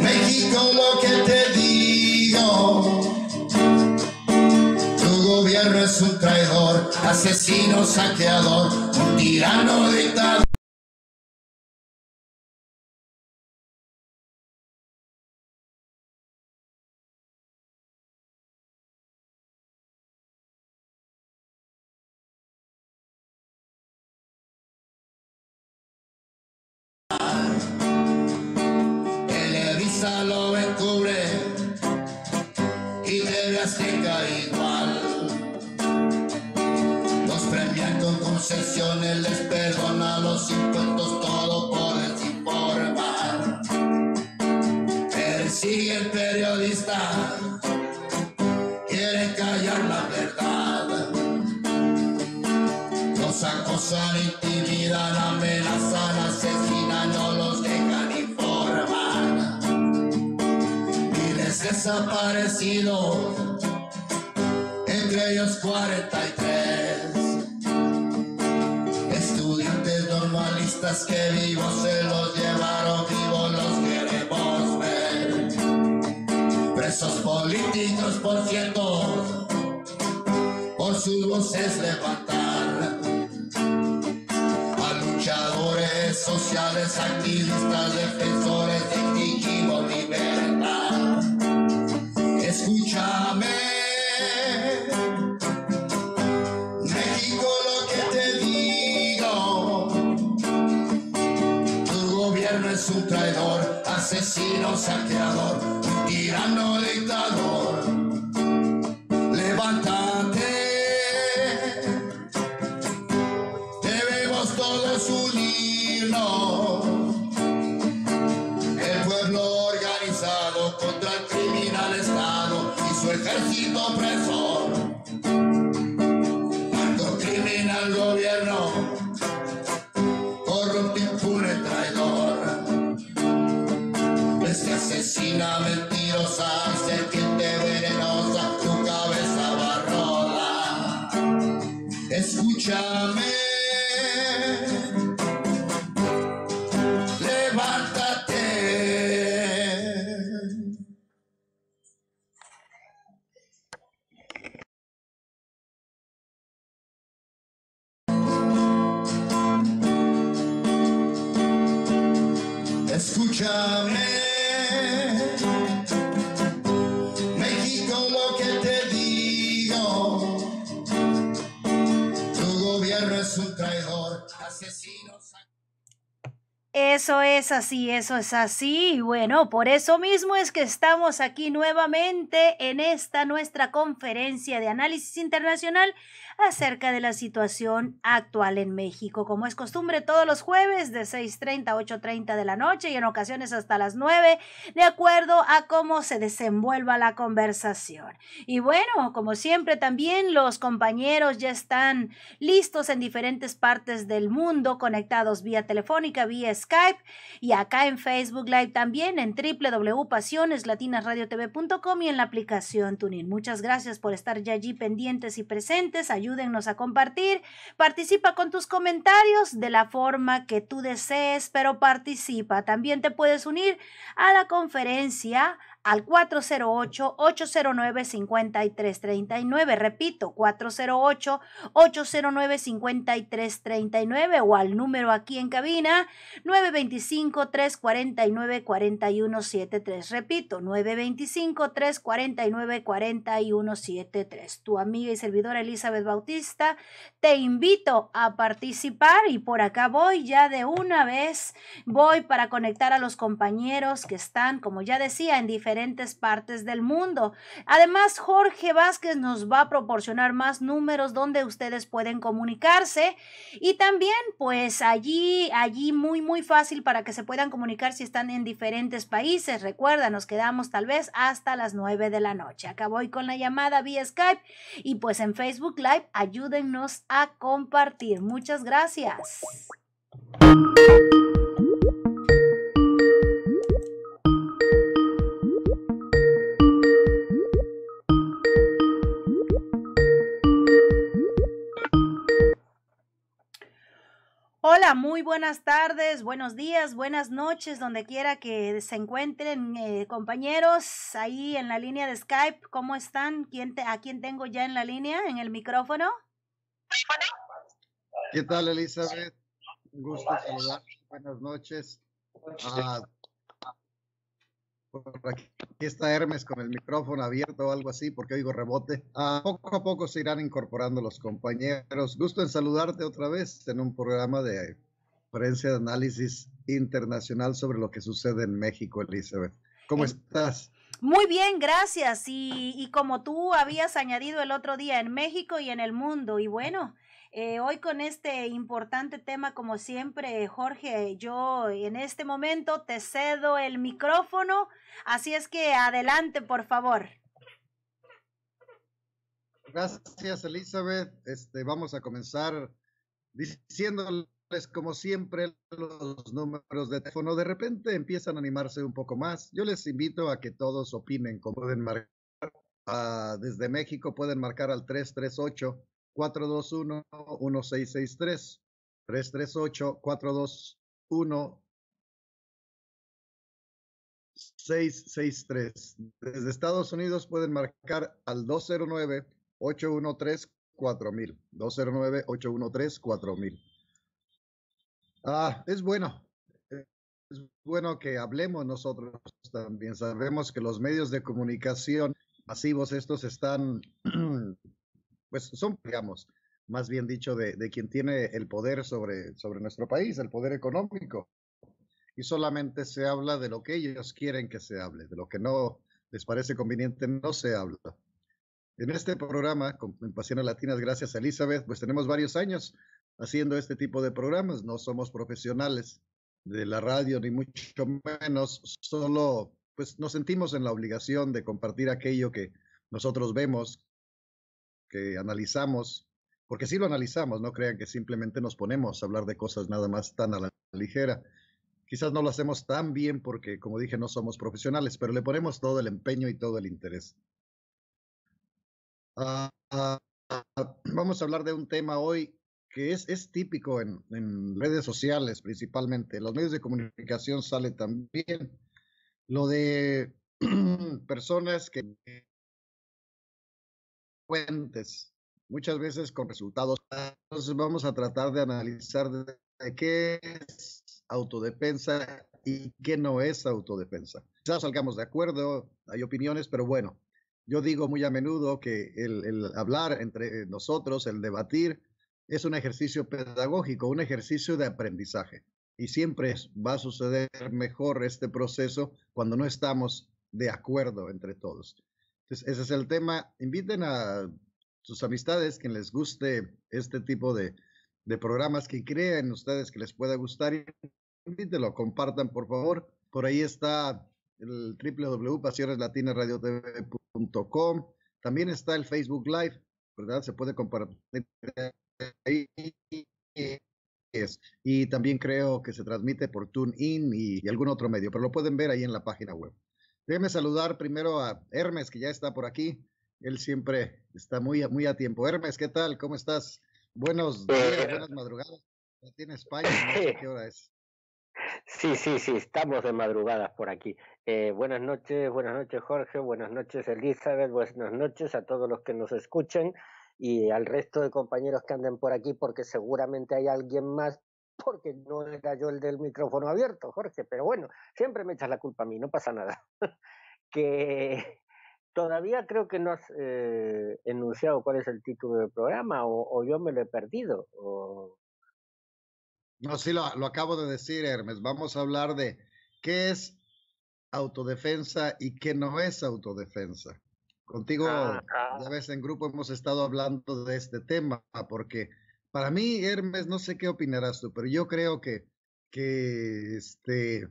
México, lo que te digo. Tu gobierno es un traidor, asesino, saqueador, un tirano dictador. artistas é. Eso es así, eso es así. Y bueno, por eso mismo es que estamos aquí nuevamente en esta nuestra conferencia de análisis internacional acerca de la situación actual en México. Como es costumbre, todos los jueves de 6.30 a 8.30 de la noche y en ocasiones hasta las 9, de acuerdo a cómo se desenvuelva la conversación. Y bueno, como siempre, también los compañeros ya están listos en diferentes partes del mundo, conectados vía telefónica, vía Skype y acá en Facebook Live también en www.pasioneslatinasradiotv.com y en la aplicación TuneIn. Muchas gracias por estar ya allí pendientes y presentes. Ayúdennos a compartir. Participa con tus comentarios de la forma que tú desees, pero participa. También te puedes unir a la conferencia al 408-809-5339. Repito, 408-809-5339 o al número aquí en cabina 925-349-4173. Repito, 925-349-4173. Tu amiga y servidora Elizabeth Bautista, te invito a participar y por acá voy ya de una vez, voy para conectar a los compañeros que están, como ya decía, en diferentes partes del mundo. Además, Jorge Vázquez nos va a proporcionar más números donde ustedes pueden comunicarse y también pues allí, allí muy, muy fácil para que se puedan comunicar si están en diferentes países. Recuerda, nos quedamos tal vez hasta las 9 de la noche. Acá voy con la llamada vía Skype y pues en Facebook Live ayúdennos a compartir. Muchas gracias. Hola, muy buenas tardes, buenos días, buenas noches, donde quiera que se encuentren eh, compañeros ahí en la línea de Skype. ¿Cómo están? ¿Quién ¿A quién tengo ya en la línea, en el micrófono? ¿Qué tal, Elizabeth? Un gusto saludar. Buenas noches. Ah, aquí está Hermes con el micrófono abierto o algo así, porque oigo rebote. Ah, poco a poco se irán incorporando los compañeros. Gusto en saludarte otra vez en un programa de conferencia de análisis internacional sobre lo que sucede en México, Elizabeth. ¿Cómo estás? Muy bien, gracias. Y, y como tú habías añadido el otro día, en México y en el mundo. Y bueno, eh, hoy con este importante tema, como siempre, Jorge, yo en este momento te cedo el micrófono, así es que adelante, por favor. Gracias, Elizabeth. Este, vamos a comenzar diciéndoles, como siempre, los números de teléfono. De repente empiezan a animarse un poco más. Yo les invito a que todos opinen, como pueden marcar. Ah, desde México pueden marcar al 338 421-1663, 338-421-663. Desde Estados Unidos pueden marcar al 209-813-4000. 209-813-4000. Ah, es bueno. Es bueno que hablemos nosotros también. Sabemos que los medios de comunicación masivos estos están pues son, digamos, más bien dicho, de, de, quien tiene el poder sobre, sobre nuestro país, el poder económico. Y solamente se habla de lo que ellos quieren que se hable, de lo que no les parece conveniente no se habla. En este programa, con, Pasiones Latinas, gracias a Elizabeth, pues tenemos varios años haciendo este tipo de programas. No somos profesionales de la radio, ni mucho menos, solo pues nos sentimos en la obligación de compartir aquello que nosotros vemos, que analizamos, porque si lo analizamos, no crean que simplemente nos ponemos a hablar de cosas nada más tan a la ligera. Quizás no lo hacemos tan bien porque, como dije, no somos profesionales, pero le ponemos todo el empeño y todo el interés. Uh, uh, vamos a hablar de un tema hoy que es, es típico en, en, redes sociales principalmente. Los medios de comunicación sale también. Lo de personas que fuentes, muchas veces con resultados. Entonces vamos a tratar de analizar de qué es autodefensa y qué no es autodefensa. Quizás salgamos de acuerdo, hay opiniones, pero bueno, yo digo muy a menudo que el, el hablar entre nosotros, el debatir, es un ejercicio pedagógico, un ejercicio de aprendizaje. Y siempre va a suceder mejor este proceso cuando no estamos de acuerdo entre todos. Entonces, ese es el tema. Inviten a sus amistades, quien les guste este tipo de, de programas, que crean ustedes que les pueda gustar. Invítenlo, compartan, por favor. Por ahí está el www.pasioneslatinaradiotv.com. También está el Facebook Live, ¿verdad? Se puede compartir ahí. Y también creo que se transmite por TuneIn y algún otro medio, pero lo pueden ver ahí en la página web. Déjeme saludar primero a Hermes, que ya está por aquí. Él siempre está muy, muy a tiempo. Hermes, ¿qué tal? ¿Cómo estás? Buenos días, eh, buenas madrugadas. Ya tiene España, no sé qué hora es. Sí, sí, sí, estamos de madrugadas por aquí. Eh, buenas noches, buenas noches Jorge, buenas noches Elizabeth, buenas noches a todos los que nos escuchen y al resto de compañeros que anden por aquí, porque seguramente hay alguien más porque no era yo el del micrófono abierto, Jorge, pero bueno, siempre me echas la culpa a mí, no pasa nada. que todavía creo que no has eh, enunciado cuál es el título del programa o, o yo me lo he perdido. O... No, sí, lo, lo, acabo de decir, Hermes. Vamos a hablar de qué es autodefensa y qué no es autodefensa. Contigo, ah, ah. ya ves, en grupo hemos estado hablando de este tema porque para mí, Hermes, no sé qué opinarás tú, pero yo creo que, que este,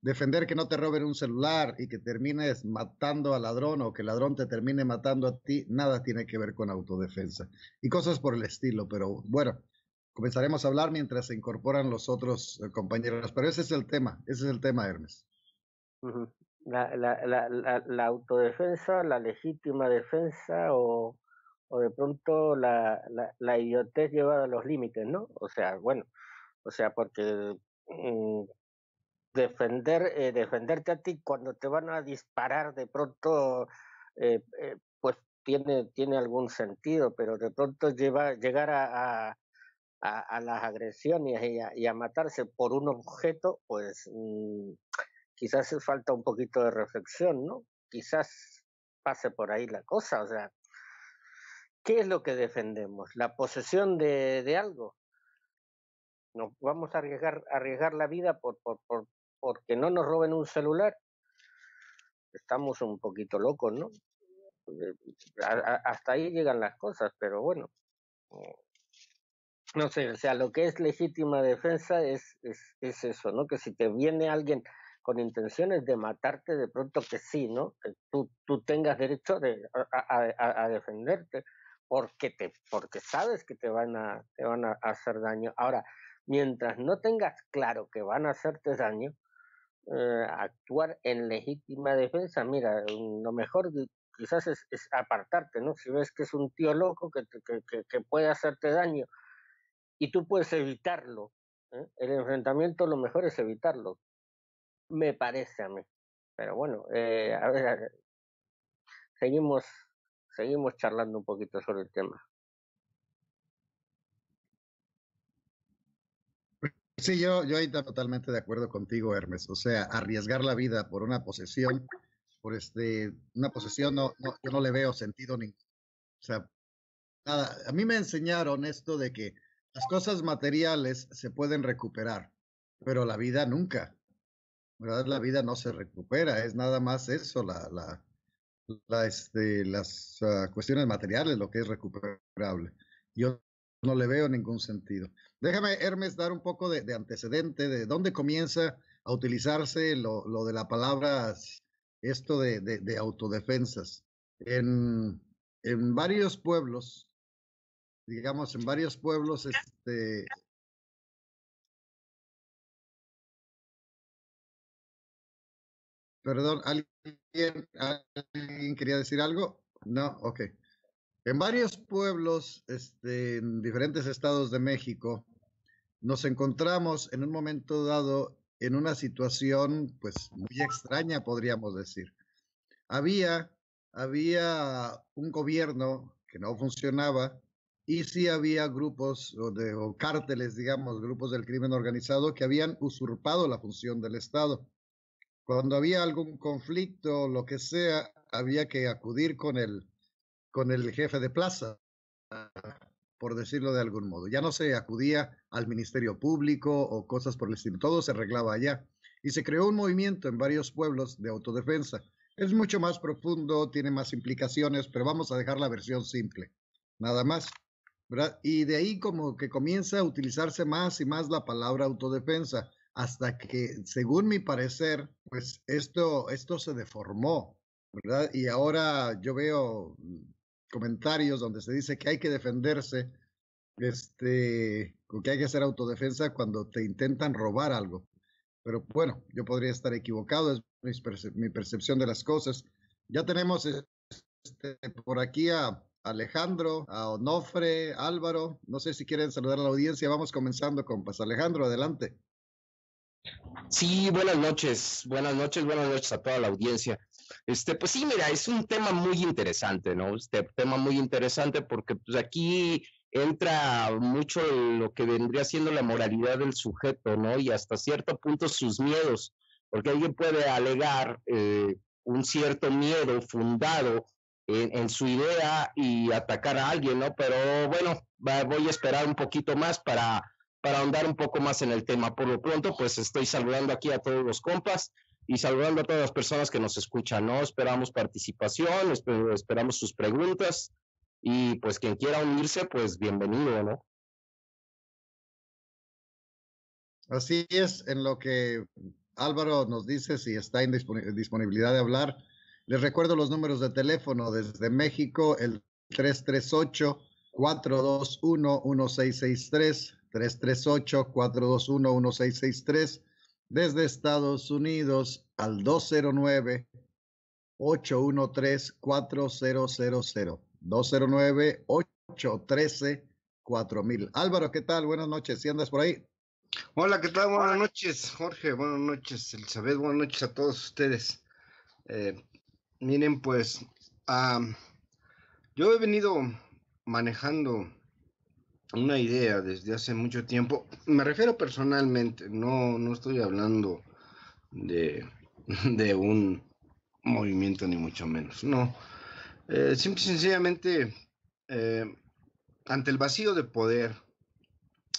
defender que no te roben un celular y que termines matando al ladrón o que el ladrón te termine matando a ti, nada tiene que ver con autodefensa y cosas por el estilo. Pero bueno, comenzaremos a hablar mientras se incorporan los otros eh, compañeros. Pero ese es el tema, ese es el tema, Hermes. La, la, la, la autodefensa, la legítima defensa o o de pronto la, la, la idiotez llevada a los límites, ¿no? O sea, bueno, O sea, porque mm, defender, eh, defenderte a ti cuando te van a disparar de pronto, eh, eh, pues tiene, tiene algún sentido, pero de pronto lleva, llegar a, a, las agresiones y a, matarse por un objeto, pues mm, quizás falta un poquito de reflexión, ¿no? Quizás pase por ahí la cosa, o sea, ¿qué es lo que defendemos? ¿La posesión de, algo? ¿Nos vamos a arriesgar, arriesgar la vida por, por, por, porque no nos roben un celular? Estamos un poquito locos, ¿no? Eh, hasta ahí llegan las cosas, pero bueno, no sé, o sea, lo que es legítima defensa es, es, es eso, ¿no? Que si te viene alguien con intenciones de matarte, de pronto que sí, ¿no? Tú, tú tengas derecho de, a, a, defenderte porque, te, porque sabes que te van, a, te van a hacer daño. Ahora, mientras no tengas claro que van a hacerte daño, eh, actuar en legítima defensa, mira, lo mejor quizás es, apartarte, ¿no? Si ves que es un tío loco que, que, que, puede hacerte daño y tú puedes evitarlo, ¿eh? el enfrentamiento lo mejor es evitarlo me parece a mí. Pero bueno, eh, a ver, seguimos, seguimos charlando un poquito sobre el tema. Sí, yo, yo ahí totalmente de acuerdo contigo, Hermes. O sea, arriesgar la vida por una posesión, por este, una posesión, no, yo no le veo sentido ni, o sea, nada. A mí me enseñaron esto de que las cosas materiales se pueden recuperar, pero la vida nunca. La vida no se recupera, es nada más eso, la, la, la este, las uh, cuestiones materiales, lo que es recuperable. Yo no le veo ningún sentido. Déjame, Hermes, dar un poco de, de antecedente de dónde comienza a utilizarse lo, lo de la palabra, esto de, de, de autodefensas. En, en varios pueblos, digamos, en varios pueblos, este, Perdón, ¿alguien, ¿alguien quería decir algo? No, ok. En varios pueblos, este, en diferentes estados de México, nos encontramos en un momento dado en una situación, pues, muy extraña, podríamos decir. Había, había un gobierno que no funcionaba y sí había grupos o, de, o cárteles, digamos, grupos del crimen organizado que habían usurpado la función del Estado. Cuando había algún conflicto, lo que sea, había que acudir con el, con el jefe de plaza, por decirlo de algún modo. Ya no se acudía al Ministerio Público o cosas por el estilo, todo se arreglaba allá. Y se creó un movimiento en varios pueblos de autodefensa. Es mucho más profundo, tiene más implicaciones, pero vamos a dejar la versión simple, nada más. ¿verdad? Y de ahí como que comienza a utilizarse más y más la palabra autodefensa hasta que, según mi parecer, pues esto, esto se deformó, ¿verdad? Y ahora yo veo comentarios donde se dice que hay que defenderse, este, que hay que hacer autodefensa cuando te intentan robar algo. Pero bueno, yo podría estar equivocado, es mi, percepción de las cosas. Ya tenemos este, por aquí a Alejandro, a Onofre, Álvaro. No sé si quieren saludar a la audiencia. Vamos comenzando con Paz Alejandro, adelante. Sí, buenas noches, buenas noches, buenas noches a toda la audiencia. Este, pues sí, mira, es un tema muy interesante, ¿no? Este tema muy interesante porque pues aquí entra mucho lo que vendría siendo la moralidad del sujeto, ¿no? Y hasta cierto punto sus miedos, porque alguien puede alegar eh, un cierto miedo fundado en, en, su idea y atacar a alguien, ¿no? Pero bueno, voy a esperar un poquito más para para ahondar un poco más en el tema. Por lo pronto, pues estoy saludando aquí a todos los compas y saludando a todas las personas que nos escuchan, ¿no? Esperamos participación, esperamos sus preguntas y pues quien quiera unirse, pues bienvenido, ¿no? Así es, en lo que Álvaro nos dice si está en disponibilidad de hablar. Les recuerdo los números de teléfono desde México, el 338 421 1663 338-421-1663 desde Estados Unidos al 209-813-4000. 209-813-4000. Álvaro, ¿qué tal? Buenas noches. ¿Si andas por ahí? Hola, ¿qué tal? Buenas noches, Jorge. Buenas noches, Elizabeth. Buenas noches a todos ustedes. Eh, miren, pues, yo he venido manejando una idea desde hace mucho tiempo. Me refiero personalmente, no, no estoy hablando de, de un movimiento ni mucho menos. No. Eh, simple y sencillamente, eh, ante el vacío de poder,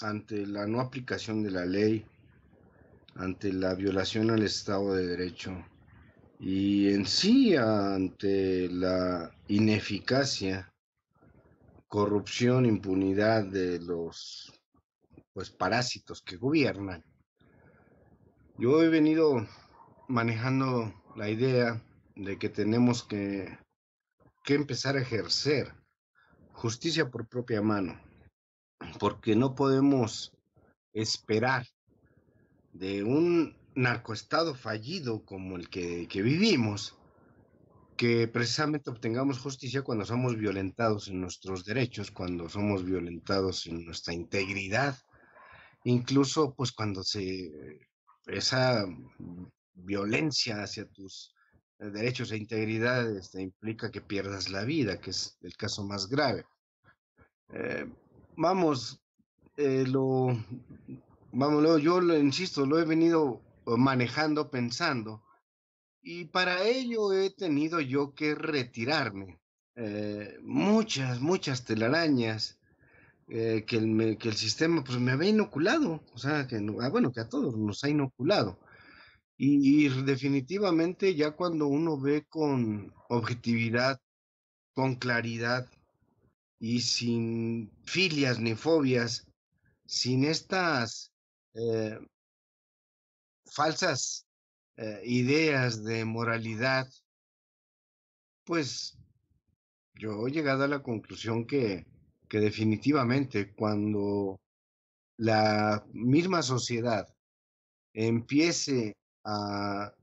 ante la no aplicación de la ley, ante la violación al Estado de Derecho y en sí ante la ineficacia, corrupción, impunidad de los pues parásitos que gobiernan. Yo he venido manejando la idea de que tenemos que, que empezar a ejercer justicia por propia mano porque no podemos esperar de un narcoestado fallido como el que, vivimos, que precisamente obtengamos justicia cuando somos violentados en nuestros derechos, cuando somos violentados en nuestra integridad, incluso pues cuando esa violencia hacia tus derechos e integridad este, implica que pierdas la vida, que es el caso más grave. Eh, vamos, eh, lo, vamos, yo lo insisto, lo he venido manejando, pensando, y para ello he tenido yo que retirarme. Eh, muchas, muchas telarañas eh, que, el, que el sistema pues, me había inoculado, o sea, que, ah, bueno, que a todos nos ha inoculado. y definitivamente ya cuando uno ve con objetividad, con claridad, y sin filias ni fobias, sin estas eh, falsas eh, ideas de moralidad, pues yo he llegado a la conclusión que, que definitivamente cuando la misma sociedad empiece a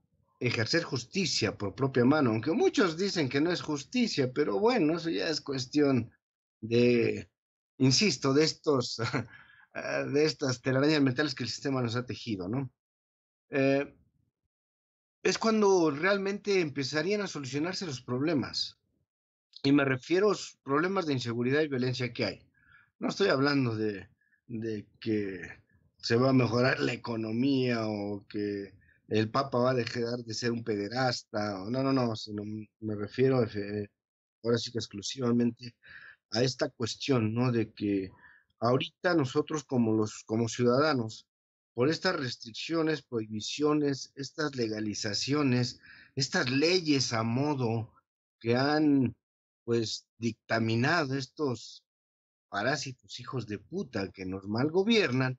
ejercer justicia por propia mano, aunque muchos dicen que no es justicia, pero bueno, eso ya es cuestión de, insisto, de estos, ah, de estas telarañas mentales que el sistema nos ha tejido, ¿no? Eh, es cuando realmente empezarían a solucionarse los problemas. Y me refiero a los problemas de inseguridad y violencia que hay. No estoy hablando de, de que se va a mejorar la economía o que el Papa va a dejar de ser un pederasta. No, no, no, me refiero ahora sí que exclusivamente a esta cuestión, ¿no? De que ahorita nosotros como los como ciudadanos por estas restricciones, prohibiciones, estas legalizaciones, estas leyes a modo que han pues dictaminado estos parásitos hijos de puta que nos mal gobiernan,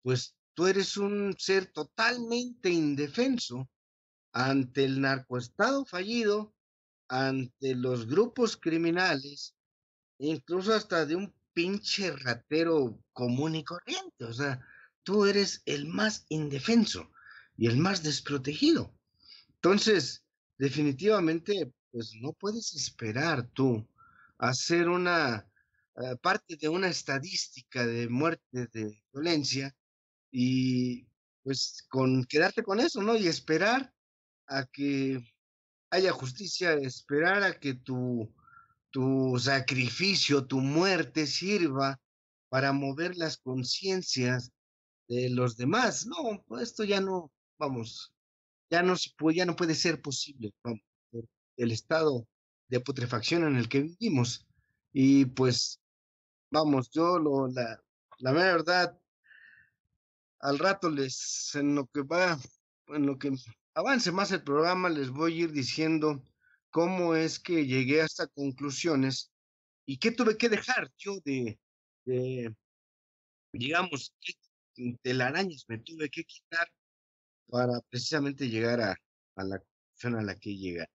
pues tú eres un ser totalmente indefenso ante el narcoestado fallido, ante los grupos criminales, incluso hasta de un pinche ratero común y corriente. O sea, tú eres el más indefenso y el más desprotegido. Entonces, definitivamente, pues no puedes esperar tú hacer una eh, parte de una estadística de muerte de violencia y pues con quedarte con eso, ¿no? Y esperar a que haya justicia, esperar a que tu tu sacrificio, tu muerte sirva para mover las conciencias de los demás. No, esto ya no, vamos, ya no se puede, ya no puede ser posible. el estado de putrefacción en el que vivimos. Y pues, vamos, yo lo, la, la verdad, al rato les, en lo que va, en lo que avance más el programa, les voy a ir diciendo cómo es que llegué a estas conclusiones y qué tuve que dejar yo de, digamos, qué telarañas me tuve que quitar para precisamente llegar a, la conclusión a la que llegué.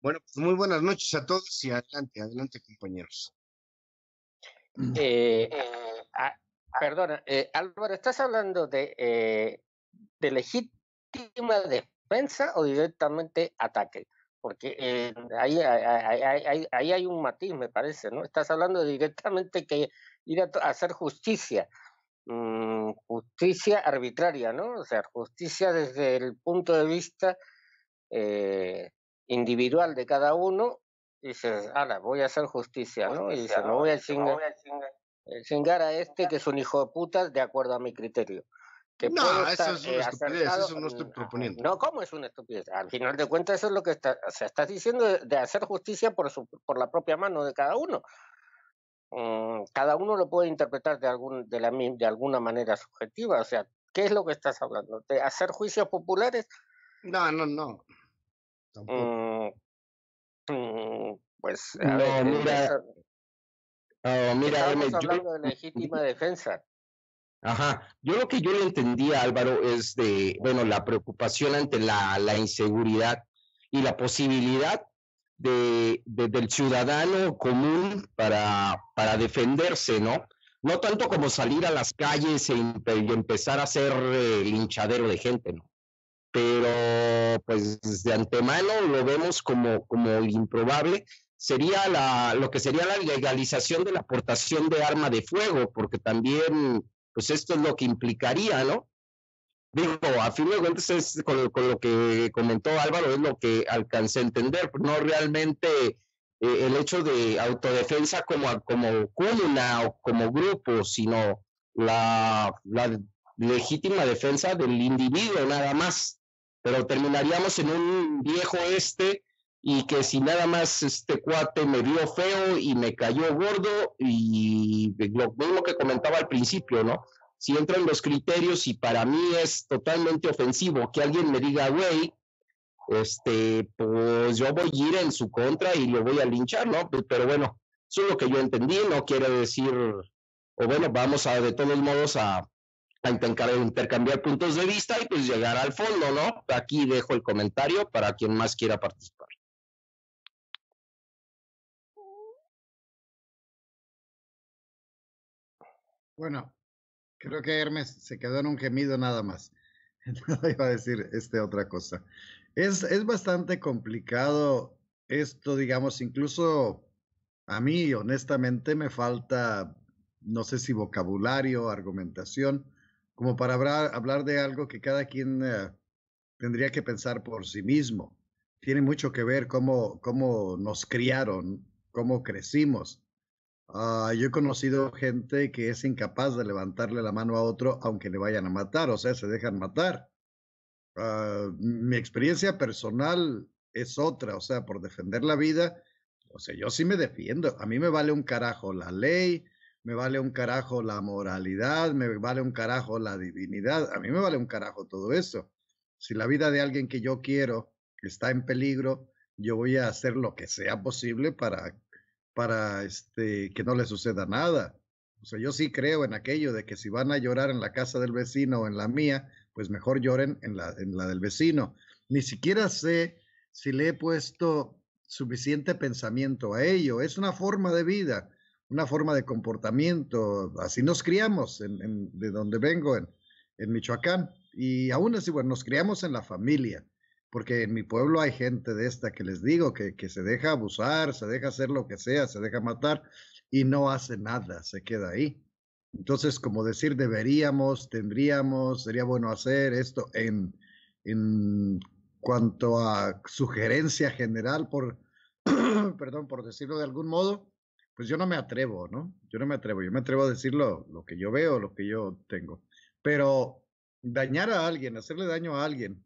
Bueno, pues muy buenas noches a todos y adelante, adelante compañeros. Mm. Eh, ah, perdona, eh, Álvaro, ¿estás hablando de, eh, de legítima defensa o directamente ataque? porque eh, ahí, ahí, ahí, hay un matiz, me parece, ¿no? Estás hablando directamente que ir a, hacer justicia. Mm, justicia arbitraria, ¿no? O sea, justicia desde el punto de vista eh, individual de cada uno, dices, ala, voy a hacer justicia, ¿no? Y dices, no voy a chingar, chingar a este que es un hijo de puta de acuerdo a mi criterio no, eso es una eh, estupidez, eso no estoy proponiendo. No, ¿cómo es una estupidez? Al final de cuentas, eso es lo que está, se está diciendo de, hacer justicia por, su, por la propia mano de cada uno. Mm, cada uno lo puede interpretar de, algún, de, la, de alguna manera subjetiva. O sea, ¿qué es lo que estás hablando? ¿De hacer juicios populares? No, no, no. Mm, mm, pues, a ver, mira, oh, mira, estamos hablando de legítima defensa. Ajá, yo lo que yo le entendía, Álvaro, es de, bueno, la preocupación ante la, la inseguridad y la posibilidad de, del ciudadano común para, para defenderse, ¿no? No tanto como salir a las calles e y empezar a hacer eh, linchadero de gente, ¿no? Pero pues de antemano lo vemos como, como improbable. Sería la, lo que sería la legalización de la aportación de arma de fuego, porque también pues esto es lo que implicaría, ¿no? Digo, a fin de cuentas, es con, lo que comentó Álvaro, es lo que alcancé a entender, no realmente eh, el hecho de autodefensa como, como comuna o como grupo, sino la, la legítima defensa del individuo nada más. Pero terminaríamos en un viejo este y que si nada más este cuate me vio feo y me cayó gordo y lo mismo que comentaba al principio, ¿no? Si entran los criterios y para mí es totalmente ofensivo que alguien me diga, güey, este, pues yo voy a ir en su contra y lo voy a linchar, ¿no? Pero bueno, eso es lo que yo entendí, no quiere decir, o bueno, vamos a de todos modos a, a intercambiar puntos de vista y pues llegar al fondo, ¿no? Aquí dejo el comentario para quien más quiera participar. Bueno, creo que Hermes se quedó en un gemido nada más. No iba a decir este otra cosa. Es, es bastante complicado esto, digamos, incluso a mí, honestamente, me falta, no sé si vocabulario, argumentación, como para hablar, hablar de algo que cada quien eh, tendría que pensar por sí mismo. Tiene mucho que ver cómo, cómo nos criaron, cómo crecimos. Ah, yo he conocido gente que es incapaz de levantarle la mano a otro aunque le vayan a matar, o sea, se dejan matar. Ah, mi experiencia personal es otra, o sea, por defender la vida, o sea, yo sí me defiendo. A mí me vale un carajo la ley, me vale un carajo la moralidad, me vale un carajo la divinidad, a mí me vale un carajo todo eso. Si la vida de alguien que yo quiero está en peligro, yo voy a hacer lo que sea posible para para este, que no le suceda nada. O sea, yo sí creo en aquello de que si van a llorar en la casa del vecino o en la mía, pues mejor lloren en la, en la del vecino. Ni siquiera sé si le he puesto suficiente pensamiento a ello. Es una forma de vida, una forma de comportamiento. Así nos criamos en, de donde vengo, en, en Michoacán. Y aún así, bueno, nos criamos en la familia porque en mi pueblo hay gente de esta que les digo que, que, se deja abusar, se deja hacer lo que sea, se deja matar y no hace nada, se queda ahí. Entonces, como decir, deberíamos, tendríamos, sería bueno hacer esto en, en cuanto a sugerencia general, por, perdón, por decirlo de algún modo, pues yo no me atrevo, ¿no? Yo no me atrevo, yo me atrevo a decirlo lo que yo veo, lo que yo tengo. Pero dañar a alguien, hacerle daño a alguien,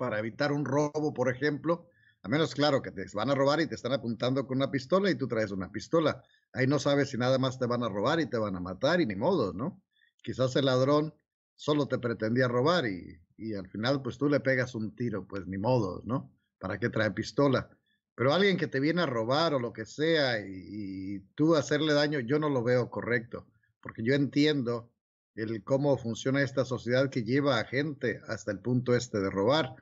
para evitar un robo, por ejemplo, a menos claro que te van a robar y te están apuntando con una pistola y tú traes una pistola. Ahí no sabes si nada más te van a robar y te van a matar y ni modo, ¿no? Quizás el ladrón solo te pretendía robar y, y al final pues tú le pegas un tiro, pues ni modo, ¿no? ¿Para qué trae pistola? Pero alguien que te viene a robar o lo que sea y, y tú hacerle daño, yo no lo veo correcto, porque yo entiendo el cómo funciona esta sociedad que lleva a gente hasta el punto este de robar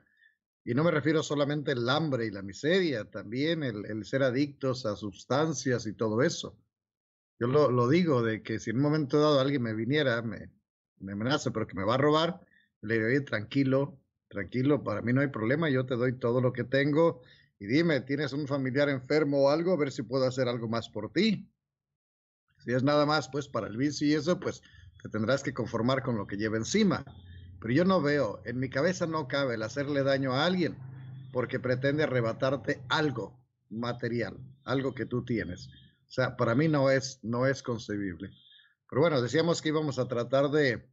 y no me refiero solamente al hambre y la miseria, también el, ser adictos a sustancias y todo eso. Yo lo, digo de que si en un momento dado alguien me viniera, me, me amenaza, pero que me va a robar, le digo, tranquilo, tranquilo, para mí no hay problema, yo te doy todo lo que tengo y dime, ¿tienes un familiar enfermo o algo? A ver si puedo hacer algo más por ti. Si es nada más, pues para el vicio y eso, pues te tendrás que conformar con lo que lleva encima. Pero yo no veo, en mi cabeza no cabe el hacerle daño a alguien porque pretende arrebatarte algo material, algo que tú tienes. O sea, para mí no es, no es concebible. Pero bueno, decíamos que íbamos a tratar de,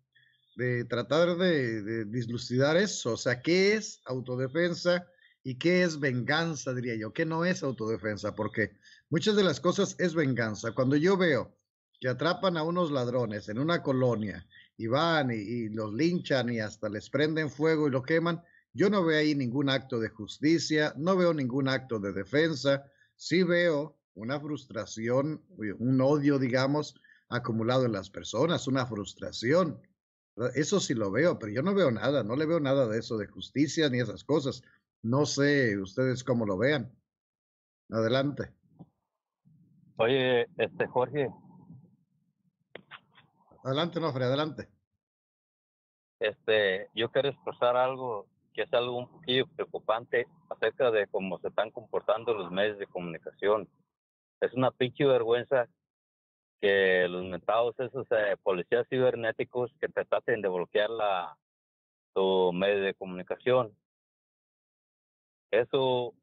de tratar de, de, dislucidar eso. O sea, ¿qué es autodefensa y qué es venganza, diría yo? ¿Qué no es autodefensa? Porque muchas de las cosas es venganza. Cuando yo veo que atrapan a unos ladrones en una colonia y van y, los linchan y hasta les prenden fuego y lo queman, yo no veo ahí ningún acto de justicia, no veo ningún acto de defensa, sí veo una frustración, un odio, digamos, acumulado en las personas, una frustración. Eso sí lo veo, pero yo no veo nada, no le veo nada de eso, de justicia ni esas cosas. No sé ustedes cómo lo vean. Adelante. Oye, este Jorge, Adelante, Nofre, adelante. Este, yo quiero expresar algo que es algo un poquillo preocupante acerca de cómo se están comportando los medios de comunicación. Es una pinche vergüenza que los metados esos eh, policías cibernéticos que te traten de bloquear la tu medio de comunicación. Eso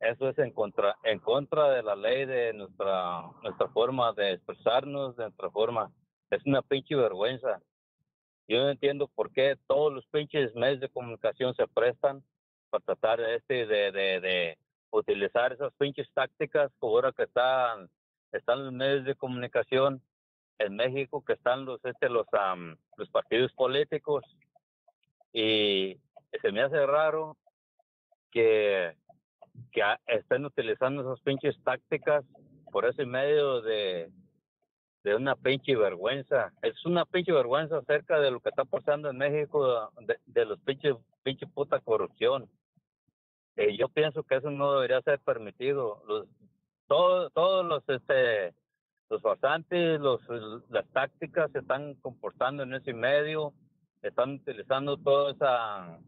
eso es en contra en contra de la ley de nuestra nuestra forma de expresarnos, de nuestra forma es una pinche vergüenza. Yo no entiendo por qué todos los pinches medios de comunicación se prestan para tratar este de, de, de utilizar esas pinches tácticas como ahora que están, están los medios de comunicación en México, que están los, este, los, los partidos políticos. Y se me hace raro que, que estén utilizando esas pinches tácticas por ese medio de, de una pinche vergüenza. Es una pinche vergüenza acerca de lo que está pasando en México, de, de los pinches, pinche puta corrupción. Eh, yo pienso que eso no debería ser permitido. Los, todos, todos los, este, los bastantes, los, las tácticas se están comportando en ese medio, están utilizando toda esa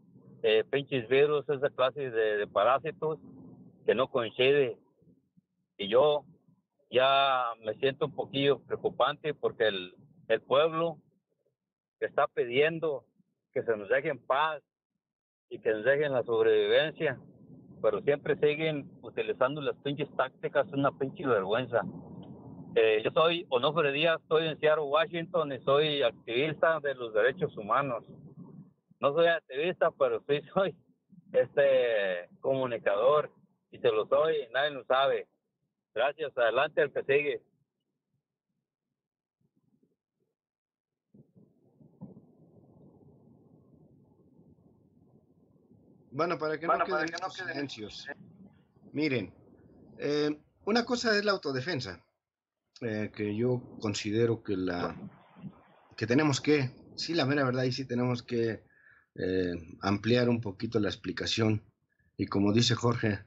eh, pinches virus, esa clase de, de parásitos que no coincide. Y yo ya me siento un poquillo preocupante porque el, el pueblo está pidiendo que se nos deje en paz y que nos dejen la sobrevivencia, pero siempre siguen utilizando las pinches tácticas, una pinche vergüenza. Eh, yo soy Onofre Díaz, estoy en Seattle, Washington y soy activista de los derechos humanos. No soy activista, pero sí soy este comunicador y se lo soy, nadie lo sabe. Gracias, adelante el que sigue. Bueno, para que no queden no silencios. Miren, eh, una cosa es la autodefensa, eh, que yo considero que la que tenemos que, sí, la mera verdad, y sí tenemos que eh, ampliar un poquito la explicación. Y como dice Jorge,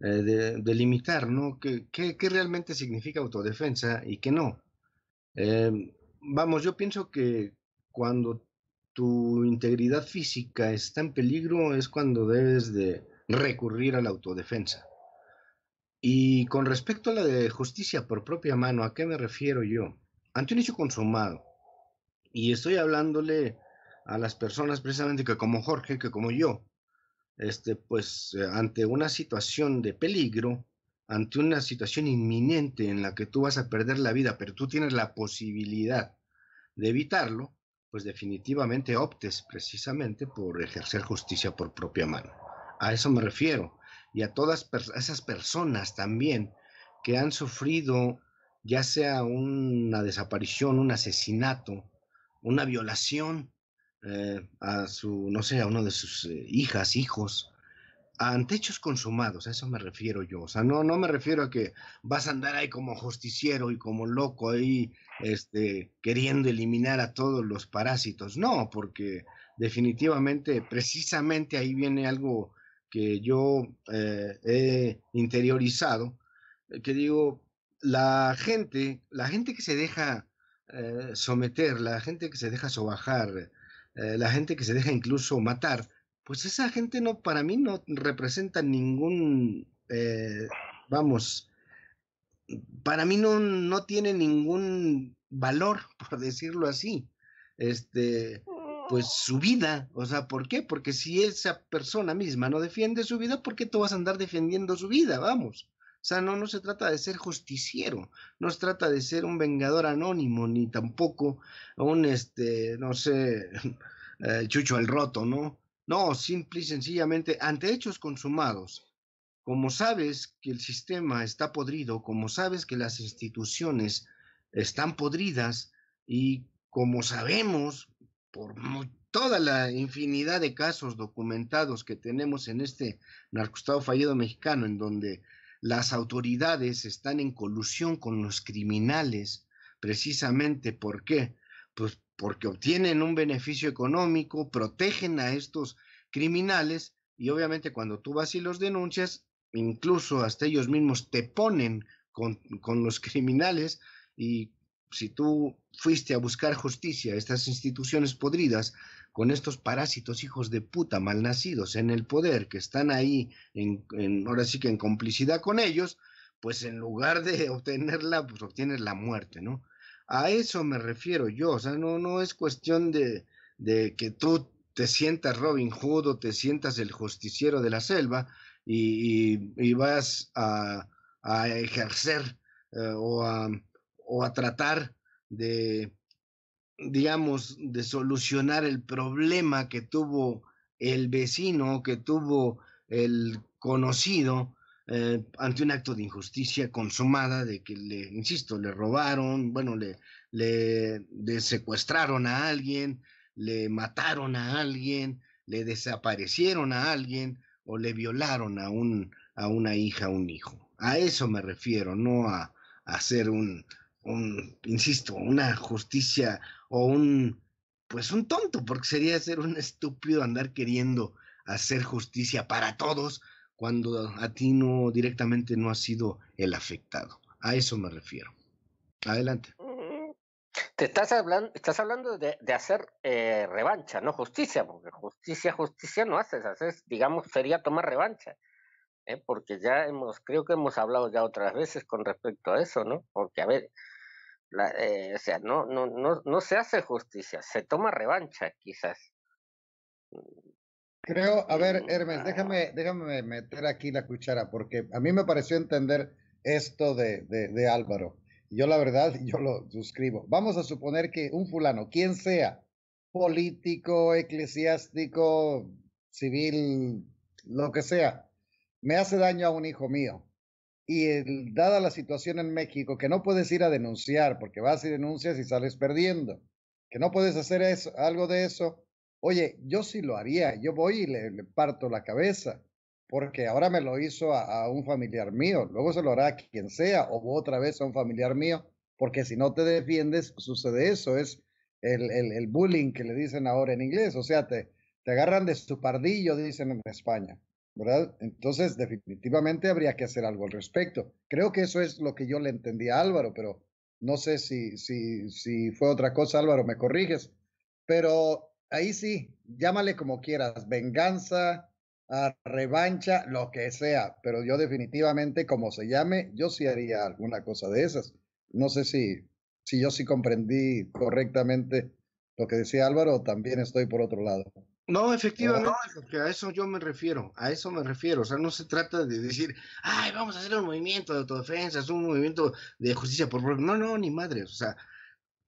eh, de, delimitar, ¿no? ¿Qué, ¿Qué, realmente significa autodefensa y qué no? Eh, vamos, yo pienso que cuando tu integridad física está en peligro es cuando debes de recurrir a la autodefensa. Y con respecto a la de justicia por propia mano, ¿a qué me refiero yo? Ante un hecho consumado, y estoy hablándole a las personas precisamente que como Jorge, que como yo, este, pues eh, ante una situación de peligro, ante una situación inminente en la que tú vas a perder la vida, pero tú tienes la posibilidad de evitarlo, pues definitivamente optes precisamente por ejercer justicia por propia mano. A eso me refiero. Y a todas esas personas también que han sufrido ya sea una desaparición, un asesinato, una violación, eh, a su, no sé, a uno de sus eh, hijas, hijos, ante hechos consumados, a eso me refiero yo. O sea, no, no me refiero a que vas a andar ahí como justiciero y como loco ahí, este, queriendo eliminar a todos los parásitos. No, porque definitivamente, precisamente ahí viene algo que yo eh, he interiorizado, que digo, la gente, la gente que se deja someter, la gente que se deja sobajar, eh, la gente que se deja incluso matar, pues esa gente no, para mí no representa ningún, eh, vamos, para mí no, no tiene ningún valor, por decirlo así. este, pues su vida. O sea, ¿por qué? Porque si esa persona misma no defiende su vida, ¿por qué tú vas a andar defendiendo su vida? Vamos. Sea, no, no se trata de ser justiciero, no se trata de ser un vengador anónimo, ni tampoco un, este, no sé, eh, chucho el roto, ¿no? No, simple y sencillamente, ante hechos consumados, como sabes que el sistema está podrido, como sabes que las instituciones están podridas y como sabemos por toda la infinidad de casos documentados que tenemos en este narcoestado fallido mexicano, en donde las autoridades están en colusión con los criminales, precisamente ¿por qué? Pues porque obtienen un beneficio económico, protegen a estos criminales y obviamente cuando tú vas y los denuncias, incluso hasta ellos mismos te ponen con, con los criminales y si tú fuiste a buscar justicia a estas instituciones podridas, con estos parásitos hijos de puta malnacidos en el poder que están ahí, en, ahora sí que en complicidad con ellos, pues en lugar de obtenerla, pues obtienes la muerte, ¿no? A eso me refiero yo, o sea, no, no es cuestión de, de que tú te sientas Robin Hood o te sientas el justiciero de la selva y, y, vas a, a ejercer eh, o, a, o a tratar de digamos, de solucionar el problema que tuvo el vecino, que tuvo el conocido eh, ante un acto de injusticia consumada, de que le, insisto, le robaron, bueno, le, le, secuestraron a alguien, le mataron a alguien, le desaparecieron a alguien o le violaron a, un, a una hija, a un hijo. A eso me refiero, no a, hacer un, insisto, una justicia o un, pues un tonto, porque sería ser un estúpido andar queriendo hacer justicia para todos cuando a ti no directamente no ha sido el afectado. A eso me refiero. Adelante. Te estás hablando, estás hablando de, de hacer eh, revancha, no justicia, porque justicia, justicia no haces, haces, digamos, sería tomar revancha. ¿eh? Porque ya hemos, creo que hemos hablado ya otras veces con respecto a eso, ¿no? Porque, a ver, eh, o sea, no, no, no, no se hace justicia, se toma revancha, quizás. Creo, a ver, Hermes, déjame, déjame meter aquí la cuchara, porque a mí me pareció entender esto de, de, de Álvaro. Yo la verdad, yo lo suscribo. Vamos a suponer que un fulano, quien sea, político, eclesiástico, civil, lo que sea, me hace daño a un hijo mío y dada la situación en México, que no puedes ir a denunciar porque vas y denuncias y sales perdiendo, que no puedes hacer eso, algo de eso, oye, yo sí lo haría, yo voy y le, parto la cabeza, porque ahora me lo hizo a, un familiar mío, luego se lo hará a quien sea o otra vez a un familiar mío, porque si no te defiendes, sucede eso, es el, el, el bullying que le dicen ahora en inglés, o sea, te, te agarran de su pardillo, dicen en España. Entonces, definitivamente habría que hacer algo al respecto. Creo que eso es lo que yo le entendí a Álvaro, pero no sé si, si, fue otra cosa, Álvaro, me corriges. Pero ahí sí, llámale como quieras, venganza, a revancha, lo que sea, pero yo definitivamente, como se llame, yo sí haría alguna cosa de esas. No sé si, si yo sí comprendí correctamente lo que decía Álvaro, también estoy por otro lado. No, efectivamente, porque a eso yo me refiero, a eso me refiero. O sea, no se trata de decir, ay, vamos a hacer un movimiento de autodefensa, es un movimiento de justicia por No, no, ni madres. O sea,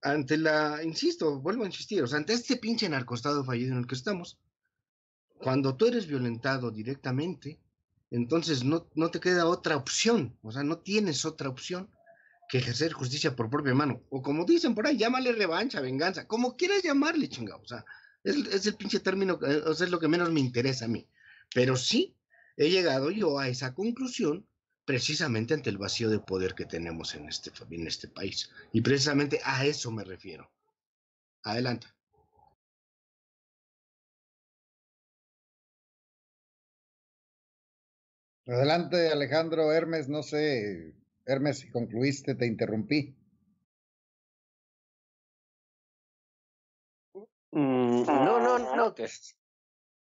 ante la, insisto, vuelvo a insistir, o sea, ante este pinche narcostado fallido en el que estamos, cuando tú eres violentado directamente, entonces no, no te queda otra opción, o sea, no tienes otra opción que ejercer justicia por propia mano. O como dicen por ahí, llámale revancha, venganza, como quieras llamarle, chingado. O sea, es, el pinche término, o sea, es lo que menos me interesa a mí. Pero sí he llegado yo a esa conclusión precisamente ante el vacío de poder que tenemos en este, en este país. Y precisamente a eso me refiero. Adelante. Adelante, Alejandro Hermes, no sé, Hermes, si concluiste, te interrumpí. Mm, no, no, no, que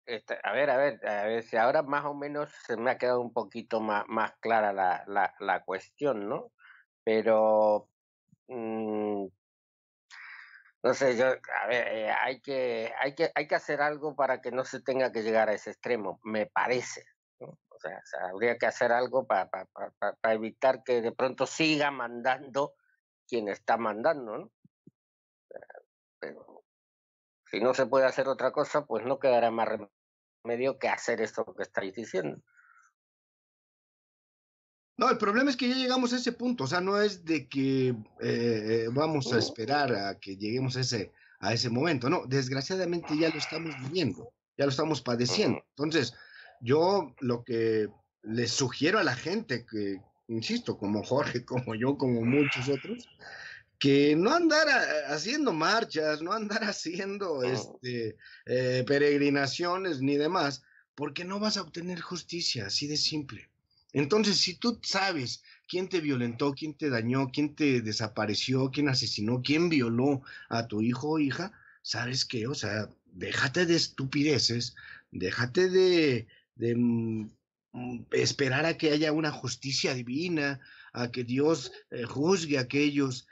este, a ver, a ver, a ver si ahora más o menos se me ha quedado un poquito más, más clara la, la, la cuestión, ¿no? Pero mm, no sé, yo, a ver, eh, hay, que, hay, que, hay que hacer algo para que no se tenga que llegar a ese extremo, me parece. O, sea, habría que hacer algo para, para, evitar que de pronto siga mandando quien está mandando, ¿no? Pero si no se puede hacer otra cosa, pues no quedará más remedio que hacer esto que estáis diciendo. No, el problema es que ya llegamos a ese punto, o sea, no es de que eh, vamos a esperar a que lleguemos a ese, a ese momento, no, desgraciadamente ya lo estamos viviendo, ya lo estamos padeciendo. Entonces, yo lo que les sugiero a la gente que, insisto, como Jorge, como yo, como muchos otros, que no andar haciendo marchas, no andar haciendo este, eh, peregrinaciones ni demás, porque no vas a obtener justicia, así de simple. Entonces, si tú sabes quién te violentó, quién te dañó, quién te desapareció, quién asesinó, quién violó a tu hijo o hija, ¿sabes qué? O sea, déjate de estupideces, déjate de, mm, mm, esperar a que haya una justicia divina, a que Dios eh, juzgue a aquellos que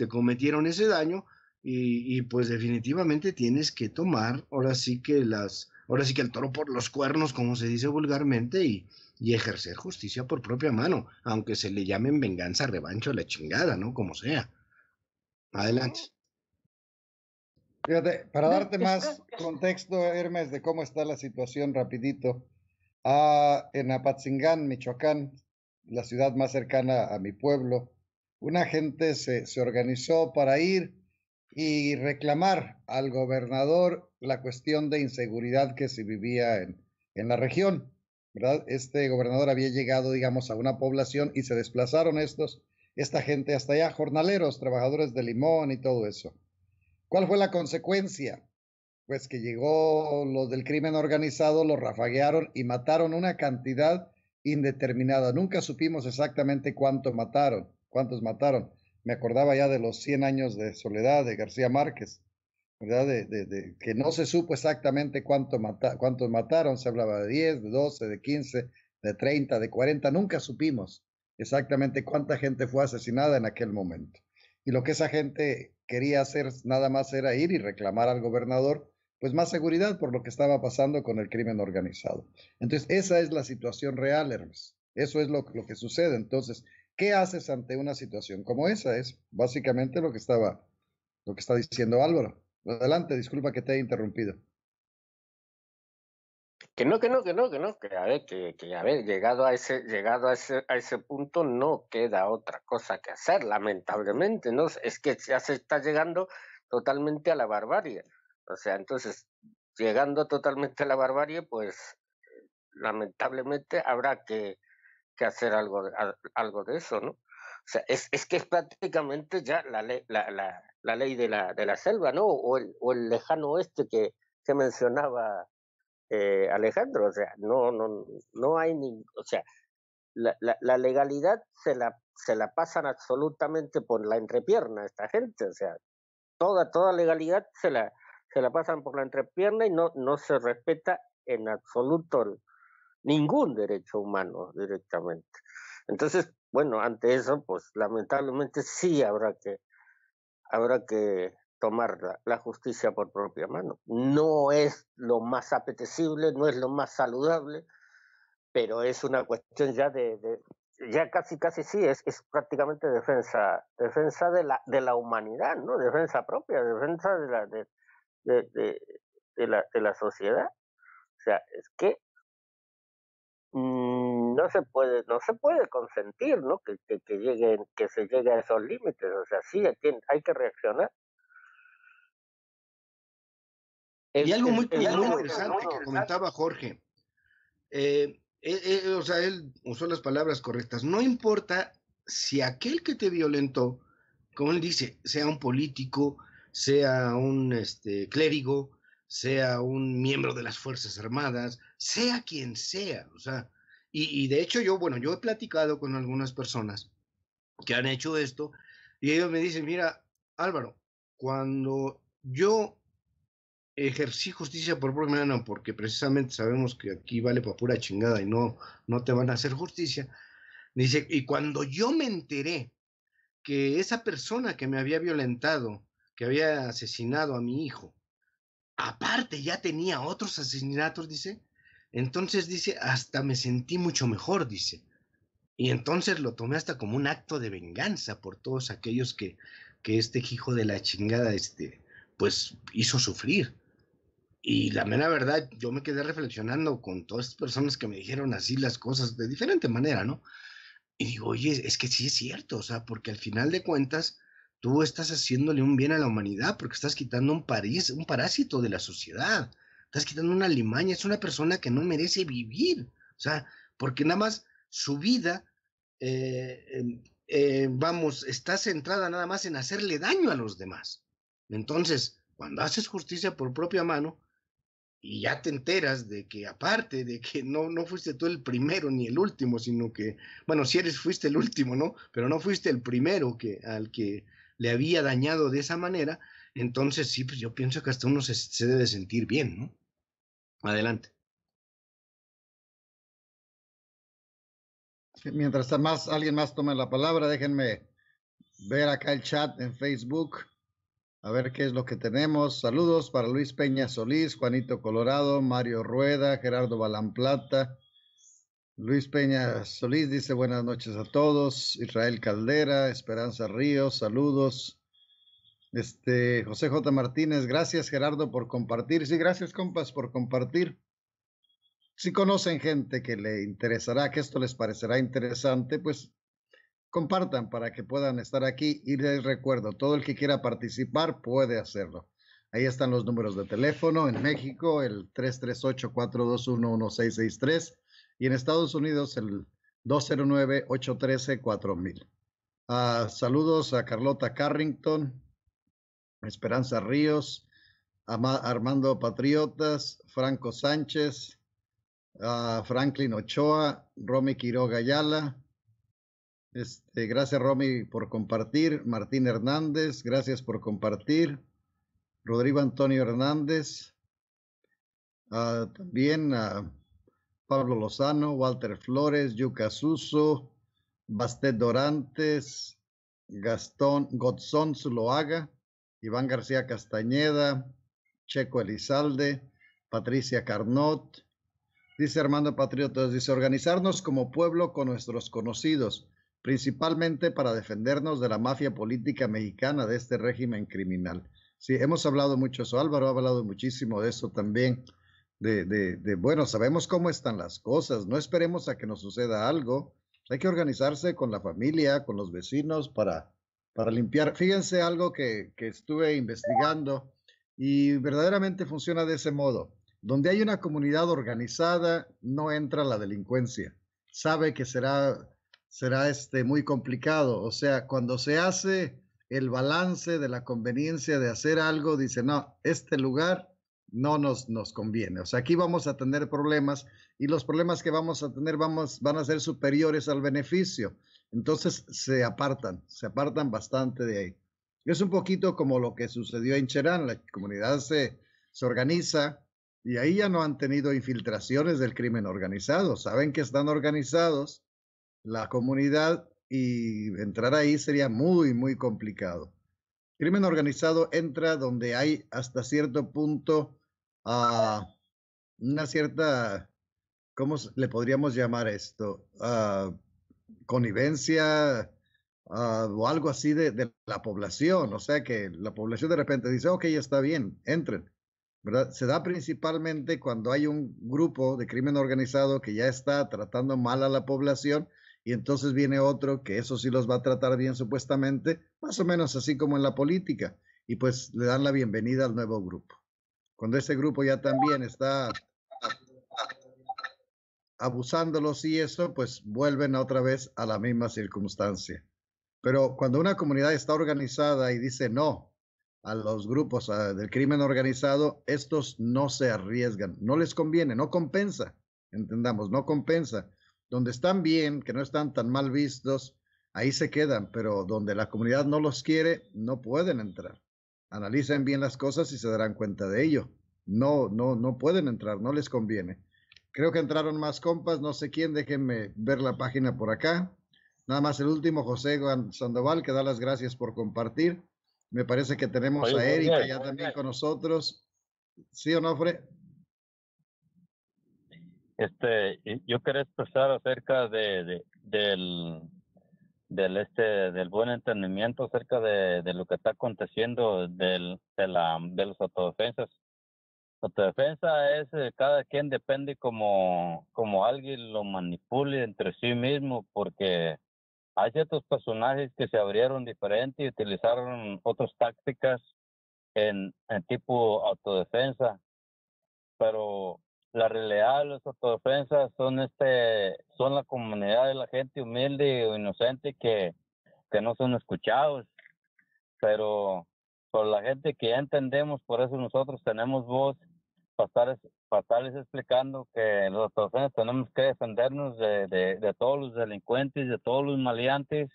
te cometieron ese daño y, y, pues definitivamente tienes que tomar ahora sí que las, ahora sí que el toro por los cuernos, como se dice vulgarmente, y, y ejercer justicia por propia mano, aunque se le llamen venganza, revancho, la chingada, ¿no? Como sea. Adelante. Fíjate, para darte más contexto, Hermes, de cómo está la situación rapidito, ah, en Apatzingán, Michoacán, la ciudad más cercana a mi pueblo, una gente se, se organizó para ir y reclamar al gobernador la cuestión de inseguridad que se vivía en, en la región. ¿verdad? Este gobernador había llegado, digamos, a una población y se desplazaron estos, esta gente hasta allá, jornaleros, trabajadores de limón y todo eso. ¿Cuál fue la consecuencia? Pues que llegó los del crimen organizado, los rafaguearon y mataron una cantidad indeterminada. Nunca supimos exactamente cuánto mataron, cuántos mataron. Me acordaba ya de los 100 años de soledad de García Márquez. ¿verdad? De, que no se supo exactamente cuántos mataron, se hablaba de 10, de 12, de 15, de 30, de 40, nunca supimos exactamente cuánta gente fue asesinada en aquel momento. Y lo que esa gente quería hacer nada más era ir y reclamar al gobernador, pues más seguridad por lo que estaba pasando con el crimen organizado. Entonces, esa es la situación real, Hermes. Eso es lo que sucede. Entonces, ¿qué haces ante una situación como esa? Es básicamente lo que estaba, lo que está diciendo Álvaro. Adelante, disculpa que te haya interrumpido. Que no, que no, que no, que no, que a ver, que, a ver, llegado a ese, llegado a ese, a ese punto no queda otra cosa que hacer, lamentablemente, ¿no? Es que ya se está llegando totalmente a la barbarie. O sea, entonces, llegando totalmente a la barbarie, pues lamentablemente habrá que, que hacer algo, algo de eso, ¿no? O sea, es, es que es prácticamente ya la, ley, la, la, la ley de la, de la selva, ¿no? O el, o el lejano oeste que, que mencionaba eh, Alejandro, o sea, no, no, no hay ni, o sea, la, la, la, legalidad se la, se la pasan absolutamente por la entrepierna esta gente, o sea, toda, toda legalidad se la, se la pasan por la entrepierna y no, no se respeta en absoluto ningún derecho humano directamente. Entonces, bueno, ante eso, pues lamentablemente sí habrá que, habrá que tomar la, justicia por propia mano. No es lo más apetecible, no es lo más saludable, pero es una cuestión ya de, ya casi casi sí es, es prácticamente defensa defensa de la de la humanidad no defensa propia defensa de la de, de, de la de la sociedad o sea es que Mm, no se puede no se puede consentir no que, que, que lleguen que se llegue a esos límites o sea sí hay, que reaccionar. Y algo muy, interesante que comentaba Jorge. Eh, eh, eh, o sea él usó las palabras correctas. No importa si aquel que te violentó como él dice sea un político sea un este clérigo sea un miembro de las Fuerzas Armadas, sea quien sea. O sea, y, de hecho yo, bueno, yo he platicado con algunas personas que han hecho esto y ellos me dicen, mira, Álvaro, cuando yo ejercí justicia por propia mano, porque precisamente sabemos que aquí vale para pura chingada y no, no te van a hacer justicia, dice, y cuando yo me enteré que esa persona que me había violentado, que había asesinado a mi hijo. Aparte, ya tenía otros asesinatos, dice. Entonces, dice, hasta me sentí mucho mejor, dice. Y entonces lo tomé hasta como un acto de venganza por todos aquellos que, que este hijo de la chingada, este, pues hizo sufrir. Y la mera verdad, yo me quedé reflexionando con todas estas personas que me dijeron así las cosas de diferente manera, ¿no? Y digo, oye, es que sí es cierto, o sea, porque al final de cuentas, tú estás haciéndole un bien a la humanidad porque estás quitando un, parís, un parásito de la sociedad, estás quitando una limaña, es una persona que no merece vivir, o sea, porque nada más su vida, eh, eh, vamos, está centrada nada más en hacerle daño a los demás. Entonces, cuando haces justicia por propia mano, y ya te enteras de que aparte de que no, no fuiste tú el primero ni el último, sino que, bueno, si eres, fuiste el último, ¿no? Pero no fuiste el primero que, al que le había dañado de esa manera, entonces sí, pues yo pienso que hasta uno se, debe sentir bien, ¿no? Adelante. Mientras más, alguien más tome la palabra, déjenme ver acá el chat en Facebook. A ver qué es lo que tenemos. Saludos para Luis Peña Solís, Juanito Colorado, Mario Rueda, Gerardo Balamplata. Luis Peña Solís dice buenas noches a todos. Israel Caldera, Esperanza Ríos, saludos. Este, José J. Martínez, gracias Gerardo por compartir. Sí, gracias compas por compartir. Si conocen gente que le interesará, que esto les parecerá interesante, pues compartan para que puedan estar aquí y les recuerdo, todo el que quiera participar puede hacerlo. Ahí están los números de teléfono en México, el 338-421-1663 y en Estados Unidos el 209-813-4000. Ah, saludos a Carlota Carrington, Esperanza Ríos, Armando Patriotas, Franco Sánchez, a Franklin Ochoa, Romy Quiroga Ayala, este, gracias, Romy, por compartir. Martín Hernández, gracias por compartir. Rodrigo Antonio Hernández. Ah, también Pablo Lozano, Walter Flores, Yuca Suso, Bastet Dorantes, Gastón Gotzón Zuloaga, Iván García Castañeda, Checo Elizalde, Patricia Carnot. Dice Armando Patriotas, dice organizarnos como pueblo con nuestros conocidos principalmente para defendernos de la mafia política mexicana, de este régimen criminal. Sí, hemos hablado mucho eso, Álvaro ha hablado muchísimo de eso también, de, de, bueno, sabemos cómo están las cosas, no esperemos a que nos suceda algo, hay que organizarse con la familia, con los vecinos para, para limpiar. Fíjense algo que, que estuve investigando y verdaderamente funciona de ese modo. Donde hay una comunidad organizada, no entra la delincuencia. Sabe que será será este, muy complicado. O sea, cuando se hace el balance de la conveniencia de hacer algo, dice, no, este lugar no nos, nos conviene. O sea, aquí vamos a tener problemas y los problemas que vamos a tener vamos, van a ser superiores al beneficio. Entonces se apartan, se apartan bastante de ahí. Es un poquito como lo que sucedió en Cherán, la comunidad se, se organiza y ahí ya no han tenido infiltraciones del crimen organizado, saben que están organizados la comunidad y entrar ahí sería muy, muy complicado. Crimen organizado entra donde hay hasta cierto punto uh, una cierta, ¿cómo le podríamos llamar esto? Uh, connivencia uh, o algo así de, de, la población. O sea que la población de repente dice, ok, está bien, entren. ¿verdad? Se da principalmente cuando hay un grupo de crimen organizado que ya está tratando mal a la población y entonces viene otro que eso sí los va a tratar bien supuestamente, más o menos así como en la política, y pues le dan la bienvenida al nuevo grupo. Cuando ese grupo ya también está abusándolos y eso, pues vuelven otra vez a la misma circunstancia. Pero cuando una comunidad está organizada y dice no a los grupos del crimen organizado, estos no se arriesgan, no les conviene, no compensa, entendamos, no compensa donde están bien, que no están tan mal vistos, ahí se quedan, pero donde la comunidad no los quiere, no pueden entrar. Analicen bien las cosas y se darán cuenta de ello. No, no, no pueden entrar, no les conviene. Creo que entraron más compas, no sé quién, déjenme ver la página por acá. Nada más el último, José Sandoval, que da las gracias por compartir. Me parece que tenemos Oye, a Erika ya también con nosotros. ¿Sí o no, Fred? Este, yo quería expresar acerca de, de- del, del este, del buen entendimiento acerca de, de lo que está aconteciendo del, de la, de los autodefensas. Autodefensa es eh, cada quien depende como, como alguien lo manipule entre sí mismo, porque hay ciertos personajes que se abrieron diferente y utilizaron otras tácticas en, en tipo autodefensa, pero la realidad las autodefensas son este, son la comunidad de la gente humilde o inocente que, que no son escuchados, pero por la gente que entendemos, por eso nosotros tenemos voz para, estar- para estarles explicando que los autodefensas tenemos que defendernos de, de, de todos los delincuentes, de todos los maleantes,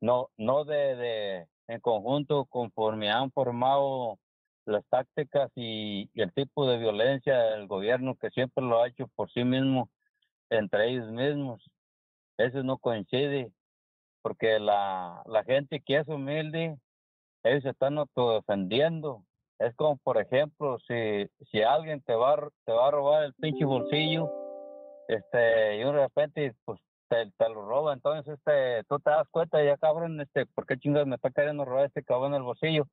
no, no de, de en conjunto conforme han formado las tácticas y, el tipo de violencia del gobierno que siempre lo ha hecho por sí mismo, entre ellos mismos. Eso no coincide, porque la, gente que es humilde, ellos se están autodefendiendo. Es como, por ejemplo, si, si alguien te va, te va a robar el pinche bolsillo, este, y de repente, pues, te, te lo roba, entonces, este, tú te das cuenta, ya cabrón, este, ¿por qué chingas me está queriendo robar este cabrón el bolsillo?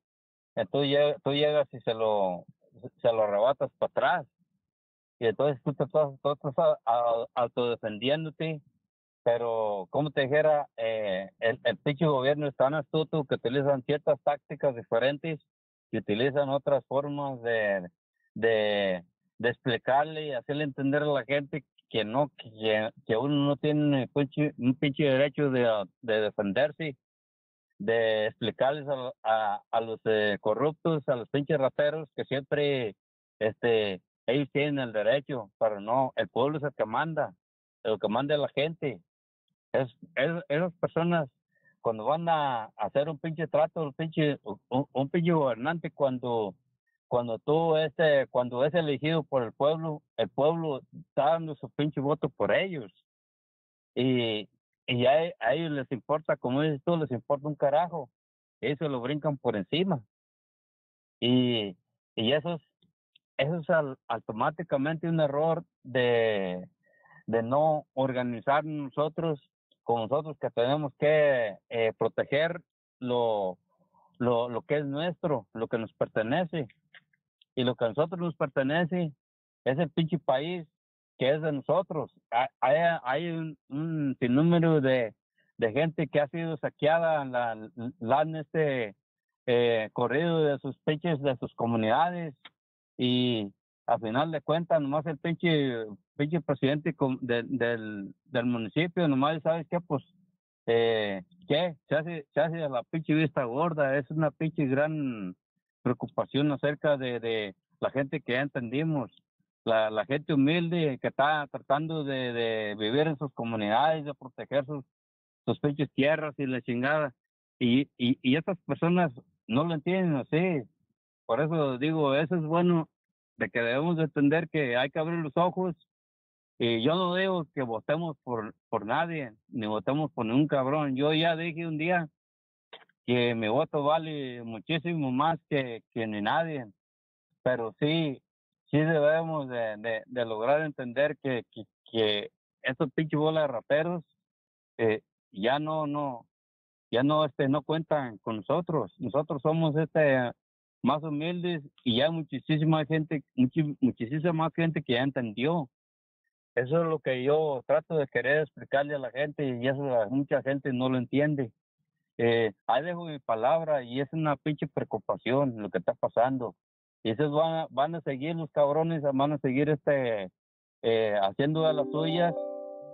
Entonces tú llegas y se lo, se lo arrebatas para atrás. Y entonces tú te estás, tú estás autodefendiéndote, pero como te dijera, eh, el, el pinche gobierno es tan astuto que utilizan ciertas tácticas diferentes y utilizan otras formas de, de, de explicarle y hacerle entender a la gente que no, que, que uno no tiene pinche- un pinche derecho de, de defenderse de explicarles a, a, a los eh, corruptos, a los pinches rateros, que siempre este, ellos tienen el derecho, pero no, el pueblo es el que manda, el que manda la gente. Es, es- esas personas, cuando van a hacer un pinche trato, un pinche, un, un gobernante, cuando, cuando tú, este, cuando es elegido por el pueblo, el pueblo está dando su pinche voto por ellos. Y, y a, e- a ellos les importa, como dices tú, les importa un carajo. Eso lo brincan por encima. Y, y eso es, eso es al- automáticamente un error de, de no organizar nosotros, con nosotros que tenemos que eh, proteger lo, lo, lo que es nuestro, lo que nos pertenece. Y lo que a nosotros nos pertenece es el pinche país que es de nosotros. Ha- Hay, un, un sinnúmero de, de gente que ha sido saqueada, la, la han este, eh, corrido de sus pinches, de sus comunidades y a final de cuentas nomás el pinche, pinche presidente del, del municipio nomás sabes qué pues eh, qué se hace se hace la pinche vista gorda es una pinche gran preocupación acerca de, de la gente que ya entendimos la, gente humilde que está tratando de, vivir en sus comunidades de proteger sus sus pinches tierras y la chingada. Y, y, estas personas no lo entienden así. Por eso digo eso es bueno de que debemos de entender que hay que abrir los ojos. Y yo no digo que votemos por, por nadie, ni votemos por ningún cabrón. Yo ya dije un día que mi voto vale muchísimo más que, que ni nadie, pero sí, sí debemos de, de, de lograr entender que, que, que estos pinches bolas de raperos eh, ya no, no, ya no, este, no cuentan con nosotros. Nosotros somos este más humildes y ya muchísima gente, muchi- muchísima más gente que ya entendió. Eso es lo que yo trato de querer explicarle a la gente y eso mucha gente no lo entiende. Eh, ahí dejo mi palabra y es una pinche preocupación lo que está pasando. Y esos van a, van a seguir los cabrones, van a seguir este eh, haciendo de las suyas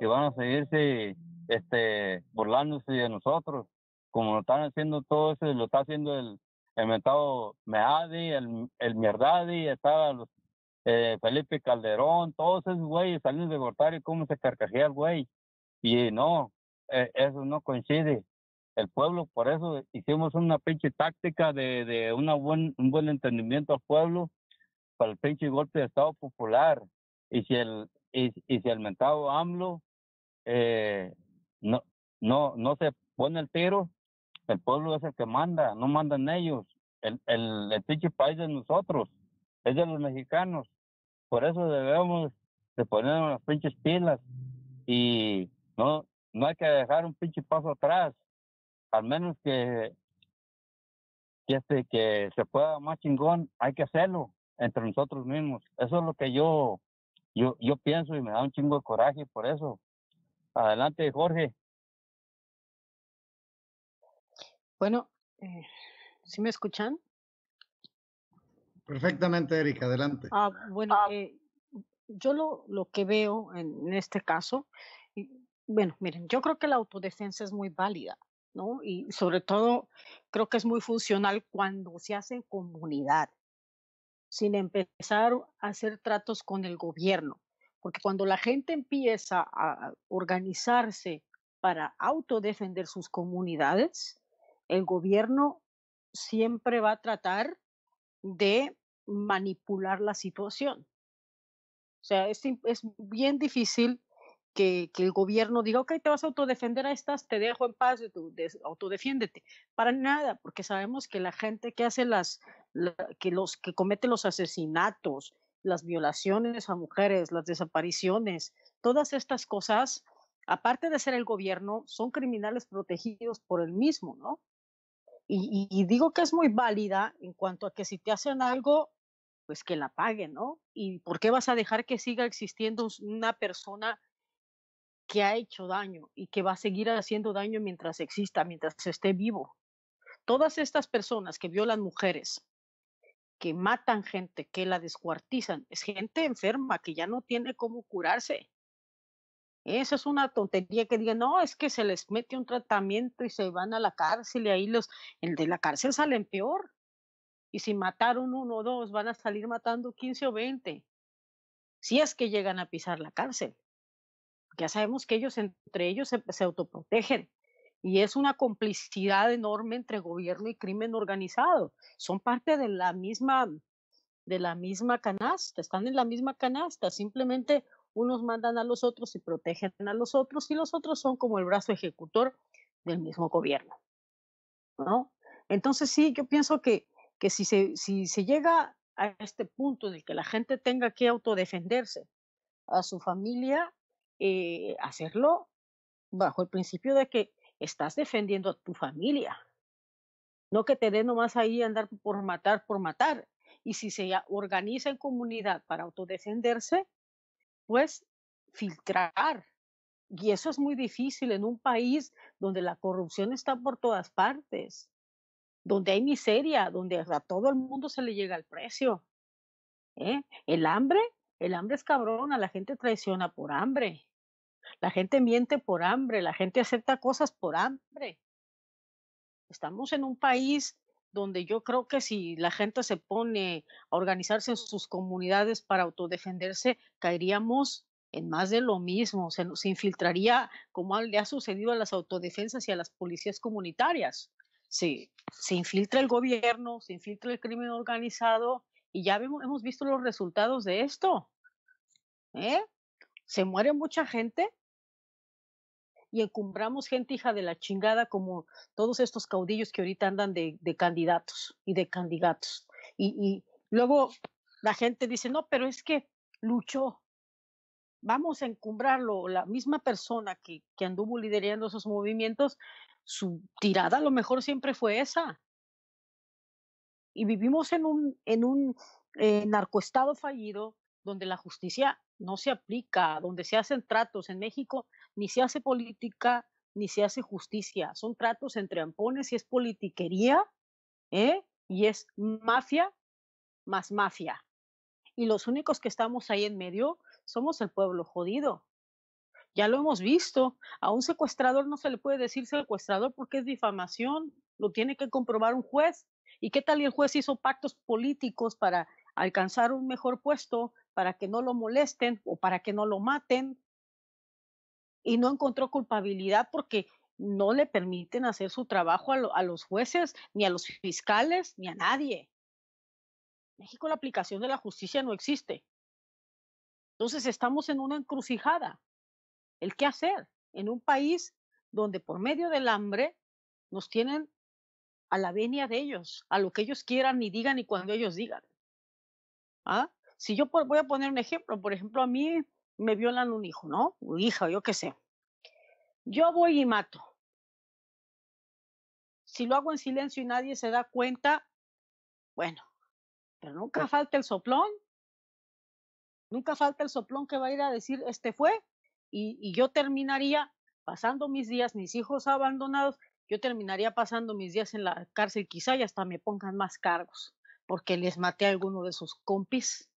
y van a seguirse este burlándose de nosotros, como lo están haciendo todo eso, lo está haciendo el, el mentado Meadi, el, el Mierdadi, estaba los eh, Felipe Calderón, todos esos güeyes salen de Gortari, cómo se carcajea el güey. Y no, eh, eso no coincide. El pueblo, por eso hicimos una pinche táctica de, de una buen, un buen entendimiento al pueblo para el pinche golpe de Estado Popular. Y si el, y, si el mentado AMLO eh, no, no, no se pone el tiro, el pueblo es el que manda, no mandan ellos. El, el, el pinche país de nosotros, es de los mexicanos. Por eso debemos de poner las pinches pilas y no, no hay que dejar un pinche paso atrás. Al menos que, que, este, que se pueda más chingón, hay que hacerlo entre nosotros mismos. Eso es lo que yo, yo, yo pienso y me da un chingo de coraje por eso. Adelante, Jorge. Bueno, eh, ¿sí me escuchan? Perfectamente, Erika, adelante. Ah, bueno, eh, yo lo, lo que veo en, en este caso, y, bueno, miren, yo creo que la autodefensa es muy válida, ¿no? Y sobre todo creo que es muy funcional cuando se hace en comunidad, sin empezar a hacer tratos con el gobierno, porque cuando la gente empieza a organizarse para autodefender sus comunidades, el gobierno siempre va a tratar de manipular la situación. O sea, es, es bien difícil que, el gobierno diga, ok, te vas a autodefender a estas, te dejo en paz, autodefiéndete. Para nada, porque sabemos que la gente que hace las, la, que los que comete los asesinatos, las violaciones a mujeres, las desapariciones, todas estas cosas, aparte de ser el gobierno, son criminales protegidos por el mismo, ¿no? Y, y, y, digo que es muy válida en cuanto a que si te hacen algo, pues que la paguen, ¿no? ¿Y por qué vas a dejar que siga existiendo una persona que ha hecho daño y que va a seguir haciendo daño mientras exista, mientras esté vivo? Todas estas personas que violan mujeres, que matan gente, que la descuartizan, es gente enferma que ya no tiene cómo curarse. Eso es una tontería que digan, no, es que se les mete un tratamiento y se van a la cárcel y ahí los, el de la cárcel salen peor. Y si mataron uno o dos, van a salir matando 15 o 20. Si es que llegan a pisar la cárcel. Ya sabemos que ellos entre ellos se, se autoprotegen. Y es una complicidad enorme entre gobierno y crimen organizado. Son parte de la misma, de la misma canasta, están en la misma canasta. Simplemente unos mandan a los otros y protegen a los otros y los otros son como el brazo ejecutor del mismo gobierno. ¿no? Entonces sí, yo pienso que, que si, se, si se llega a este punto en el que la gente tenga que autodefenderse a su familia, eh, hacerlo bajo el principio de que estás defendiendo a tu familia, no que te den nomás ahí andar por matar, por matar. Y si se organiza en comunidad para autodefenderse, pues filtrar. Y eso es muy difícil en un país donde la corrupción está por todas partes, donde hay miseria, donde a todo el mundo se le llega el precio. ¿eh? El hambre, el hambre es cabrón, a la gente traiciona por hambre. La gente miente por hambre, la gente acepta cosas por hambre. Estamos en un país donde yo creo que si la gente se pone a organizarse en sus comunidades para autodefenderse, caeríamos en más de lo mismo, se, se infiltraría como le ha sucedido a las autodefensas y a las policías comunitarias. Se, se infiltra el gobierno, se infiltra el crimen organizado y ya hemos visto los resultados de esto. ¿eh? Se muere mucha gente y encumbramos gente hija de la chingada como todos estos caudillos que ahorita andan de, candidatos y de candidatos. Y, y, luego la gente dice, no, pero es que luchó. Vamos a encumbrarlo. La misma persona que, que anduvo liderando esos movimientos, su tirada a lo mejor siempre fue esa. Y vivimos en un, en un eh, narcoestado fallido donde la justicia no se aplica, donde se hacen tratos. En México ni se hace política ni se hace justicia. Son tratos entre ampones y es politiquería, ¿eh? Y es mafia más mafia. Y los únicos que estamos ahí en medio somos el pueblo jodido. Ya lo hemos visto. A un secuestrador no se le puede decir secuestrador porque es difamación. Lo tiene que comprobar un juez. ¿Y qué tal el juez hizo pactos políticos para alcanzar un mejor puesto, para que no lo molesten o para que no lo maten? y no encontró culpabilidad porque no le permiten hacer su trabajo a, a, los jueces, ni a los fiscales, ni a nadie. En México la aplicación de la justicia no existe. Entonces estamos en una encrucijada. ¿El qué hacer? En un país donde por medio del hambre nos tienen a la venia de ellos, a lo que ellos quieran y digan y cuando ellos digan. ¿Ah? Si yo voy a poner un ejemplo, por ejemplo, a mí me violan un hijo, ¿no? O hija, yo qué sé. Yo voy y mato. Si lo hago en silencio y nadie se da cuenta, bueno, pero nunca falta el soplón. Nunca falta el soplón que va a ir a decir, este fue, y, y yo terminaría pasando mis días, mis hijos abandonados, yo terminaría pasando mis días en la cárcel quizá y hasta me pongan más cargos porque les maté a alguno de sus compis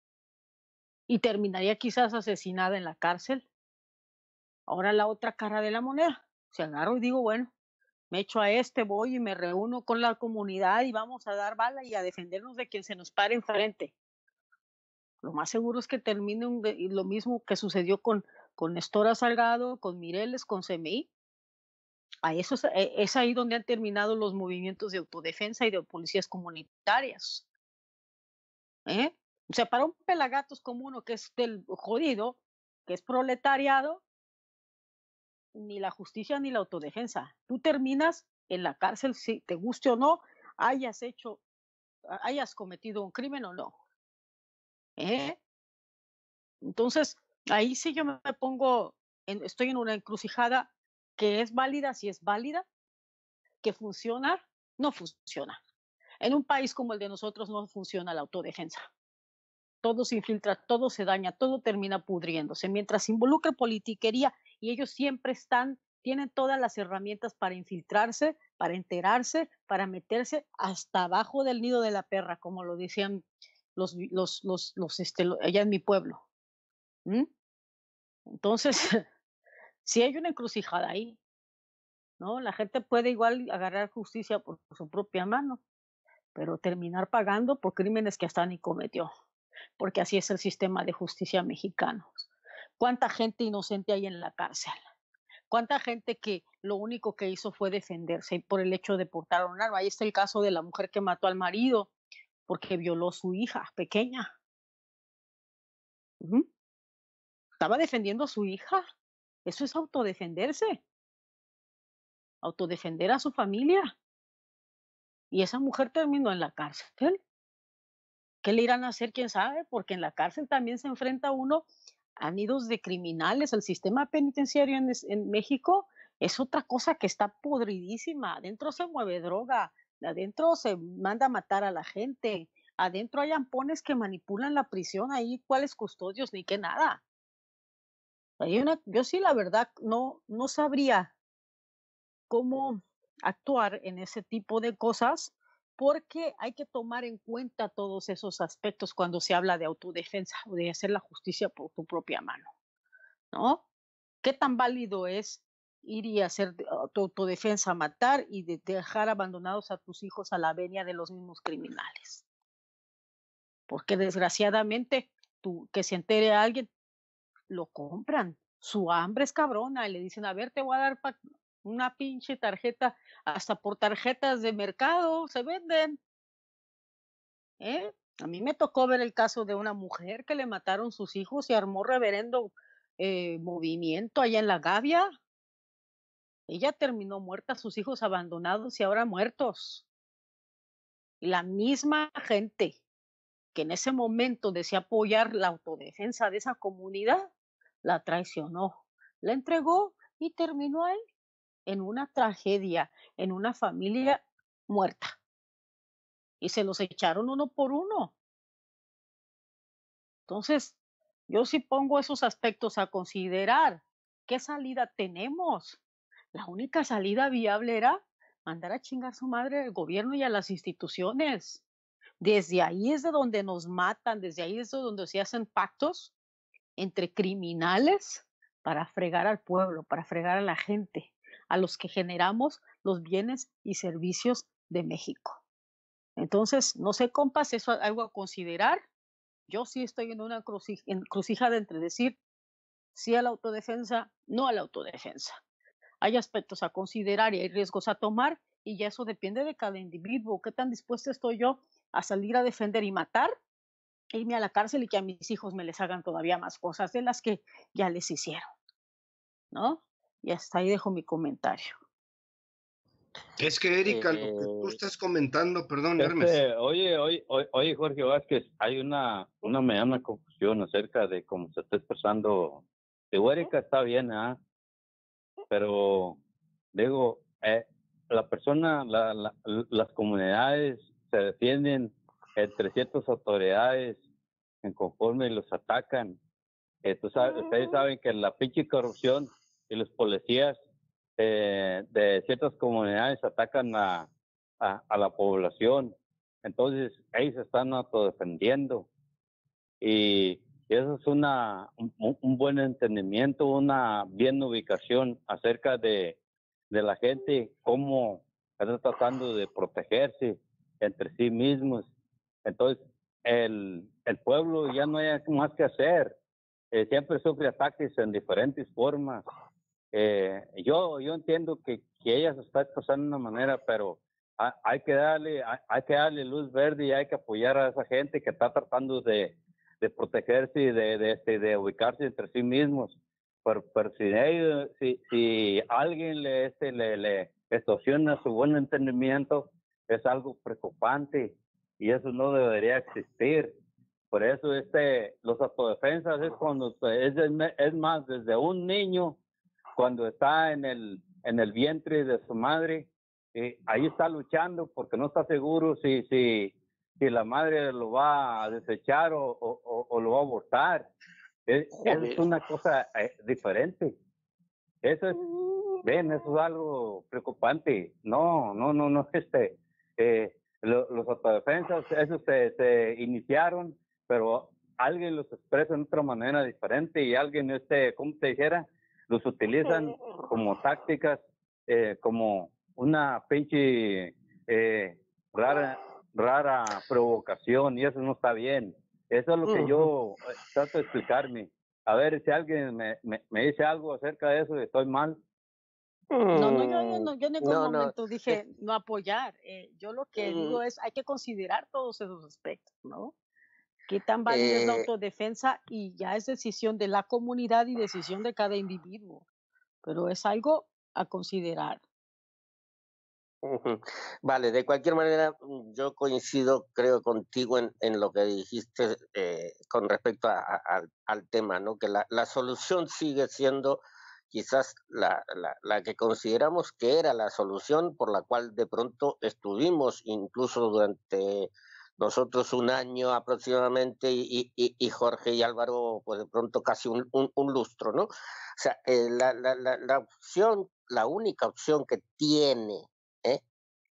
y terminaría quizás asesinada en la cárcel. Ahora la otra cara de la moneda, se agarro y digo, bueno, me echo a este, voy y me reúno con la comunidad y vamos a dar bala y a defendernos de quien se nos pare enfrente. Lo más seguro es que termine lo mismo que sucedió con, con Nestora Salgado, con Mireles, con CMI. Eso es, e, es ahí donde han terminado los movimientos de autodefensa y de policías comunitarias. ¿Eh? O sea, para un pelagatos como uno que es del jodido, que es proletariado, ni la justicia ni la autodefensa. Tú terminas en la cárcel, si te guste o no, hayas hecho, hayas cometido un crimen o no. ¿Eh? Entonces, ahí sí yo me pongo, estoy en una encrucijada que es válida, si es válida, que funciona, no funciona. En un país como el de nosotros no funciona la autodefensa. Todo se infiltra, todo se daña, todo termina pudriéndose. Mientras se involucra politiquería y ellos siempre están, tienen todas las herramientas para infiltrarse, para enterarse, para meterse hasta abajo del nido de la perra, como lo decían los, los, los, este, allá en mi pueblo. Entonces, si hay una encrucijada ahí, ¿no? La gente puede igual agarrar justicia por su propia mano pero terminar pagando por crímenes que hasta ni cometió, porque así es el sistema de justicia mexicano. ¿Cuánta gente inocente hay en la cárcel? ¿Cuánta gente que lo único que hizo fue defenderse por el hecho de portar un arma? Ahí está el caso de la mujer que mató al marido porque violó a su hija pequeña. Estaba defendiendo a su hija. Eso es autodefenderse. Autodefender a su familia. Y esa mujer terminó en la cárcel. ¿Qué le irán a hacer? ¿Quién sabe? Porque en la cárcel también se enfrenta uno a nidos de criminales. El sistema penitenciario en, México es otra cosa que está podridísima. Adentro se mueve droga, adentro se manda a matar a la gente, adentro hay ampones que manipulan la prisión, ahí cuáles custodios ni qué nada. Yo sí la verdad no, no sabría cómo actuar en ese tipo de cosas porque hay que tomar en cuenta todos esos aspectos cuando se habla de autodefensa o de hacer la justicia por tu propia mano, ¿no? ¿Qué tan válido es ir y hacer tu autodefensa, matar y dejar abandonados a tus hijos a la venia de los mismos criminales? Porque desgraciadamente, tú, que se entere alguien, lo compran. Su hambre es cabrona y le dicen, a ver, te voy a dar una pinche tarjeta, hasta por tarjetas de mercado se venden. ¿Eh? A mí me tocó ver el caso de una mujer que le mataron sus hijos y armó reverendo eh, movimiento allá en la Gavia. Ella terminó muerta, sus hijos abandonados y ahora muertos. La misma gente que en ese momento decía apoyar la autodefensa de esa comunidad, la traicionó, la entregó y terminó ahí en una tragedia, en una familia muerta. Y se los echaron uno por uno. Entonces, yo sí pongo esos aspectos a considerar. ¿Qué salida tenemos? La única salida viable era mandar a chingar su madre al gobierno y a las instituciones. Desde ahí es de donde nos matan, desde ahí es de donde se hacen pactos entre criminales para fregar al pueblo, para fregar a la gente a los que generamos los bienes y servicios de México. Entonces, no sé, compas, eso es algo a considerar. Yo sí estoy en una encrucijada entre decir sí a la autodefensa, no a la autodefensa. Hay aspectos a considerar y hay riesgos a tomar y ya eso depende de cada individuo. ¿Qué tan dispuesto estoy yo a salir a defender y matar? Irme a la cárcel y que a mis hijos me les hagan todavía más cosas de las que ya les hicieron. ¿No? Y hasta ahí dejo mi comentario. Es que, Erika, lo que tú Eh, estás comentando, perdón, Hermes. Este, oye, oye, oye, oye, Jorge Vázquez, hay una, una mediana confusión acerca de cómo se está expresando. Digo, Erika está bien, ¿ah? Pero, digo, eh, la persona, la, la- las comunidades se defienden entre ciertas autoridades en conforme los atacan. Eh, sabes- ustedes saben que la pinche corrupción y los policías eh, de ciertas comunidades atacan a, a, a la población. Entonces, ellos se están autodefendiendo. Y eso es una, un, un buen entendimiento, una bien ubicación acerca de, de la gente, cómo están tratando de protegerse entre sí mismos. Entonces, el, el pueblo ya no hay más que hacer. Eh, siempre sufre ataques en diferentes formas. Eh, yo, yo entiendo que, que ella se está expresando de una manera, pero hay, que darle, hay que darle luz verde y hay que apoyar a esa gente que está tratando de, de protegerse y de, de, este, de ubicarse entre sí mismos. Pero, pero si, ellos- si, si alguien le, este, le, le extorsiona su buen entendimiento, es algo preocupante y eso no debería existir. Por eso este, los autodefensas es cuando es, es más desde un niño cuando está en el en el vientre de su madre eh, ahí está luchando porque no está seguro si si si la madre lo va a desechar o, o, o- lo va a abortar. Es, eso es una cosa eh, diferente. Eso es ven eso es algo preocupante. No no no no este eh, lo- los autodefensas esos se, se iniciaron pero alguien los expresa de otra manera diferente y alguien este cómo te dijera los utilizan como tácticas eh, como una pinche eh, rara rara provocación y eso no está bien. Eso es lo que yo eh, trato de explicarme. A ver si alguien me, me, me dice algo acerca de eso y estoy mal No, no, yo, yo no, yo en ningún Mm, no, momento dije no apoyar. eh, yo lo que digo Mm. es hay que considerar todos esos aspectos, ¿no? Qué tan válida es la Eh, autodefensa y ya es decisión de la comunidad y decisión de cada individuo, pero es algo a considerar. Vale, de cualquier manera, mm, yo coincido, creo, contigo en, en lo que dijiste eh, con respecto a- a- al, al tema, ¿no? Que la, la solución sigue siendo quizás la, la, la que consideramos que era la solución por la cual de pronto estuvimos incluso durante nosotros un año aproximadamente y, y, y Jorge y Álvaro, pues de pronto casi un, un, un lustro, ¿no? O sea, eh, la, la, opción, la única opción que tiene ¿eh?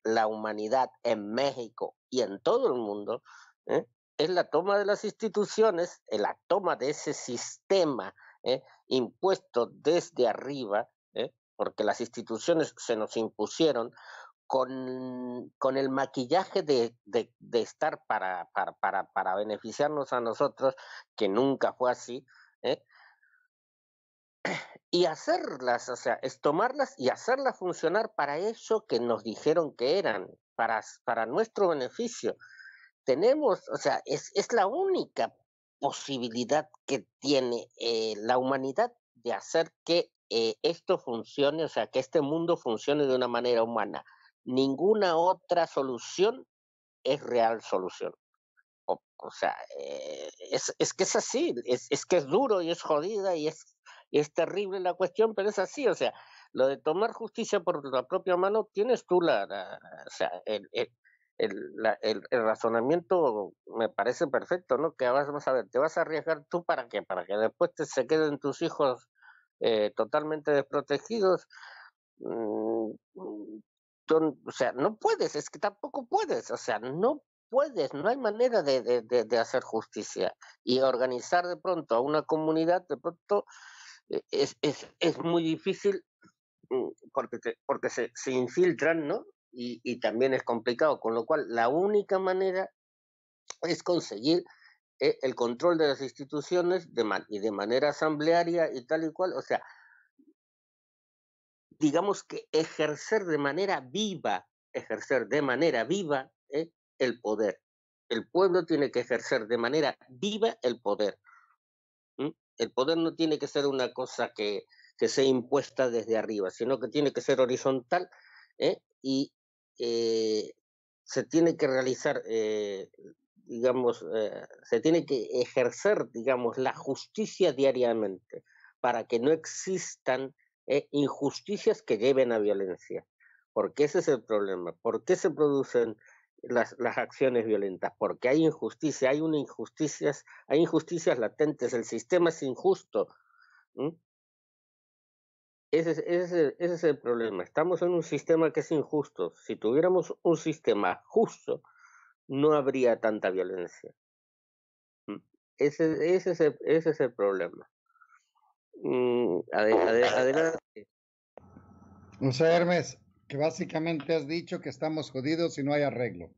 la humanidad en México y en todo el mundo, ¿eh? es la toma de las instituciones, eh, la toma de ese sistema ¿eh? Impuesto desde arriba, ¿eh? porque las instituciones se nos impusieron con, con el maquillaje de, de, estar para, para, para, para beneficiarnos a nosotros, que nunca fue así, ¿eh? y hacerlas, o sea, es tomarlas y hacerlas funcionar para eso que nos dijeron que eran, para, para nuestro beneficio. Tenemos, o sea, es, es la única posibilidad que tiene eh, la humanidad de hacer que eh, esto funcione, o sea, que este mundo funcione de una manera humana. Ninguna otra solución es real solución. O, sea, eh, es, es, que es así, es, es que es duro y es jodida y es es terrible la cuestión, pero es así, o sea, lo de tomar justicia por la propia mano, tienes tú la, el, la, el, razonamiento me parece perfecto, ¿no? Que vas, a ver, te vas a arriesgar tú para qué, para que después te, se queden tus hijos eh, totalmente desprotegidos. Mm, ton, o sea, no puedes, es que tampoco puedes, o sea, no puedes, no hay manera de, de, de, hacer justicia y organizar de pronto a una comunidad, de pronto es, es, es muy difícil mm, porque, te, porque se, se, infiltran, ¿no? Y, y, también es complicado, con lo cual la única manera es conseguir eh, el control de las instituciones de man y de manera asamblearia y tal y cual, o sea, digamos que ejercer de manera viva, ejercer de manera viva eh, el poder. El pueblo tiene que ejercer de manera viva el poder. ¿Mm? El poder no tiene que ser una cosa que, que sea impuesta desde arriba, sino que tiene que ser horizontal ¿eh? y, eh, se tiene que realizar, eh, digamos, eh, se tiene que ejercer, digamos, la justicia diariamente para que no existan injusticias que lleven a violencia. Porque ese es el problema. ¿Por qué se producen las, las, acciones violentas? Porque hay injusticia, hay una injusticias, hay injusticias latentes, el sistema es injusto. Ese es, ese, ese es el problema. Estamos en un sistema que es injusto. Si tuviéramos un sistema justo, no habría tanta violencia. Mm, ese, ese, es, el, ese es el problema. Mm, adelante. O sea, Hermes, que básicamente has dicho que estamos jodidos y no hay arreglo.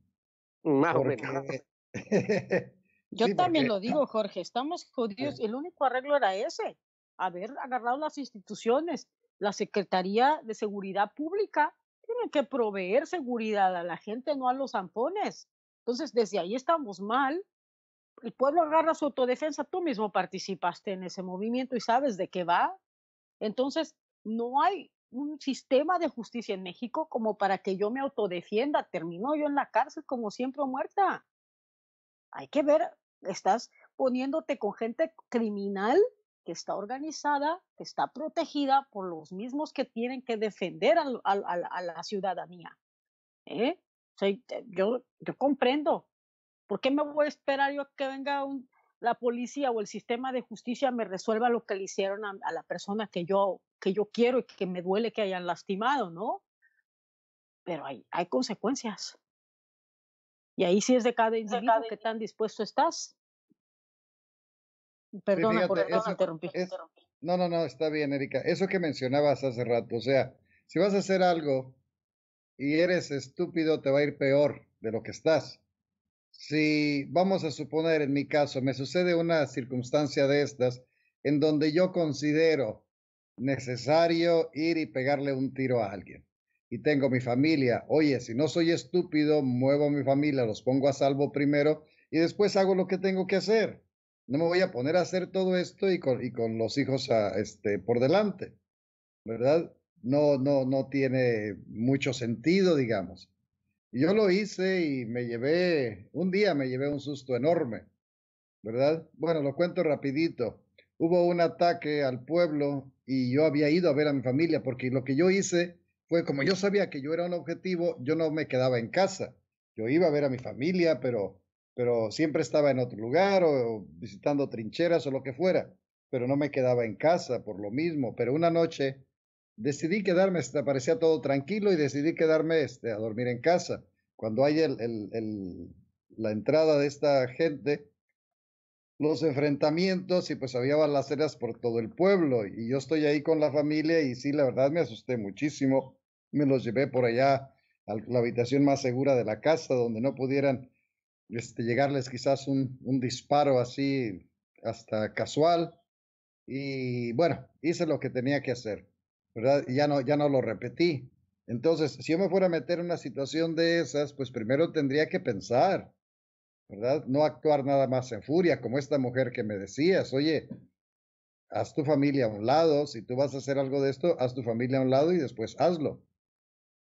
Más o menos. Yo también lo digo, Jorge, estamos jodidos. El único arreglo era ese, haber agarrado las instituciones, la Secretaría de Seguridad Pública tiene que proveer seguridad a la gente, no a los zampones. Entonces, desde ahí estamos mal. El pueblo agarra su autodefensa, tú mismo participaste en ese movimiento y sabes de qué va. Entonces, no hay un sistema de justicia en México como para que yo me autodefienda. Termino yo en la cárcel como siempre muerta. Hay que ver, estás poniéndote con gente criminal que está organizada, que está protegida por los mismos que tienen que defender a, la ciudadanía. ¿eh? yo, yo comprendo. ¿Por qué me voy a esperar yo que venga la policía o el sistema de justicia me resuelva lo que le hicieron a, la persona que yo, que yo quiero y que me duele que hayan lastimado, ¿no? Pero hay, hay consecuencias. Y ahí sí es de cada individuo que tan dispuesto estás. Perdona por interrumpir. no, no, no, está bien, Erika. Eso que mencionabas hace rato, o sea, si vas a hacer algo y eres estúpido, te va a ir peor de lo que estás. Si vamos a suponer, en mi caso, me sucede una circunstancia de estas en donde yo considero necesario ir y pegarle un tiro a alguien. Y tengo mi familia. Oye, si no soy estúpido, muevo a mi familia, los pongo a salvo primero y después hago lo que tengo que hacer no me voy a poner a hacer todo esto y con, los hijos a, este, por delante, ¿verdad? No, no, no tiene mucho sentido, digamos. Yo lo hice y me llevé, un día me llevé un susto enorme, ¿verdad? Bueno, lo cuento rapidito. Hubo un ataque al pueblo y yo había ido a ver a mi familia porque lo que yo hice fue como yo sabía que yo era un objetivo, yo no me quedaba en casa. Yo iba a ver a mi familia, pero pero siempre estaba en otro lugar o visitando trincheras o lo que fuera, pero no me quedaba en casa por lo mismo. Pero una noche decidí quedarme, este, parecía todo tranquilo y decidí quedarme este, a dormir en casa. Cuando hay la entrada de esta gente, los enfrentamientos y pues había balaceras por todo el pueblo y yo estoy ahí con la familia y sí, la verdad me asusté muchísimo. Me los llevé por allá a la habitación más segura de la casa donde no pudieran este, llegarles quizás un, disparo así hasta casual. Y bueno, hice lo que tenía que hacer, ¿verdad? Ya no, ya no lo repetí. Entonces, si yo me fuera a meter en una situación de esas, pues primero tendría que pensar, ¿verdad? No actuar nada más en furia, como esta mujer que me decías, oye, haz tu familia a un lado, si tú vas a hacer algo de esto, haz tu familia a un lado y después hazlo,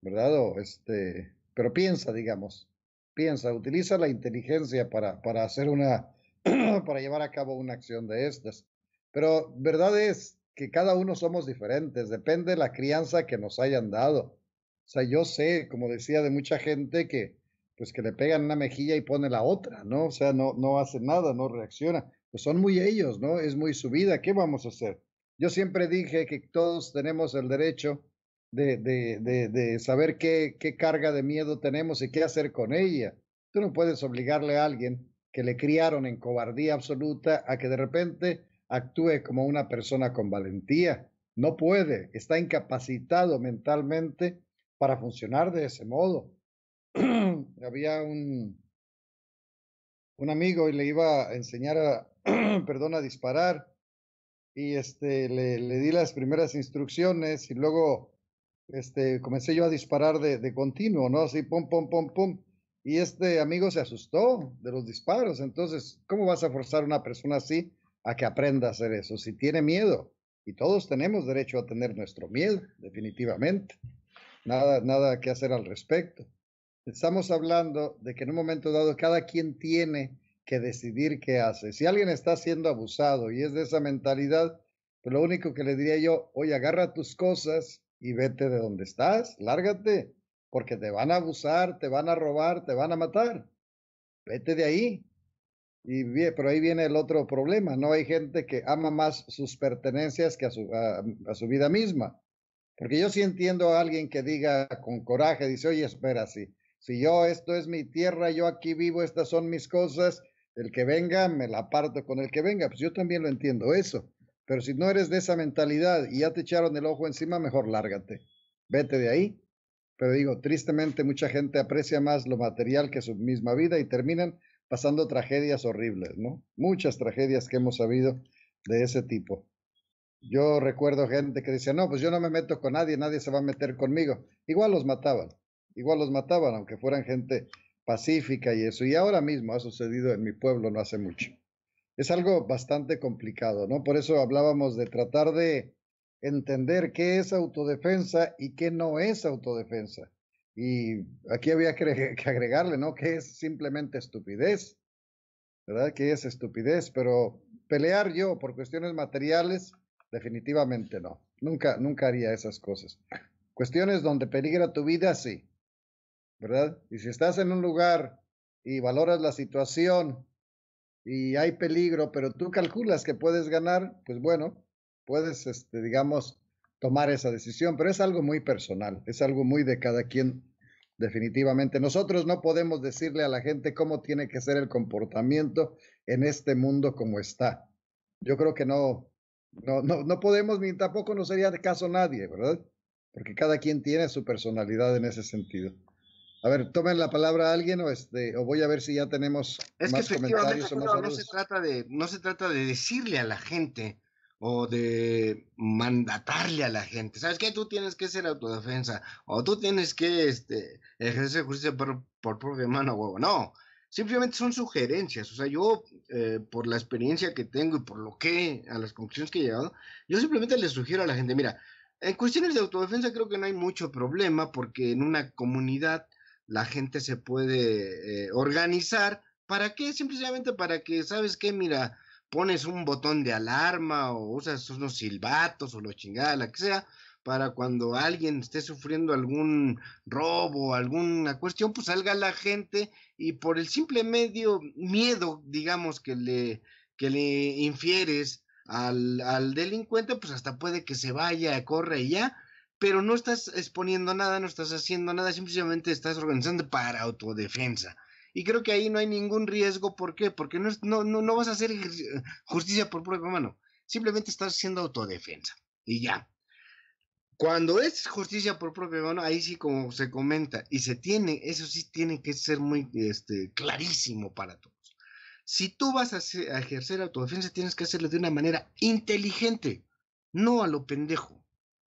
¿verdad? O este, pero piensa, digamos, piensa, utiliza la inteligencia para, para hacer una, para llevar a cabo una acción de estas. Pero verdad es que cada uno somos diferentes, depende de la crianza que nos hayan dado. O sea, yo sé, como decía, de mucha gente que, pues que le pegan una mejilla y pone la otra, ¿no? O sea, no, no hace nada, no reacciona. Pues son muy ellos, ¿no? Es muy su vida, ¿qué vamos a hacer? Yo siempre dije que todos tenemos el derecho de, de, de, saber qué, qué carga de miedo tenemos y qué hacer con ella. Tú no puedes obligarle a alguien que le criaron en cobardía absoluta a que de repente actúe como una persona con valentía. No puede, está incapacitado mentalmente para funcionar de ese modo. Había un, un amigo y le iba a enseñar a, perdón, a disparar y este, le, le, di las primeras instrucciones y luego este, comencé yo a disparar de, de continuo, ¿no? Así, pum, pum, pum, pum. Y este amigo se asustó de los disparos. Entonces, ¿cómo vas a forzar a una persona así a que aprenda a hacer eso? Si tiene miedo. Y todos tenemos derecho a tener nuestro miedo, definitivamente. Nada, nada que hacer al respecto. Estamos hablando de que en un momento dado cada quien tiene que decidir qué hace. Si alguien está siendo abusado y es de esa mentalidad, pues lo único que le diría yo, oye, agarra tus cosas y vete de donde estás, lárgate, porque te van a abusar, te van a robar, te van a matar. Vete de ahí. Y bien, pero ahí viene el otro problema, ¿no? Hay gente que ama más sus pertenencias que a su, a, su vida misma. Porque yo sí entiendo a alguien que diga con coraje, dice, oye, espera, si, si yo, esto es mi tierra, yo aquí vivo, estas son mis cosas, el que venga, me la parto con el que venga. Pues yo también lo entiendo eso. Pero si no eres de esa mentalidad y ya te echaron el ojo encima, mejor lárgate. Vete de ahí. Pero digo, tristemente mucha gente aprecia más lo material que su misma vida y terminan pasando tragedias horribles, ¿no? Muchas tragedias que hemos sabido de ese tipo. Yo recuerdo gente que decía, no, pues yo no me meto con nadie, nadie se va a meter conmigo. Igual los mataban, igual los mataban, aunque fueran gente pacífica y eso. Y ahora mismo ha sucedido en mi pueblo no hace mucho. Es algo bastante complicado, ¿no? Por eso hablábamos de tratar de entender qué es autodefensa y qué no es autodefensa. Y aquí había que, agregarle, ¿no? Que es simplemente estupidez, ¿verdad? Que es estupidez, pero pelear yo por cuestiones materiales, definitivamente no. Nunca, nunca haría esas cosas. Cuestiones donde peligra tu vida, sí, ¿verdad? Y si estás en un lugar y valoras la situación y hay peligro, pero tú calculas que puedes ganar, pues bueno, puedes, este, digamos, tomar esa decisión, pero es algo muy personal, es algo muy de cada quien, definitivamente. Nosotros no podemos decirle a la gente cómo tiene que ser el comportamiento en este mundo como está. Yo creo que no, no, no, no podemos, ni tampoco nos sería de caso nadie, ¿verdad? Porque cada quien tiene su personalidad en ese sentido. A ver, tomen la palabra a alguien o este, o voy a ver si ya tenemos es más que comentarios o más no, se trata de, no se trata de decirle a la gente o de mandatarle a la gente. ¿Sabes qué? Tú tienes que ser autodefensa o tú tienes que este, ejercer justicia por, por propia mano, huevo. No, simplemente son sugerencias. O sea, yo, eh, por la experiencia que tengo y por lo que, a las conclusiones que he llegado, yo simplemente le sugiero a la gente, mira, en cuestiones de autodefensa creo que no hay mucho problema porque en una comunidad la gente se puede eh, organizar. ¿Para qué? Simplemente para que, ¿sabes qué? Mira, pones un botón de alarma o usas unos silbatos o lo chingada, la que sea, para cuando alguien esté sufriendo algún robo, alguna cuestión, pues salga la gente y por el simple medio miedo, digamos, que le, que le infieres al, al delincuente, pues hasta puede que se vaya, corre y ya, pero no estás exponiendo nada, no estás haciendo nada, simplemente estás organizando para autodefensa. Y creo que ahí no hay ningún riesgo. ¿Por qué? Porque no, no, no, vas a hacer justicia por propia mano. Simplemente estás haciendo autodefensa. Y ya. Cuando es justicia por propia mano, ahí sí como se comenta, y se tiene, eso sí tiene que ser muy este, clarísimo para todos. Si tú vas a, a ejercer autodefensa, tienes que hacerlo de una manera inteligente, no a lo pendejo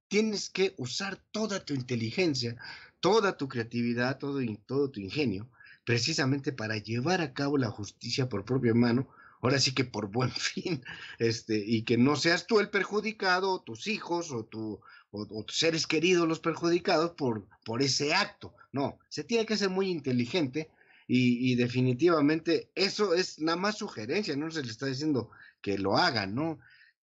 tienes que usar toda tu inteligencia, toda tu creatividad, todo, tu ingenio, precisamente para llevar a cabo la justicia por propia mano, ahora sí que por buen fin, este, y que no seas tú el perjudicado, o tus hijos, o, tu, o, tus seres queridos los perjudicados por, por ese acto. No, se tiene que ser muy inteligente y, y, definitivamente eso es nada más sugerencia, no se le está diciendo que lo hagan, ¿no?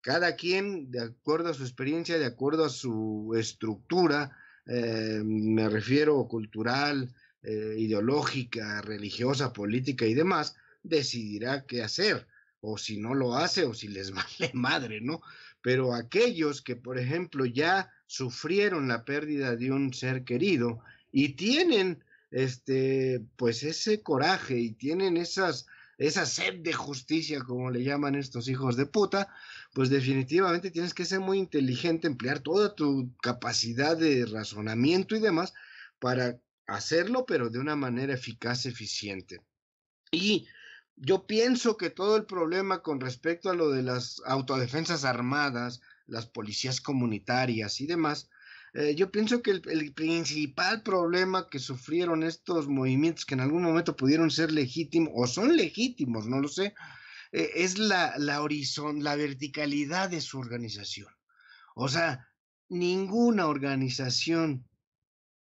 Cada quien, de acuerdo a su experiencia, de acuerdo a su estructura, eh, me refiero cultural, eh, ideológica, religiosa, política y demás, decidirá qué hacer, o si no lo hace, o si les vale madre, ¿no? Pero aquellos que, por ejemplo, ya sufrieron la pérdida de un ser querido y tienen, este, pues ese coraje y tienen esas esa sed de justicia, como le llaman estos hijos de puta, pues definitivamente tienes que ser muy inteligente, emplear toda tu capacidad de razonamiento y demás para hacerlo, pero de una manera eficaz, eficiente. Y yo pienso que todo el problema con respecto a lo de las autodefensas armadas, las policías comunitarias y demás, eh, yo pienso que el, principal problema que sufrieron estos movimientos que en algún momento pudieron ser legítimos o son legítimos, no lo sé, eh, es la, la horizon, la verticalidad de su organización. O sea, ninguna organización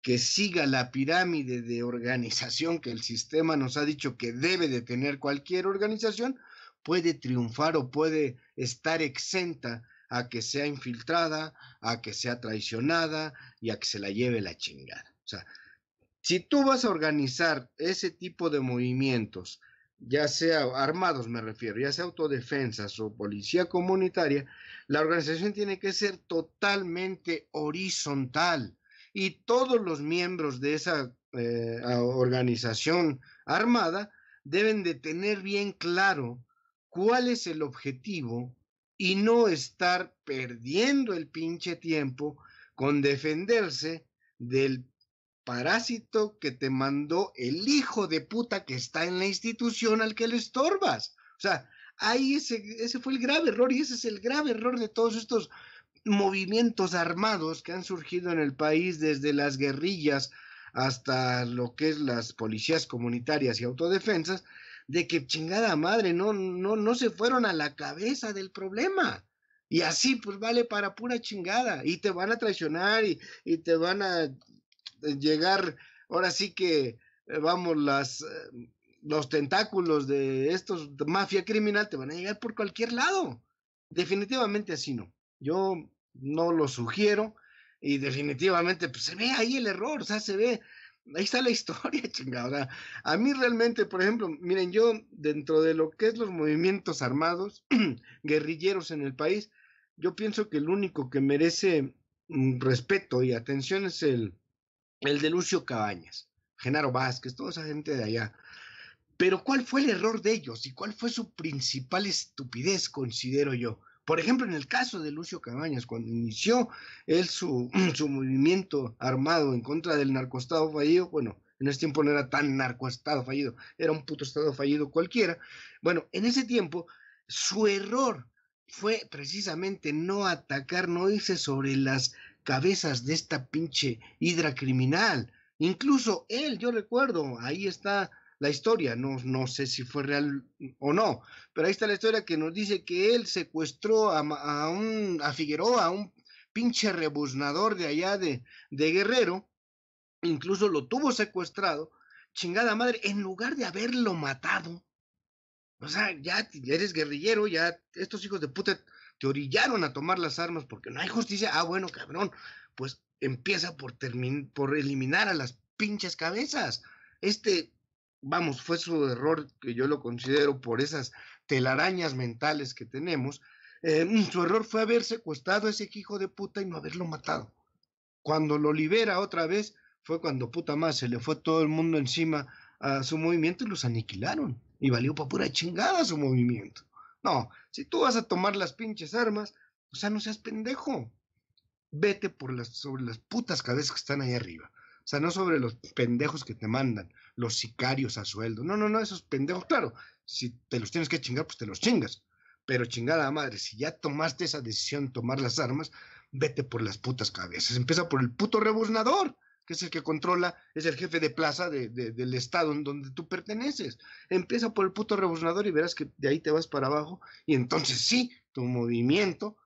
que siga la pirámide de organización que el sistema nos ha dicho que debe de tener cualquier organización, puede triunfar o puede estar exenta a que sea infiltrada, a que sea traicionada y a que se la lleve la chingada. O sea, si tú vas a organizar ese tipo de movimientos, ya sea armados me refiero, ya sea autodefensas o policía comunitaria, la organización tiene que ser totalmente horizontal y todos los miembros de esa eh, organización armada deben de tener bien claro cuál es el objetivo y no estar perdiendo el pinche tiempo con defenderse del parásito que te mandó el hijo de puta que está en la institución al que le estorbas. O sea, ahí ese, ese fue el grave error y ese es el grave error de todos estos movimientos armados que han surgido en el país desde las guerrillas hasta lo que es las policías comunitarias y autodefensas, de que chingada madre, no, no, no se fueron a la cabeza del problema. Y así pues vale para pura chingada. Y te van a traicionar y, y te van a eh, llegar, ahora sí que, eh, vamos, las, eh, los tentáculos de estos mafia criminal te van a llegar por cualquier lado. Definitivamente así no. Yo no lo sugiero y definitivamente pues, se ve ahí el error, o sea, se ve, ahí está la historia, chingada. A mí realmente, por ejemplo, miren, yo dentro de lo que es los movimientos armados, guerrilleros en el país, yo pienso que el único que merece mm, respeto y atención es el, el de Lucio Cabañas, Genaro Vázquez, toda esa gente de allá. Pero ¿cuál fue el error de ellos y cuál fue su principal estupidez, considero yo? Por ejemplo, en el caso de Lucio Cabañas, cuando inició él su, su movimiento armado en contra del narcoestado fallido, bueno, en ese tiempo no era tan narcoestado fallido, era un puto estado fallido cualquiera. Bueno, en ese tiempo su error fue precisamente no atacar, no irse sobre las cabezas de esta pinche hidra criminal. Incluso él, yo recuerdo, ahí está la historia, no, no sé si fue real o no, pero ahí está la historia que nos dice que él secuestró a, a un, a Figueroa, a un pinche rebuznador de allá de, de Guerrero, incluso lo tuvo secuestrado, chingada madre, en lugar de haberlo matado, o sea, ya eres guerrillero, ya estos hijos de puta te orillaron a tomar las armas porque no hay justicia, ah, bueno, cabrón, pues empieza por, por eliminar a las pinches cabezas. Este vamos, fue su error que yo lo considero por esas telarañas mentales que tenemos. Eh, su error fue haber secuestrado a ese hijo de puta y no haberlo matado. Cuando lo libera otra vez, fue cuando puta más se le fue todo el mundo encima a su movimiento y los aniquilaron. Y valió para pura chingada su movimiento. No, si tú vas a tomar las pinches armas, o sea, no seas pendejo. Vete por las, sobre las putas cabezas que están ahí arriba. O sea, no sobre los pendejos que te mandan, los sicarios a sueldo. No, no, no, esos pendejos, claro, si te los tienes que chingar, pues te los chingas. Pero chingada madre, si ya tomaste esa decisión, tomar las armas, vete por las putas cabezas. Empieza por el puto rebuznador, que es el que controla, es el jefe de plaza del estado en donde tú perteneces. Empieza por el puto rebuznador y verás que de ahí te vas para abajo y entonces sí, tu movimiento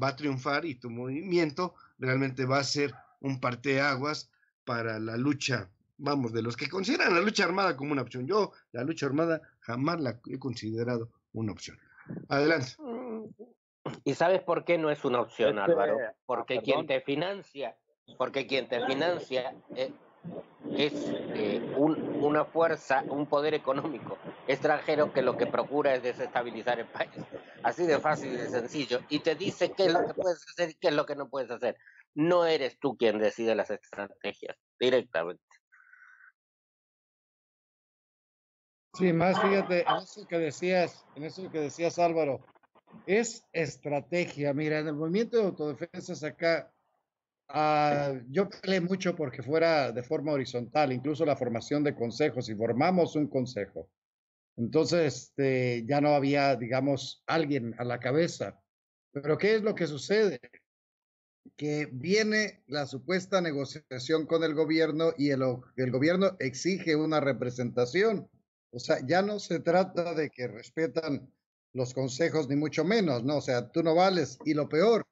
va a triunfar y tu movimiento realmente va a ser un parteaguas para la lucha, vamos, de los que consideran la lucha armada como una opción. Yo la lucha armada jamás la he considerado una opción. Adelante. ¿Y sabes por qué no es una opción, Álvaro? Porque quien te financia, porque quien te financia eh, es eh, una fuerza, un poder económico extranjero que lo que procura es desestabilizar el país. Así de fácil y de sencillo. Y te dice qué es lo que puedes hacer y qué es lo que no puedes hacer no eres tú quien decide las estrategias directamente. Sí, más fíjate, en eso que decías, en eso que decías Álvaro, es estrategia. Mira, en el movimiento de autodefensas acá, ah, yo peleé mucho porque fuera de forma horizontal, incluso la formación de consejos, y formamos un consejo. Entonces, este, ya no había, digamos, alguien a la cabeza. Pero ¿qué es lo que sucede? que viene la supuesta negociación con el gobierno y el, el, gobierno exige una representación. O sea, ya no se trata de que respetan los consejos ni mucho menos, ¿no? O sea, tú no vales. Y lo peor,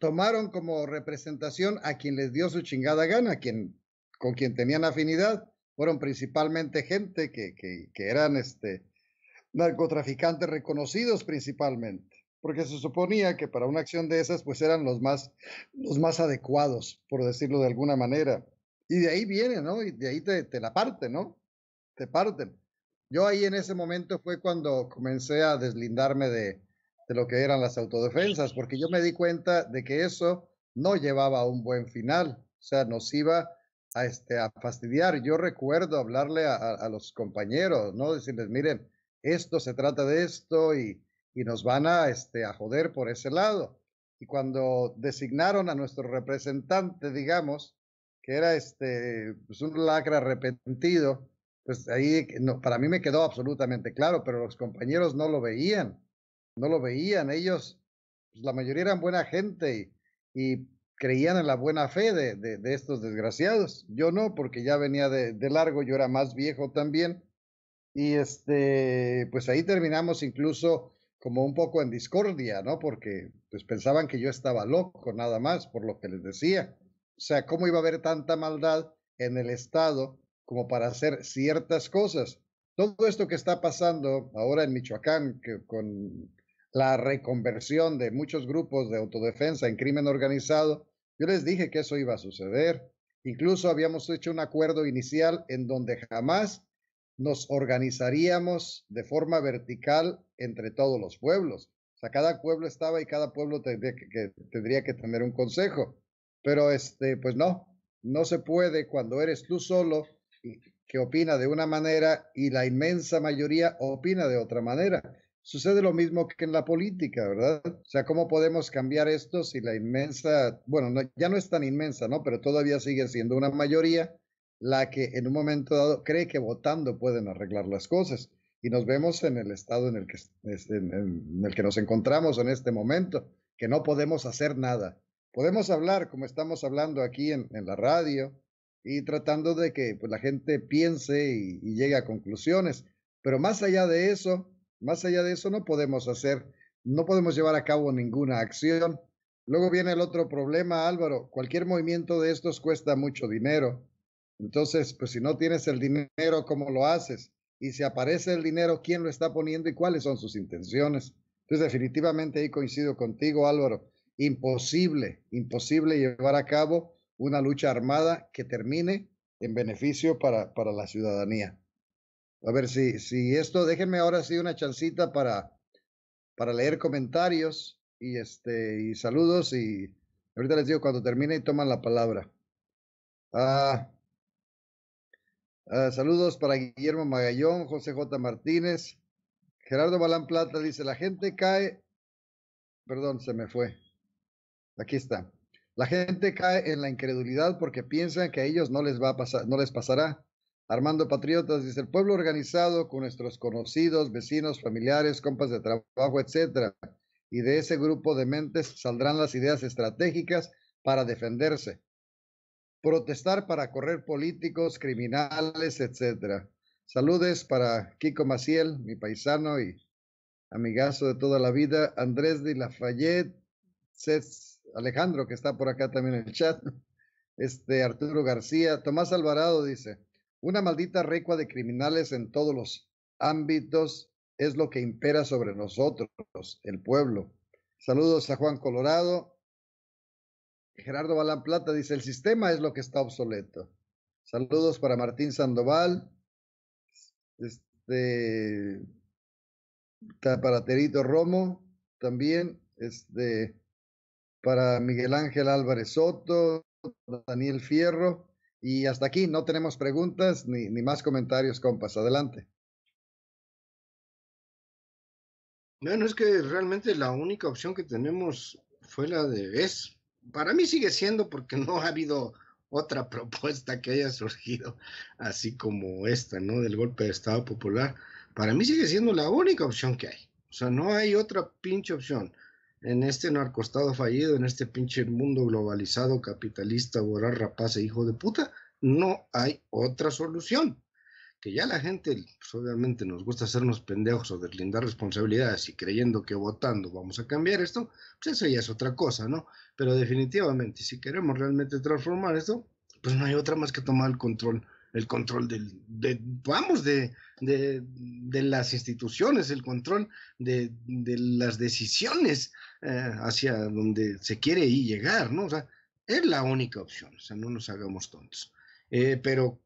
tomaron como representación a quien les dio su chingada gana, quien, con quien tenían afinidad. Fueron principalmente gente que, que, eran este, narcotraficantes reconocidos principalmente, porque se suponía que para una acción de esas pues eran los más, los más adecuados, por decirlo de alguna manera. Y de ahí viene, ¿no? Y de ahí te, la parten, ¿no? Te parten. Yo ahí en ese momento fue cuando comencé a deslindarme de, de lo que eran las autodefensas, porque yo me di cuenta de que eso no llevaba a un buen final, o sea, nos iba a, este, a fastidiar. Yo recuerdo hablarle a, a, los compañeros, ¿no? Decirles, miren, esto se trata de esto y, y nos van a, este, a joder por ese lado. Y cuando designaron a nuestro representante, digamos, que era este, pues un lacra arrepentido, pues ahí no, para mí me quedó absolutamente claro, pero los compañeros no lo veían no lo veían. Ellos, pues, la mayoría eran buena gente y, creían en la buena fe de, estos desgraciados. Yo no, porque ya venía de, de, largo, yo era más viejo también. Y este, pues ahí terminamos incluso como un poco en discordia, ¿no? Porque pues pensaban que yo estaba loco nada más por lo que les decía. O sea, ¿cómo iba a haber tanta maldad en el Estado como para hacer ciertas cosas? Todo esto que está pasando ahora en Michoacán, que con la reconversión de muchos grupos de autodefensa en crimen organizado, yo les dije que eso iba a suceder. Incluso habíamos hecho un acuerdo inicial en donde jamás nos organizaríamos de forma vertical entre todos los pueblos. O sea, cada pueblo estaba y cada pueblo tendría que, tendría que tener un consejo. Pero este, pues no, no se puede cuando eres tú solo que opina de una manera y la inmensa mayoría opina de otra manera. Sucede lo mismo que en la política, ¿verdad? O sea, ¿cómo podemos cambiar esto si la inmensa, bueno, no, ya no es tan inmensa, ¿no? Pero todavía sigue siendo una mayoría la que en un momento dado cree que votando pueden arreglar las cosas. Y nos vemos en el estado en el que, en el que nos encontramos en este momento, que no podemos hacer nada. Podemos hablar como estamos hablando aquí en, en la radio y tratando de que pues, la gente piense y, llegue a conclusiones. Pero más allá de eso, más allá de eso no podemos hacer, no podemos llevar a cabo ninguna acción. Luego viene el otro problema, Álvaro. Cualquier movimiento de estos cuesta mucho dinero. Entonces, pues si no tienes el dinero, ¿cómo lo haces? Y si aparece el dinero, ¿quién lo está poniendo y cuáles son sus intenciones? Entonces, definitivamente ahí coincido contigo, Álvaro. Imposible, imposible llevar a cabo una lucha armada que termine en beneficio para, para la ciudadanía. A ver si, si esto, déjenme ahora sí una chancita para, para leer comentarios y, este, y saludos y ahorita les digo cuando termine y toman la palabra. Ah, ah, saludos para Guillermo Magallón, José J. Martínez, Gerardo Balán Plata dice, la gente cae, perdón, se me fue. Aquí está. La gente cae en la incredulidad porque piensan que a ellos no les va a pasar, no les pasará. Armando Patriotas dice, el pueblo organizado con nuestros conocidos, vecinos, familiares, compas de trabajo, etcétera. Y de ese grupo de mentes saldrán las ideas estratégicas para defenderse. Protestar para correr políticos, criminales, etcétera. Saludes para Kiko Maciel, mi paisano y amigazo de toda la vida. Andrés de Lafayette, Alejandro, que está por acá también en el chat. Este Arturo García, Tomás Alvarado dice, una maldita recua de criminales en todos los ámbitos es lo que impera sobre nosotros, el pueblo. Saludos a Juan Colorado. Gerardo Balán Plata dice, el sistema es lo que está obsoleto. Saludos para Martín Sandoval. Este, para Terito Romo también. Este, para Miguel Ángel Álvarez Soto, Daniel Fierro. Y hasta aquí, no tenemos preguntas ni, ni más comentarios, compas. Adelante. Bueno, es que realmente la única opción que tenemos fue la de es. Para mí sigue siendo porque no ha habido otra propuesta que haya surgido así como esta, ¿no? Del golpe de Estado popular. Para mí sigue siendo la única opción que hay. O sea, no hay otra pinche opción en este narcostado fallido, en este pinche mundo globalizado, capitalista, voraz, rapaz e hijo de puta, no hay otra solución que ya la gente, pues obviamente nos gusta hacernos pendejos o deslindar responsabilidades y creyendo que votando vamos a cambiar esto, pues eso ya es otra cosa, ¿no? Pero definitivamente, si queremos realmente transformar esto, pues no hay otra más que tomar el control, el control de, vamos, de, de, de las instituciones, el control de, de las decisiones eh, hacia donde se quiere ir llegar, ¿no? O sea, es la única opción, o sea, no nos hagamos tontos. Eh, pero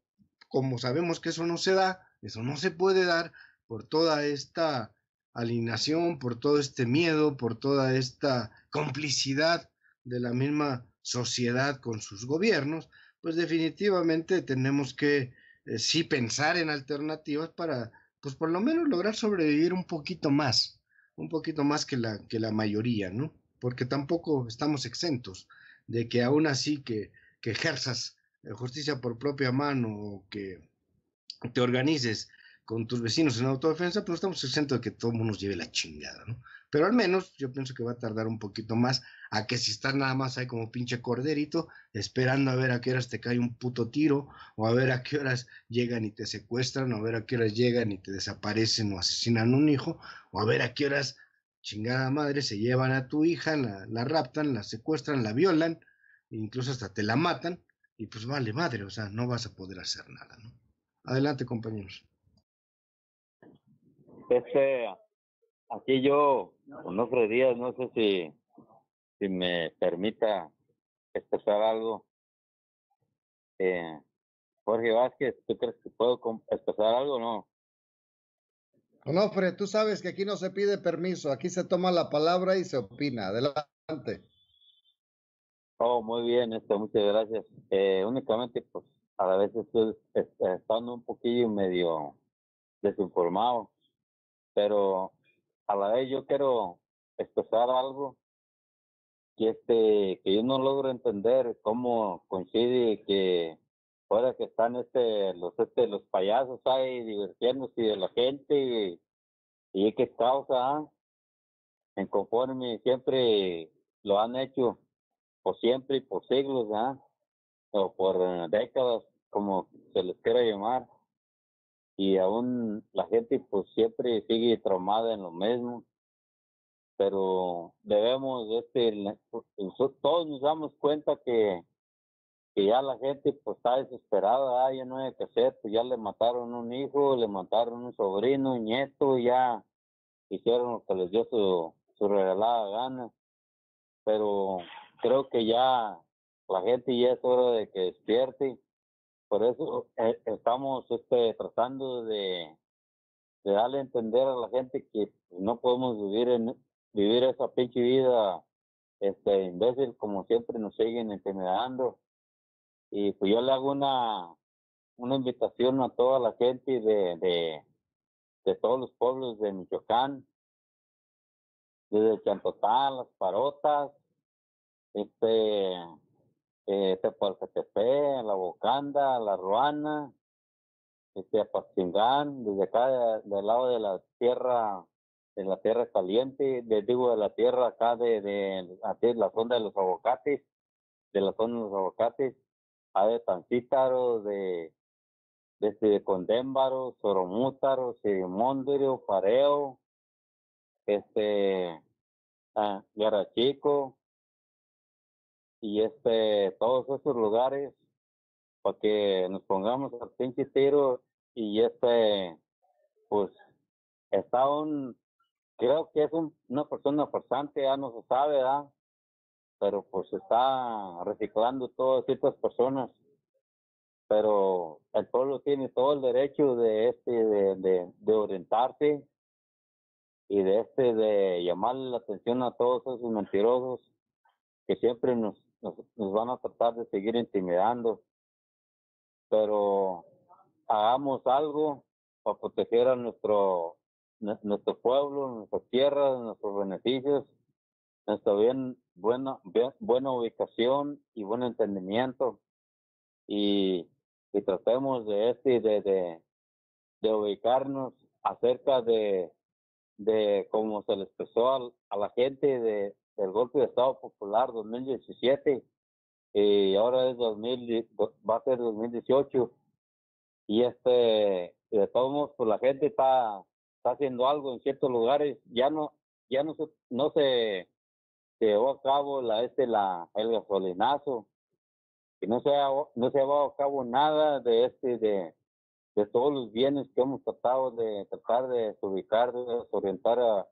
como sabemos que eso no se da, eso no se puede dar por toda esta alineación, por todo este miedo, por toda esta complicidad de la misma sociedad con sus gobiernos, pues definitivamente tenemos que eh, sí pensar en alternativas para, pues por lo menos lograr sobrevivir un poquito más, un poquito más que la, que la mayoría, ¿no? Porque tampoco estamos exentos de que aún así que, que ejerzas eh, justicia por propia mano o que te organices con tus vecinos en autodefensa, pues no estamos exentos de que todo el mundo nos lleve la chingada, ¿no? Pero al menos yo pienso que va a tardar un poquito más a que si estás nada más ahí como pinche corderito, esperando a ver a qué horas te cae un puto tiro, o a ver a qué horas llegan y te secuestran, o a ver a qué horas llegan y te desaparecen o asesinan un hijo, o a ver a qué horas, chingada madre, se llevan a tu hija, la, la raptan, la secuestran, la violan, incluso hasta te la matan, y pues vale madre, o sea, no vas a poder hacer nada, ¿no? Adelante, compañeros. Este, aquí yo, Onofre Díaz, no sé si, si me permita expresar algo. Eh, Jorge Vázquez, ¿tú crees que puedo expresar algo o no? Onofre, tú sabes que aquí no se pide permiso, aquí se toma la palabra y se opina. Adelante. Oh, muy bien, esto, muchas gracias. Eh, únicamente, pues, a la vez estoy es- estando un poquillo medio desinformado, pero a la vez yo quiero expresar algo que este que yo no logro entender cómo coincide que ahora que están este los este los payasos ahí divirtiéndose de la gente y, y qué causa ah? en conforme siempre lo han hecho por siempre y por siglos ¿ah? o por eh, décadas como se les quiera llamar y aún la gente pues siempre sigue traumada en lo mismo. Pero debemos este le- nosotros todos nos damos cuenta que que ya la gente pues está desesperada ah, ya no hay que hacer pues ya le mataron un hijo le mataron un sobrino un nieto ya hicieron lo que les dio su su regalada gana pero creo que ya la gente ya es hora de que despierte por eso eh, estamos este tratando de darle a entender a la gente que no podemos vivir en vivir esa pinche vida este imbécil como siempre nos siguen intimidando y pues yo le hago una una invitación a toda la gente de de, todos los pueblos de Michoacán. Desde Chantotán, Las Parotas, este eh, Tepalcatepec, La Bocanda, La Ruana, este Apatzingán, desde acá de- del lado de la tierra de la tierra caliente, de, digo de la tierra acá de, de, aquí la zona de los aguacates, de la zona de los aguacates, a de Tancítaro, de desde de Condémbaro, Soromútaro, Sirimóndiro, Pareo, este ah, Guerra Chico y este todos esos lugares para que nos pongamos al pinche tiro y este pues está un creo que es un, una persona farsante ya no se sabe ¿verdad? pero pues está reciclando todas estas personas pero el pueblo tiene todo el derecho de este de, de, de orientarse y de este de llamarle la atención a todos esos mentirosos que siempre nos, nos, nos van a tratar de seguir intimidando pero hagamos algo para proteger a nuestro nue- nuestro pueblo, nuestras tierras, nuestros beneficios, nuestra bien buena buena ubicación y buen entendimiento. Y, y tratemos de este de, de de ubicarnos acerca de de cómo se le expresó al- a, la gente de, del golpe de Estado Popular 2017 y ahora es 2000, va a ser 2018 y este, de todos modos, pues la gente está, está haciendo algo en ciertos lugares, ya no, ya no se, no se, llevó a cabo la, este, la, el gasolinazo, y no se, ha, no se ha llevado a cabo nada de este, de, de todos los bienes que hemos tratado de tratar de ubicar, de orientar a,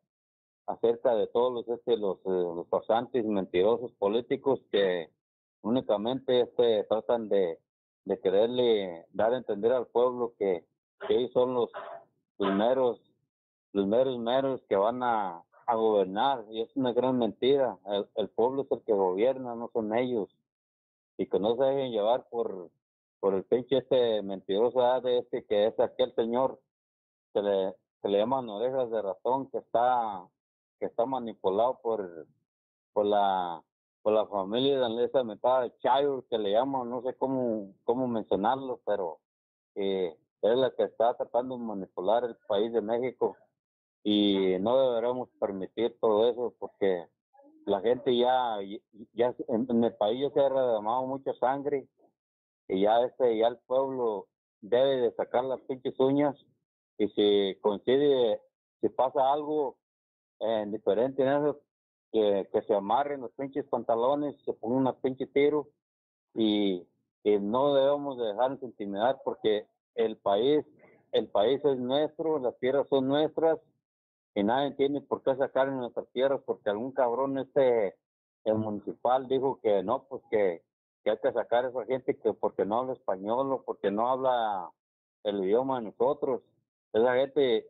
acerca de todos los este los, eh, pasantes mentirosos políticos que únicamente este tratan de, de quererle dar a entender al pueblo que, ellos son los primeros los meros meros que van a, a gobernar. Y es una gran mentira. El, el pueblo es el que gobierna no son ellos. Y que no se dejen llevar por por el pinche este mentiroso de este que es aquel señor que le que le llaman orejas de ratón que está que está manipulado por por la por la familia de esa mitad de Chayo que le llaman no sé cómo cómo mencionarlo pero eh, es la que está tratando de manipular el país de México. Y no deberemos permitir todo eso porque la gente ya ya en, el país ya se ha derramado mucha sangre y ya este ya el pueblo debe de sacar las pinches uñas y si coincide si pasa algo en diferente en eso que, que se amarren los pinches pantalones se pongan una pinche tiro y, y no debemos de dejarnos intimidar porque el país el país es nuestro las tierras son nuestras y nadie tiene por qué sacar en nuestras tierras porque algún cabrón este el municipal dijo que no pues que que hay que sacar a esa gente que porque no habla español o porque no habla el idioma de nosotros. Esa gente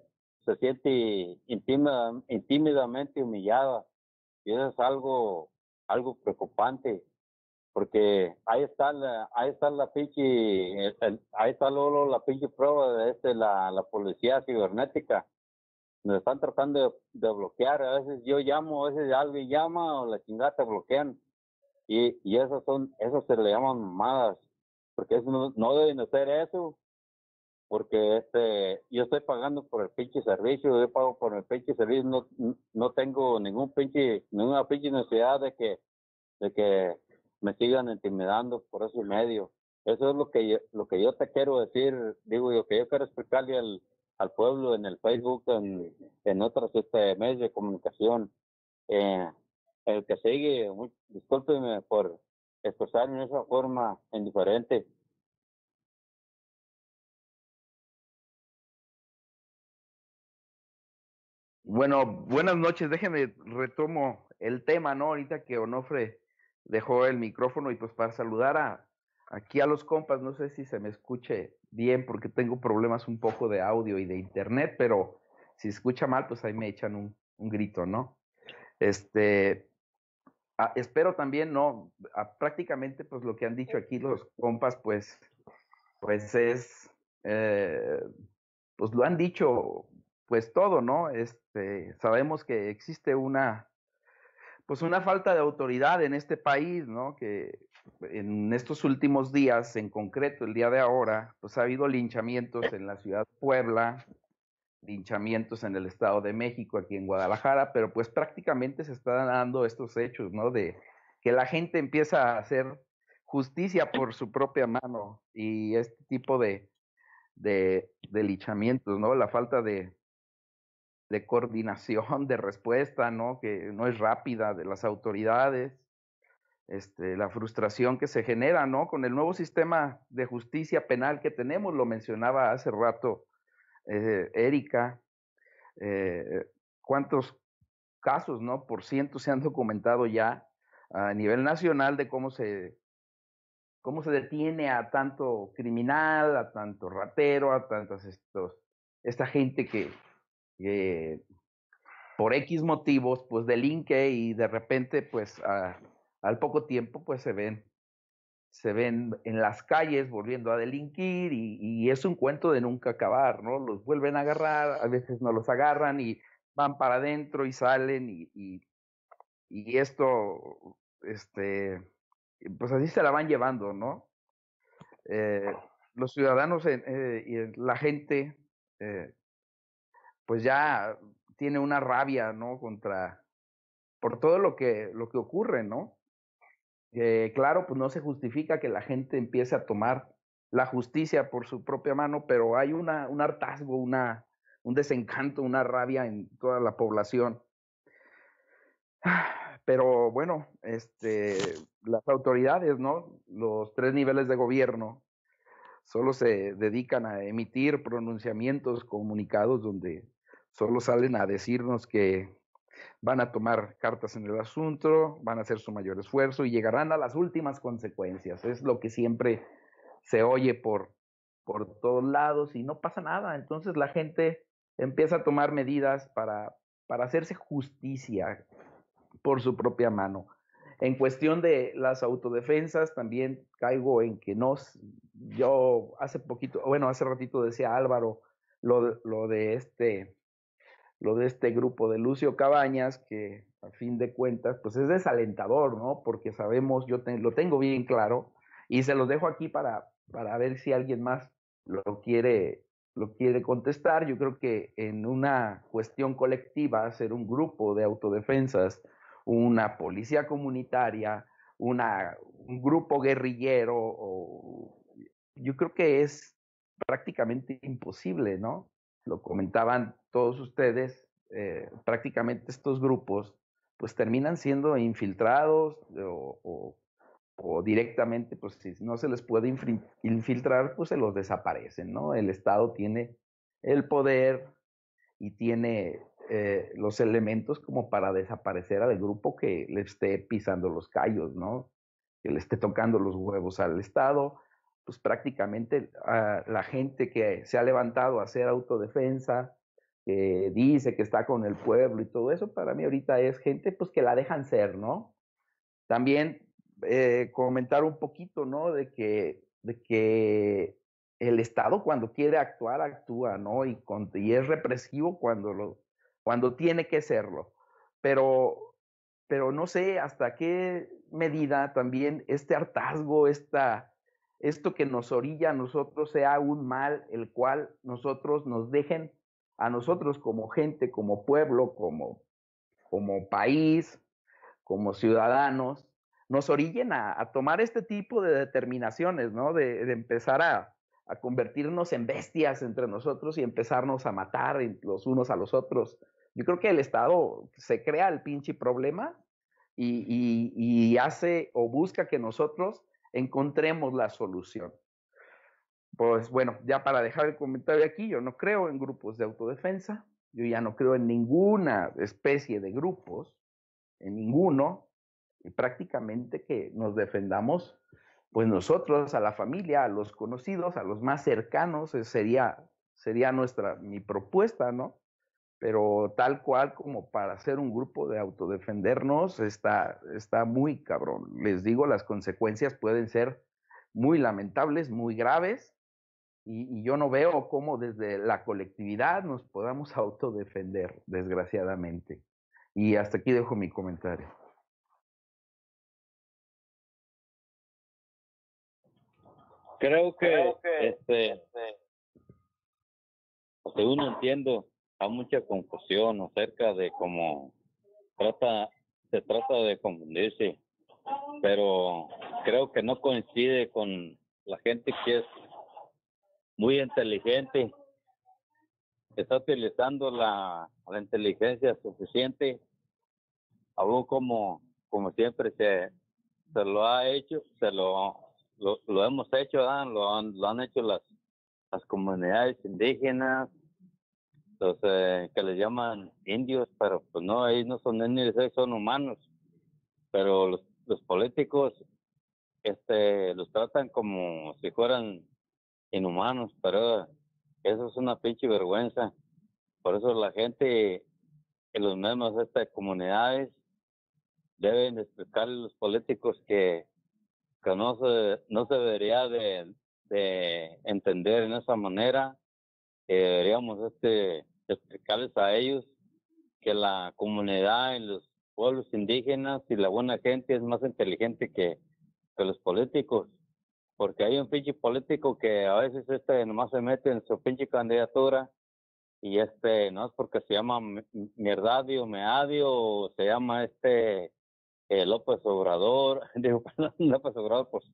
se siente intimida, intimidamente humillada. Y eso es algo algo preocupante porque ahí está la ahí está la pinche ahí está luego la pinche prueba de este la, la policía cibernética. Nos están tratando de, bloquear. A veces yo llamo a veces alguien llama o la chingada te bloquean. Y, y esas son, esas se le llaman mamadas, porque eso no deben hacer eso, porque este, yo estoy pagando por el pinche servicio, yo pago por el pinche servicio, no, no tengo ningún pinche, ninguna pinche necesidad de que, de que me sigan intimidando por ese medio. Eso es lo que yo, lo que yo te quiero decir, digo, lo que yo quiero explicarle al, al pueblo en el Facebook, en, en otros este, medios de comunicación. Eh, el que sigue, discúlpeme por expresarme de esa forma indiferente. Bueno, buenas noches. Déjeme retomo el tema, ¿no? Ahorita que Onofre dejó el micrófono y pues para saludar a aquí a los compas, no sé si se me escuche bien porque tengo problemas un poco de audio y de internet, pero si escucha mal, pues ahí me echan un, un grito, ¿no? Este, Ah, espero también, no, ah, prácticamente pues lo que han dicho aquí los compas, pues, pues es, eh, pues lo han dicho, pues todo, ¿no? Este, sabemos que existe una, pues una falta de autoridad en este país, ¿no? Que en estos últimos días, en concreto el día de ahora, pues ha habido linchamientos en la ciudad de Puebla, linchamientos en el Estado de México, aquí en Guadalajara, pero pues prácticamente se están dando estos hechos, ¿no? De que la gente empieza a hacer justicia por su propia mano y este tipo de, de, de linchamientos, ¿no? La falta de, de coordinación, de respuesta, ¿no? Que no es rápida de las autoridades, este, la frustración que se genera, ¿no? Con el nuevo sistema de justicia penal que tenemos, lo mencionaba hace rato eh, Erika, eh, cuántos casos, ¿no? Por ciento se han documentado ya a nivel nacional de cómo se, cómo se detiene a tanto criminal, a tanto ratero, a tantos estos, esta gente que, que por X motivos, pues delinque y de repente, pues al poco tiempo, pues se ven se ven en las calles volviendo a delinquir y, es un cuento de nunca acabar, ¿no? Los vuelven a agarrar, a veces no los agarran y van para adentro y salen y, y, esto, este, pues así se la van llevando, ¿no? Eh, los ciudadanos eh, y la gente, eh, pues ya tiene una rabia, ¿no? Contra, por todo lo que, lo que ocurre, ¿no? claro, pues no se justifica que la gente empiece a tomar la justicia por su propia mano, pero hay una, un hartazgo, una, un desencanto, una rabia en toda la población. Pero bueno, este, las autoridades, ¿no? Los tres niveles de gobierno solo se dedican a emitir pronunciamientos, comunicados donde solo salen a decirnos que van a tomar cartas en el asunto, van a hacer su mayor esfuerzo y llegarán a las últimas consecuencias. Es lo que siempre se oye por, por todos lados y no pasa nada. Entonces la gente empieza a tomar medidas para, para hacerse justicia por su propia mano. En cuestión de las autodefensas, también caigo en que no, yo hace poquito, bueno, hace ratito decía Álvaro lo, lo de este, lo de este grupo de Lucio Cabañas, que a fin de cuentas, pues es desalentador, ¿no? Porque sabemos, yo lo tengo bien claro, y se los dejo aquí para, para ver si alguien más lo quiere, lo quiere contestar. Yo creo que en una cuestión colectiva, hacer un grupo de autodefensas, una policía comunitaria, una, un grupo guerrillero, o, yo creo que es prácticamente imposible, ¿no? Lo comentaban todos ustedes, eh, prácticamente estos grupos pues terminan siendo infiltrados o, o directamente, pues si no se les puede infiltrar, pues se los desaparecen, ¿no? El Estado tiene el poder y tiene eh, los elementos como para desaparecer al grupo que le esté pisando los callos, ¿no? Que le esté tocando los huevos al Estado, pues prácticamente ah, la gente que se ha levantado a hacer autodefensa, que dice que está con el pueblo y todo eso, para mí ahorita es gente pues que la dejan ser, ¿no? También eh, comentar un poquito, ¿no? De que, de que el Estado cuando quiere actuar, actúa, ¿no? Y, y es represivo cuando, lo, cuando tiene que serlo. Pero, pero no sé hasta qué medida también este hartazgo, esta, esto que nos orilla a nosotros sea un mal el cual nosotros nos dejen a nosotros como gente, como pueblo, como, como país, como ciudadanos, nos orillen a, tomar este tipo de determinaciones, ¿no? De, empezar a, convertirnos en bestias entre nosotros y empezarnos a matar los unos a los otros. Yo creo que el Estado se crea el pinche problema y, y hace o busca que nosotros encontremos la solución. Pues bueno, ya para dejar el comentario aquí, yo no creo en grupos de autodefensa, yo ya no creo en ninguna especie de grupos, en ninguno, y prácticamente que nos defendamos, pues nosotros, a la familia, a los conocidos, a los más cercanos, eh, sería, sería nuestra, mi propuesta, ¿no? Pero tal cual como para hacer un grupo de autodefendernos está, está muy cabrón. Les digo, las consecuencias pueden ser muy lamentables, muy graves, y, y, yo no veo cómo desde la colectividad nos podamos autodefender, desgraciadamente. Y hasta aquí dejo mi comentario. Creo que, este, según entiendo, hay mucha confusión acerca de cómo trata, se trata de confundirse, pero creo que no coincide con la gente que es muy inteligente, está utilizando la, inteligencia suficiente, aún como, como siempre se, se lo ha hecho, se lo lo, lo hemos hecho, lo, han, lo han hecho las, las comunidades indígenas, los que les llaman indios, pero pues no, ellos no son indios, son humanos, pero los, los políticos este, los tratan como si fueran inhumanos, pero eso es una pinche vergüenza. Por eso la gente en los mismos estas comunidades deben explicarle a los políticos que que no se, no se debería de, de entender en esa manera. Deberíamos este, explicarles a ellos que la comunidad en los pueblos indígenas y la buena gente es más inteligente que, que los políticos. Porque hay un pinche político que a veces este nomás se mete en su pinche candidatura y este no es porque se llama Mierdadio, Meadio, o se llama este eh, López Obrador, digo, López Obrador, pues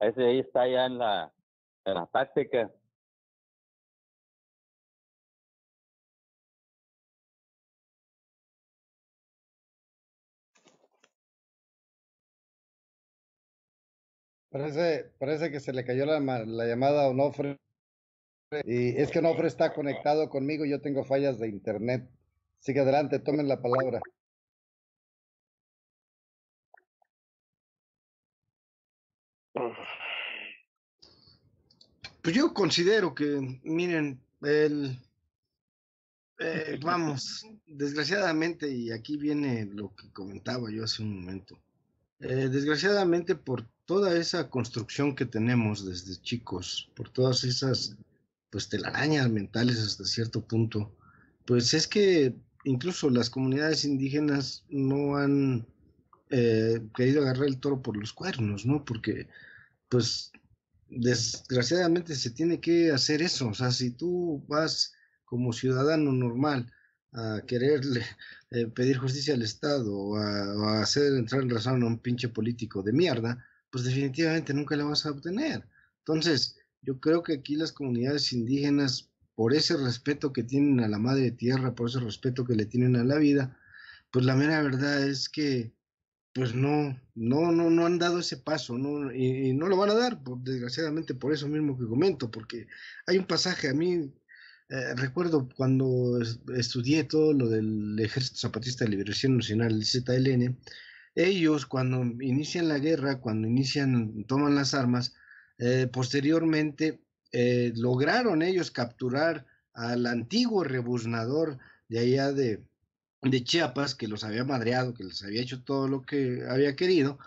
ese ahí está ya en la, en la táctica. Parece, parece que se le cayó la, ma- la llamada a Onofre. Y es que Onofre está conectado conmigo y yo tengo fallas de internet. Sigue adelante, tomen la palabra. Pues yo considero que, miren, el, eh, vamos, desgraciadamente, y aquí viene lo que comentaba yo hace un momento, eh, desgraciadamente por toda esa construcción que tenemos desde chicos, por todas esas, pues, telarañas mentales hasta cierto punto, pues es que incluso las comunidades indígenas no han eh, querido agarrar el toro por los cuernos, ¿no? Porque, pues, desgraciadamente se tiene que hacer eso. O sea, si tú vas como ciudadano normal a quererle eh, pedir justicia al Estado o a, a hacer entrar en razón a un pinche político de mierda, pues definitivamente nunca la vas a obtener. Entonces, yo creo que aquí las comunidades indígenas, por ese respeto que tienen a la madre tierra, por ese respeto que le tienen a la vida, pues la mera verdad es que pues no, no, no, no han dado ese paso. Y, no lo van a dar, desgraciadamente, por eso mismo que comento, porque hay un pasaje, a mí eh, recuerdo cuando es- estudié todo lo del Ejército Zapatista de Liberación Nacional, el ZLN, ellos cuando inician la guerra, cuando inician, toman las armas, eh, posteriormente eh, lograron ellos capturar al antiguo rebuznador de allá de, de Chiapas, que los había madreado, que les había hecho todo lo que había querido,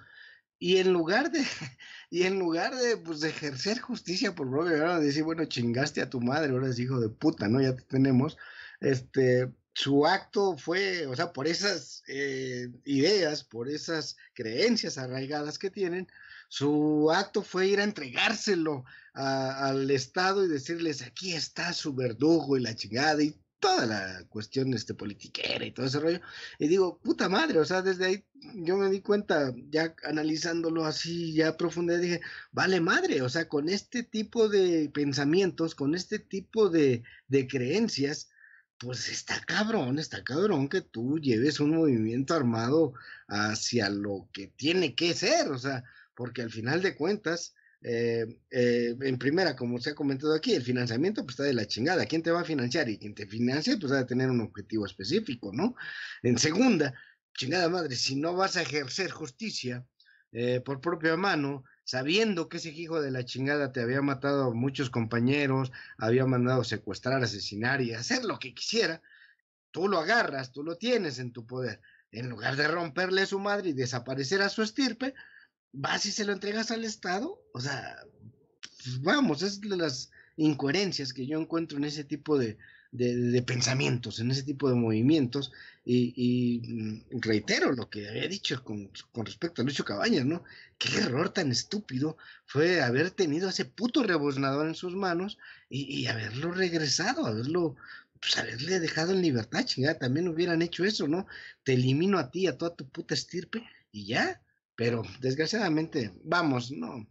y en lugar de, y en lugar de, pues, ejercer justicia por de decir, bueno, chingaste a tu madre, ahora es hijo de puta, ¿no? Ya te tenemos, este, su acto fue, o sea, por esas eh, ideas, por esas creencias arraigadas que tienen, su acto fue ir a entregárselo a- al Estado y decirles, aquí está su verdugo y la chingada y toda la cuestión este, politiquera y todo ese rollo. Y digo, puta madre, o sea, desde ahí yo me di cuenta, ya analizándolo así, ya a profundidad, dije, vale madre, o sea, con este tipo de pensamientos, con este tipo de, de creencias, pues está cabrón, está cabrón que tú lleves un movimiento armado hacia lo que tiene que ser, o sea, porque al final de cuentas, eh, eh, en primera, como se ha comentado aquí, el financiamiento pues está de la chingada. ¿Quién te va a financiar? Y quien te financia pues ha de tener un objetivo específico, ¿no? En segunda, chingada madre, si no vas a ejercer justicia eh, por propia mano, sabiendo que ese hijo de la chingada te había matado a muchos compañeros, había mandado secuestrar, asesinar y hacer lo que quisiera, tú lo agarras, tú lo tienes en tu poder. En lugar de romperle su madre y desaparecer a su estirpe, vas y se lo entregas al Estado. O sea, pues, vamos, es de las incoherencias que yo encuentro en ese tipo de, de- pensamientos, en ese tipo de movimientos. Y, mm, reitero lo que había dicho con, respecto a Lucho Cabañas, ¿no? Qué error tan estúpido fue haber tenido ese puto reboznador en sus manos y, y haberlo regresado, haberlo, pues haberle dejado en libertad, chingada, también hubieran hecho eso, ¿no? Te elimino a ti, a toda tu puta estirpe y ya. Pero desgraciadamente, vamos, no.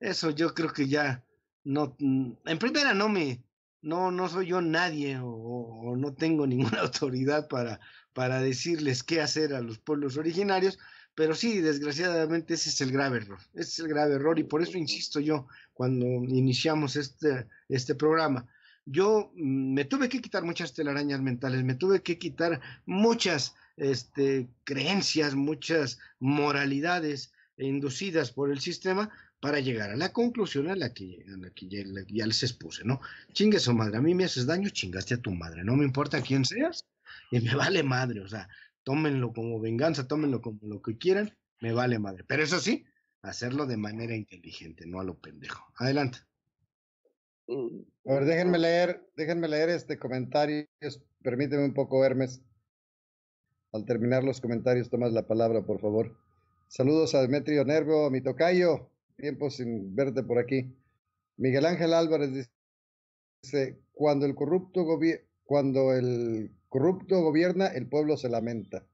Eso yo creo que ya no. mm, En primera no me. No, no soy yo nadie o, no tengo ninguna autoridad para, para decirles qué hacer a los pueblos originarios, pero sí, desgraciadamente ese es el grave error. Ese es el grave error y por eso insisto yo cuando iniciamos este, este programa. Yo mm, me tuve que quitar muchas telarañas mentales, me tuve que quitar muchas este, creencias, muchas moralidades inducidas por el sistema para llegar a la conclusión a la que, a la que ya, les expuse, ¿no? Chingue su madre, a mí me haces daño, chingaste a tu madre, no me importa quién seas, y me vale madre, o sea, tómenlo como venganza, tómenlo como lo que quieran, me vale madre. Pero eso sí, hacerlo de manera inteligente, no a lo pendejo. Adelante. A ver, déjenme leer, déjenme leer este comentario. Permíteme un poco, Hermes. Al terminar los comentarios, tomas la palabra, por favor. Saludos a Demetrio Nervo, mi tocayo. Tiempo sin verte por aquí. Miguel Ángel Álvarez dice, cuando el corrupto cuando el corrupto gobierna, el pueblo se lamenta.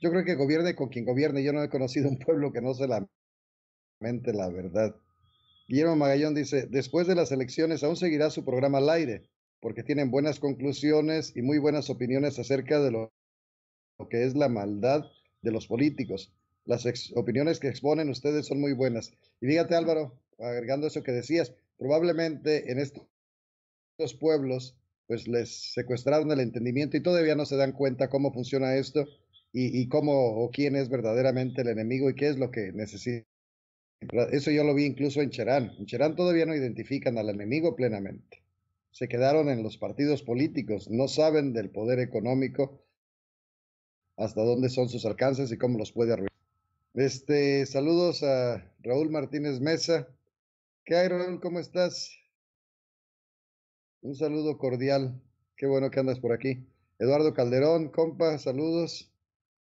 Yo creo que gobierne con quien gobierne. Yo no he conocido un pueblo que no se lamente, la verdad. Guillermo Magallón dice, después de las elecciones aún seguirá su programa al aire, porque tienen buenas conclusiones y muy buenas opiniones acerca de lo que es la maldad de los políticos. Las opiniones que exponen ustedes son muy buenas. Y fíjate Álvaro, agregando eso que decías, probablemente en estos pueblos pues les secuestraron el entendimiento y todavía no se dan cuenta cómo funciona esto y, y cómo o quién es verdaderamente el enemigo y qué es lo que necesita. Eso yo lo vi incluso en Cherán. En Cherán todavía no identifican al enemigo plenamente. Se quedaron en los partidos políticos, no saben del poder económico, hasta dónde son sus alcances y cómo los puede arruinar. Este, saludos a Raúl Martínez Mesa. ¿Qué hay, Raúl? ¿Cómo estás? Un saludo cordial. Qué bueno que andas por aquí. Eduardo Calderón, compa, saludos.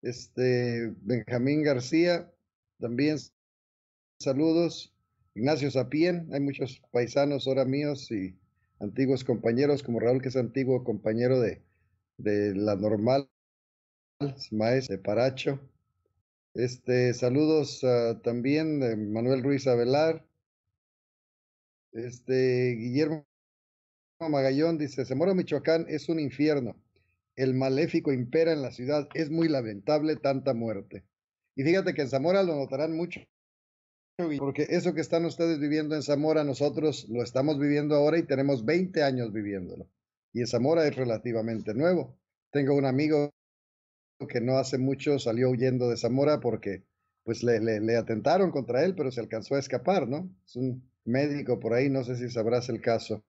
Este, Benjamín García, también saludos. Ignacio Sapien, hay muchos paisanos ahora míos y antiguos compañeros, como Raúl, que es antiguo compañero de, de la normal, maestro de Paracho. Este, saludos ah, también de Manuel Ruiz Avelar. Este, Guillermo Magallón dice, Zamora, Michoacán es un infierno. El maléfico impera en la ciudad. Es muy lamentable tanta muerte. Y fíjate que en Zamora lo notarán mucho, porque eso que están ustedes viviendo en Zamora, nosotros lo estamos viviendo ahora y tenemos 20 años viviéndolo. Y en Zamora es relativamente nuevo. Tengo un amigo que no hace mucho salió huyendo de Zamora porque pues le, le, atentaron contra él, pero se alcanzó a escapar, ¿no? Es un médico por ahí, no sé si sabrás el caso.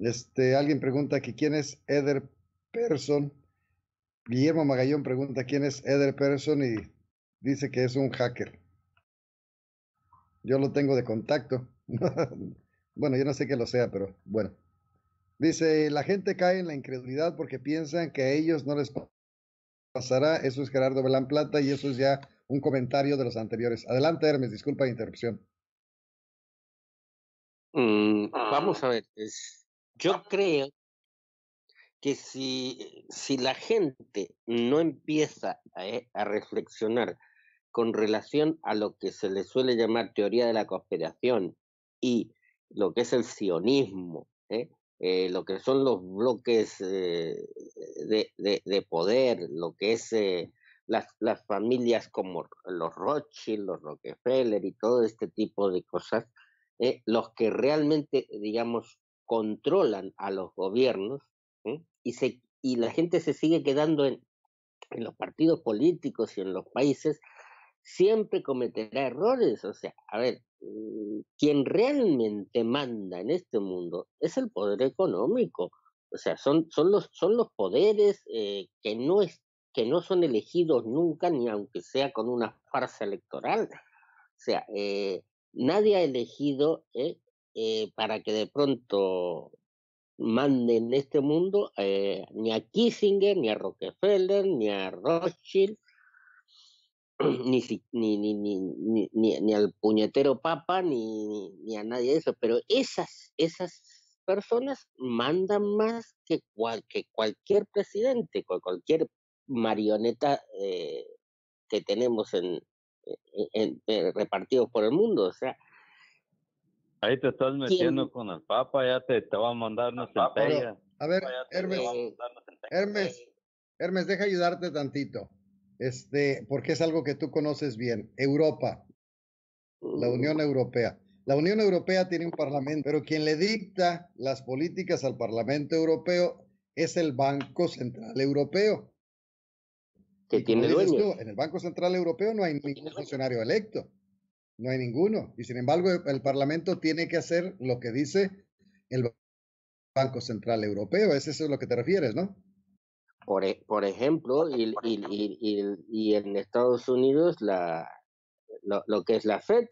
Este, alguien pregunta quién es Eder Person. Guillermo Magallón pregunta quién es Eder Person y dice que es un hacker. Yo lo tengo de contacto. bueno, yo no sé que lo sea, pero bueno. Dice, la gente cae en la incredulidad porque piensan que a ellos no les pasará. Eso es Gerardo Belán Plata y eso es ya un comentario de los anteriores. Adelante, Hermes, disculpa la interrupción. Mm, vamos a ver, yo creo que si, si la gente no empieza a, eh, a reflexionar con relación a lo que se le suele llamar teoría de la conspiración y lo que es el sionismo, ¿eh? Eh, lo que son los bloques eh, de, de- de poder, lo que es eh, las, las familias como los Rothschild, los Rockefeller y todo este tipo de cosas, los que realmente, digamos, controlan a los gobiernos y, se, y la gente se sigue quedando en, en los partidos políticos y en los países, siempre cometerá errores. O sea, a ver, mm, quien realmente manda en este mundo es el poder económico. O sea, son, son, los, son los poderes eh, que, no es, que no son elegidos nunca, ni aunque sea con una farsa electoral. O sea, eh, nadie ha elegido eh, para que de pronto mande en este mundo ni a Kissinger, ni a Rockefeller, ni a Rothschild, ni, si- ni, ni, ni, ni, ni- ni al puñetero papa, ni, ni a nadie de eso, pero esas, esas personas mandan más que, cual, que cualquier presidente, cual- cualquier marioneta eh, que tenemos en, en- en- eh, repartidos por el mundo. O sea, Ahí te estás ¿quién? metiendo con el Papa, ya te, te va a mandar una centella. a ver, Hermes, a Eh. Hermes, Hermes, deja ayudarte tantito. Este, porque es algo que tú conoces bien. Europa, la Unión Europea. La Unión Europea tiene un parlamento, pero quien le dicta las políticas al Parlamento Europeo es el Banco Central Europeo. que tiene tú, en el Banco Central Europeo no hay ningún funcionario electo, no hay ninguno. Y sin embargo, el Parlamento tiene que hacer lo que dice el Banco Central Europeo. ¿Es eso a lo que te refieres, no? Por, e- por ejemplo, y, y, y, y, en Estados Unidos la, lo, lo que es la Fed,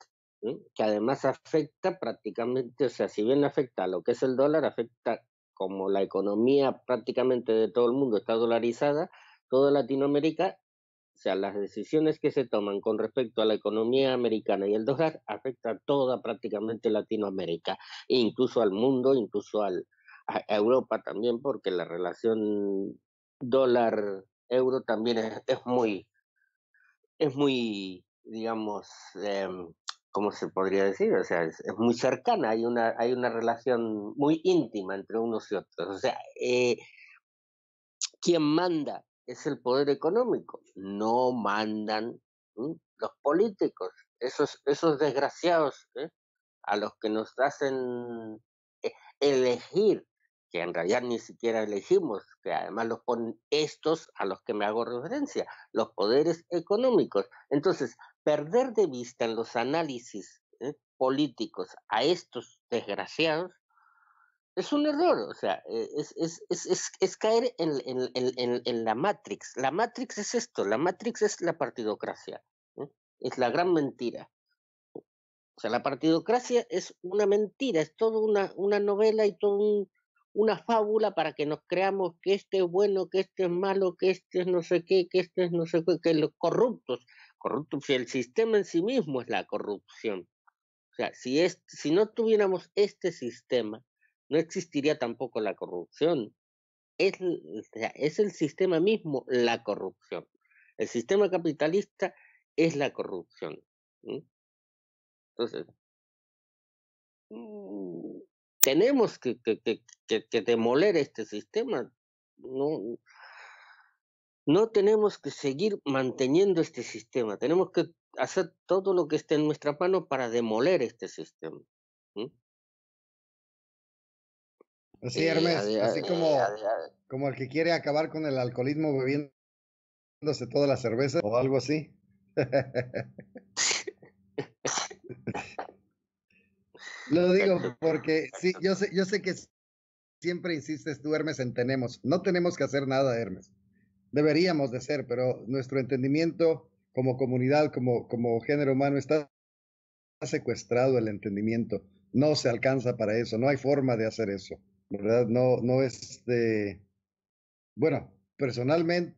que además afecta prácticamente, o sea, si bien afecta a lo que es el dólar, afecta como la economía prácticamente de todo el mundo está dolarizada, toda Latinoamérica, o sea, las decisiones que se toman con respecto a la economía americana y el dólar afecta a toda prácticamente Latinoamérica, e incluso al mundo, incluso al, a Europa también, porque la relación dólar-euro también es, es muy, es muy, digamos, em, ¿cómo se podría decir? O sea, es, muy cercana, hay una, hay una relación muy íntima entre unos y otros. O sea, eh, quien manda es el poder económico, no mandan los políticos, esos, esos desgraciados ¿eh? a los que nos hacen eh, elegir, que en realidad ni siquiera elegimos, que además los ponen estos a los que me hago referencia, los poderes económicos. Entonces, perder de vista en los análisis ¿eh? políticos a estos desgraciados es un error, o sea, eh, es, es, es, es caer en, en, en, en, la Matrix. La Matrix es esto, la Matrix es la partidocracia, ¿eh? es la gran mentira. O sea, la partidocracia es una mentira, es toda una, una novela y toda una fábula para que nos creamos que este es bueno, que este es malo, que este es no sé qué, que este es no sé qué, que los corruptos, corruptos, si el sistema en sí mismo es la corrupción. O sea, si, es, si no tuviéramos este sistema, no existiría tampoco la corrupción. Es, es el sistema mismo la corrupción. El sistema capitalista es la corrupción. Entonces, mm, tenemos que, que, demoler este sistema. No, no tenemos que seguir manteniendo este sistema. Tenemos que hacer todo lo que esté en nuestra mano para demoler este sistema. Así, Hermes, así como, como el que quiere acabar con el alcoholismo bebiéndose toda la cerveza o algo así. Lo digo porque sí, yo sé, yo sé que siempre insistes tú, Hermes, en tenemos. No tenemos que hacer nada, Hermes. Deberíamos de ser, pero nuestro entendimiento como comunidad, como, como género humano, está secuestrado el entendimiento. No se alcanza para eso, no hay forma de hacer eso. ¿verdad? No, no es de... Bueno, personalmente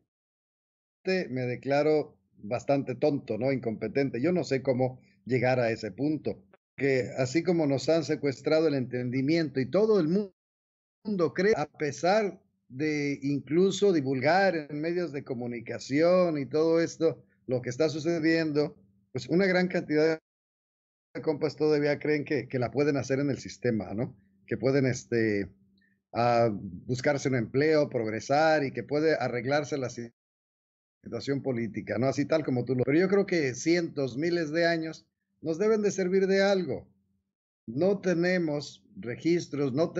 me declaro bastante tonto, ¿no? Incompetente. Yo no sé cómo llegar a ese punto. Que así como nos han secuestrado el entendimiento y todo el mundo cree, a pesar de incluso divulgar en medios de comunicación y todo esto, lo que está sucediendo, pues una gran cantidad de compas todavía creen que, que la pueden hacer en el sistema, ¿no? Que pueden, este, a buscarse un empleo, progresar y que puede arreglarse la situación política, ¿no? Así tal como tú lo... Pero yo creo que cientos, miles de años nos deben de servir de algo. No tenemos registros, no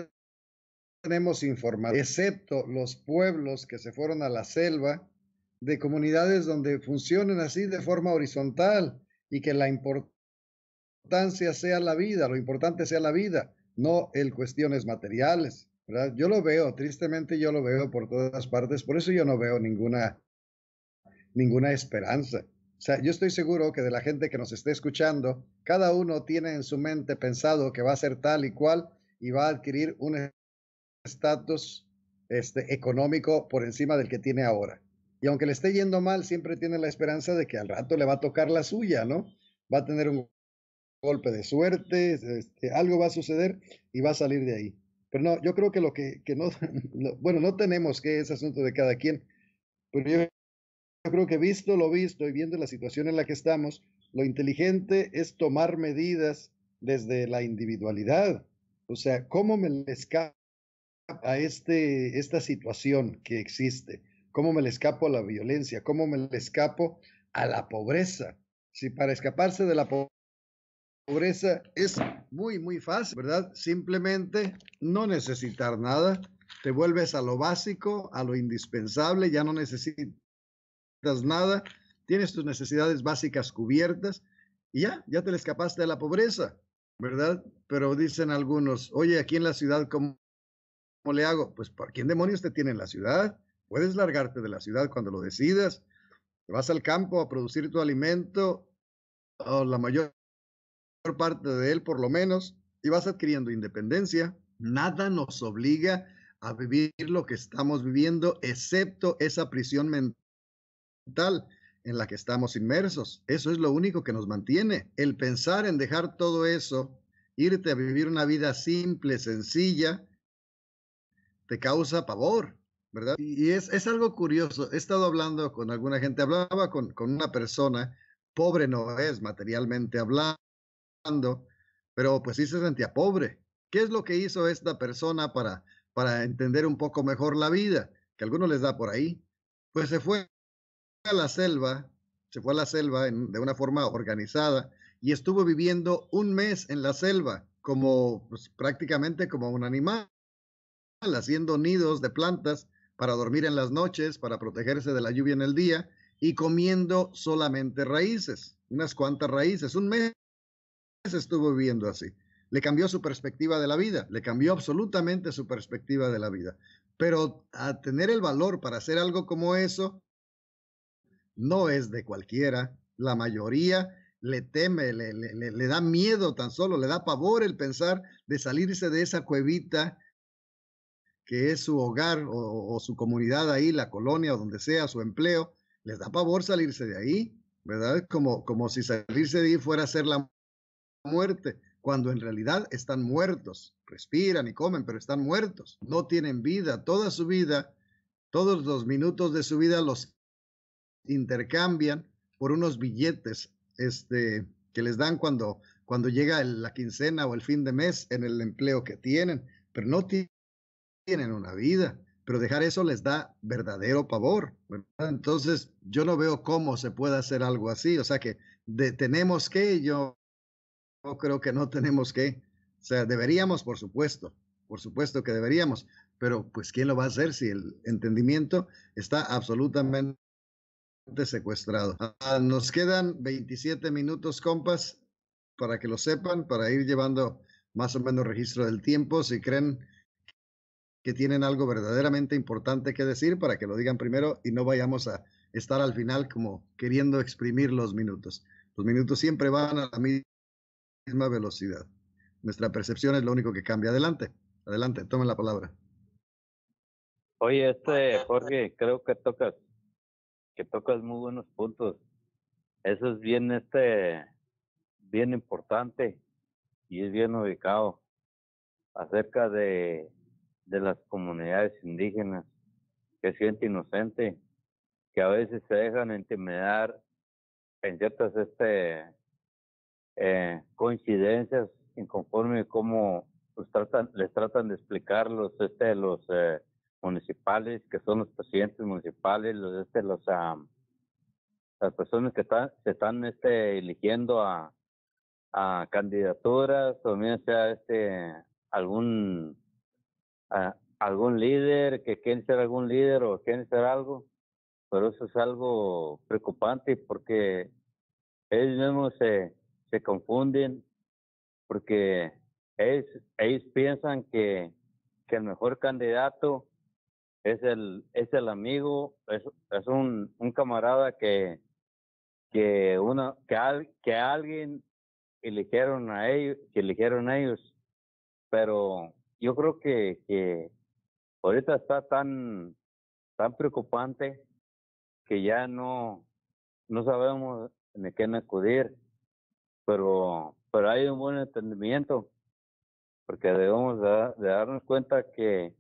tenemos información, excepto los pueblos que se fueron a la selva, de comunidades donde funcionen así de forma horizontal y que la importancia sea la vida, lo importante sea la vida, no el cuestiones materiales. Yo lo veo, tristemente yo lo veo por todas partes, por eso yo no veo ninguna, ninguna esperanza. Sea, yo estoy seguro que de la gente que nos esté escuchando, cada uno tiene en su mente pensado que va a ser tal y cual y va a adquirir un estatus este, económico por encima del que tiene ahora. Y aunque le esté yendo mal, siempre tiene la esperanza de que al rato le va a tocar la suya, ¿no? Va a tener un golpe de suerte, este, algo va a suceder y va a salir de ahí. Pero no, yo creo que lo que, que no, bueno, no tenemos que es asunto de cada quien, pero yo, creo que visto lo visto y viendo la situación en la que estamos, lo inteligente es tomar medidas desde la individualidad. O sea, ¿cómo me le escapo a este, esta situación que existe? ¿Cómo me le escapo a la violencia? ¿Cómo me le escapo a la pobreza? Si para escaparse de la pobreza es muy, muy fácil, ¿verdad? Simplemente no necesitar nada, te vuelves a lo básico, a lo indispensable, ya no necesitas nada, tienes tus necesidades básicas cubiertas y ya, ya te le escapaste de la pobreza, ¿verdad? Pero dicen algunos, oye, aquí en la ciudad, ¿cómo, cómo le hago? Pues, ¿por quién demonios te tiene en la ciudad? Puedes largarte de la ciudad cuando lo decidas. Te vas al campo a producir tu alimento, o la mayor parte de él por lo menos, y vas adquiriendo independencia. Nada nos obliga a vivir lo que estamos viviendo, excepto esa prisión mental en la que estamos inmersos. Eso es lo único que nos mantiene. El pensar en dejar todo eso, irte a vivir una vida simple, sencilla, te causa pavor, ¿verdad? Y es, es algo curioso. He estado hablando con alguna gente, hablaba con, con una persona, pobre no es materialmente hablando, pero pues sí se sentía pobre. ¿Qué es lo que hizo esta persona para, para entender un poco mejor la vida? Que a algunos les da por ahí. Pues se fue a la selva, se fue a la selva de una forma organizada y estuvo viviendo un mes en la selva como pues, prácticamente como un animal, haciendo nidos de plantas para dormir en las noches, para protegerse de la lluvia en el día y comiendo solamente raíces, unas cuantas raíces. Un mes estuvo viviendo así. Le cambió su perspectiva de la vida, le cambió absolutamente su perspectiva de la vida. Pero a tener el valor para hacer algo como eso, no es de cualquiera. La mayoría le teme, le, le, da miedo tan solo, le da pavor el pensar de salirse de esa cuevita que es su hogar o, su comunidad ahí, la colonia o donde sea, su empleo, les da pavor salirse de ahí, ¿verdad? Como, como si salirse de ahí fuera a ser la muerte, cuando en realidad están muertos, respiran y comen, pero están muertos, no tienen vida, toda su vida, todos los minutos de su vida los intercambian por unos billetes este, que les dan cuando, cuando llega la quincena o el fin de mes en el empleo que tienen, pero no tienen una vida. Pero dejar eso les da verdadero pavor. Entonces, yo no veo cómo se puede hacer algo así. O sea que tenemos que, yo creo que no tenemos que. O sea, deberíamos, por supuesto, por supuesto que deberíamos, pero pues ¿quién lo va a hacer si el entendimiento está absolutamente secuestrado. Ah, nos quedan 27 minutos, compas, para que lo sepan, para ir llevando más o menos registro del tiempo. Si creen que tienen algo verdaderamente importante que decir, para que lo digan primero y no vayamos a estar al final como queriendo exprimir los minutos. Los minutos siempre van a la misma velocidad. Nuestra percepción es lo único que cambia. Adelante, adelante, tomen la palabra. Oye, este, Jorge, creo que tocas que tocas muy buenos puntos. Eso es bien, este, bien importante y es bien ubicado acerca de, de las comunidades indígenas, que es gente inocente, que a veces se dejan intimidar en ciertas este, eh, coincidencias inconforme cómo los tratan, les tratan de explicar los, este, los eh, municipales, que son los presidentes municipales, los, este, los, las personas que están, se están este, eligiendo a, a candidaturas, o sea este, algún, algún líder, que quieren ser algún líder o quieren ser algo, pero eso es algo preocupante porque ellos mismos se, se confunden porque ellos, ellos piensan que, que el mejor candidato es el, es el amigo, es, es un, un camarada que, que que, al, que alguien eligieron a ellos, que eligieron a ellos, pero yo creo que, que ahorita está tan, tan preocupante que ya no, no sabemos de quién acudir, pero, pero hay un buen entendimiento, porque debemos de darnos cuenta que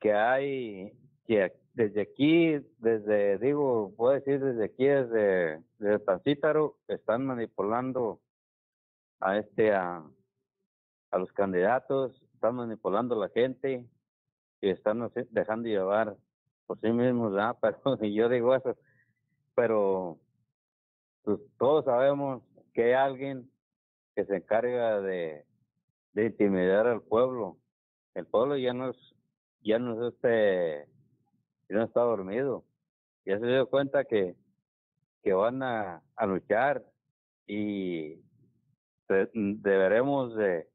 que hay, que desde aquí, desde, digo, puedo decir desde aquí, desde, desde Tancítaro, están manipulando a este, a, a los candidatos, están manipulando a la gente y están dejando llevar por sí mismos, ¿verdad? Pero yo digo eso, pero pues, todos sabemos que hay alguien que se encarga de, de intimidar al pueblo. El pueblo ya no es ya no este, ya no está dormido. Ya se dio cuenta que, que van a, luchar y deberemos de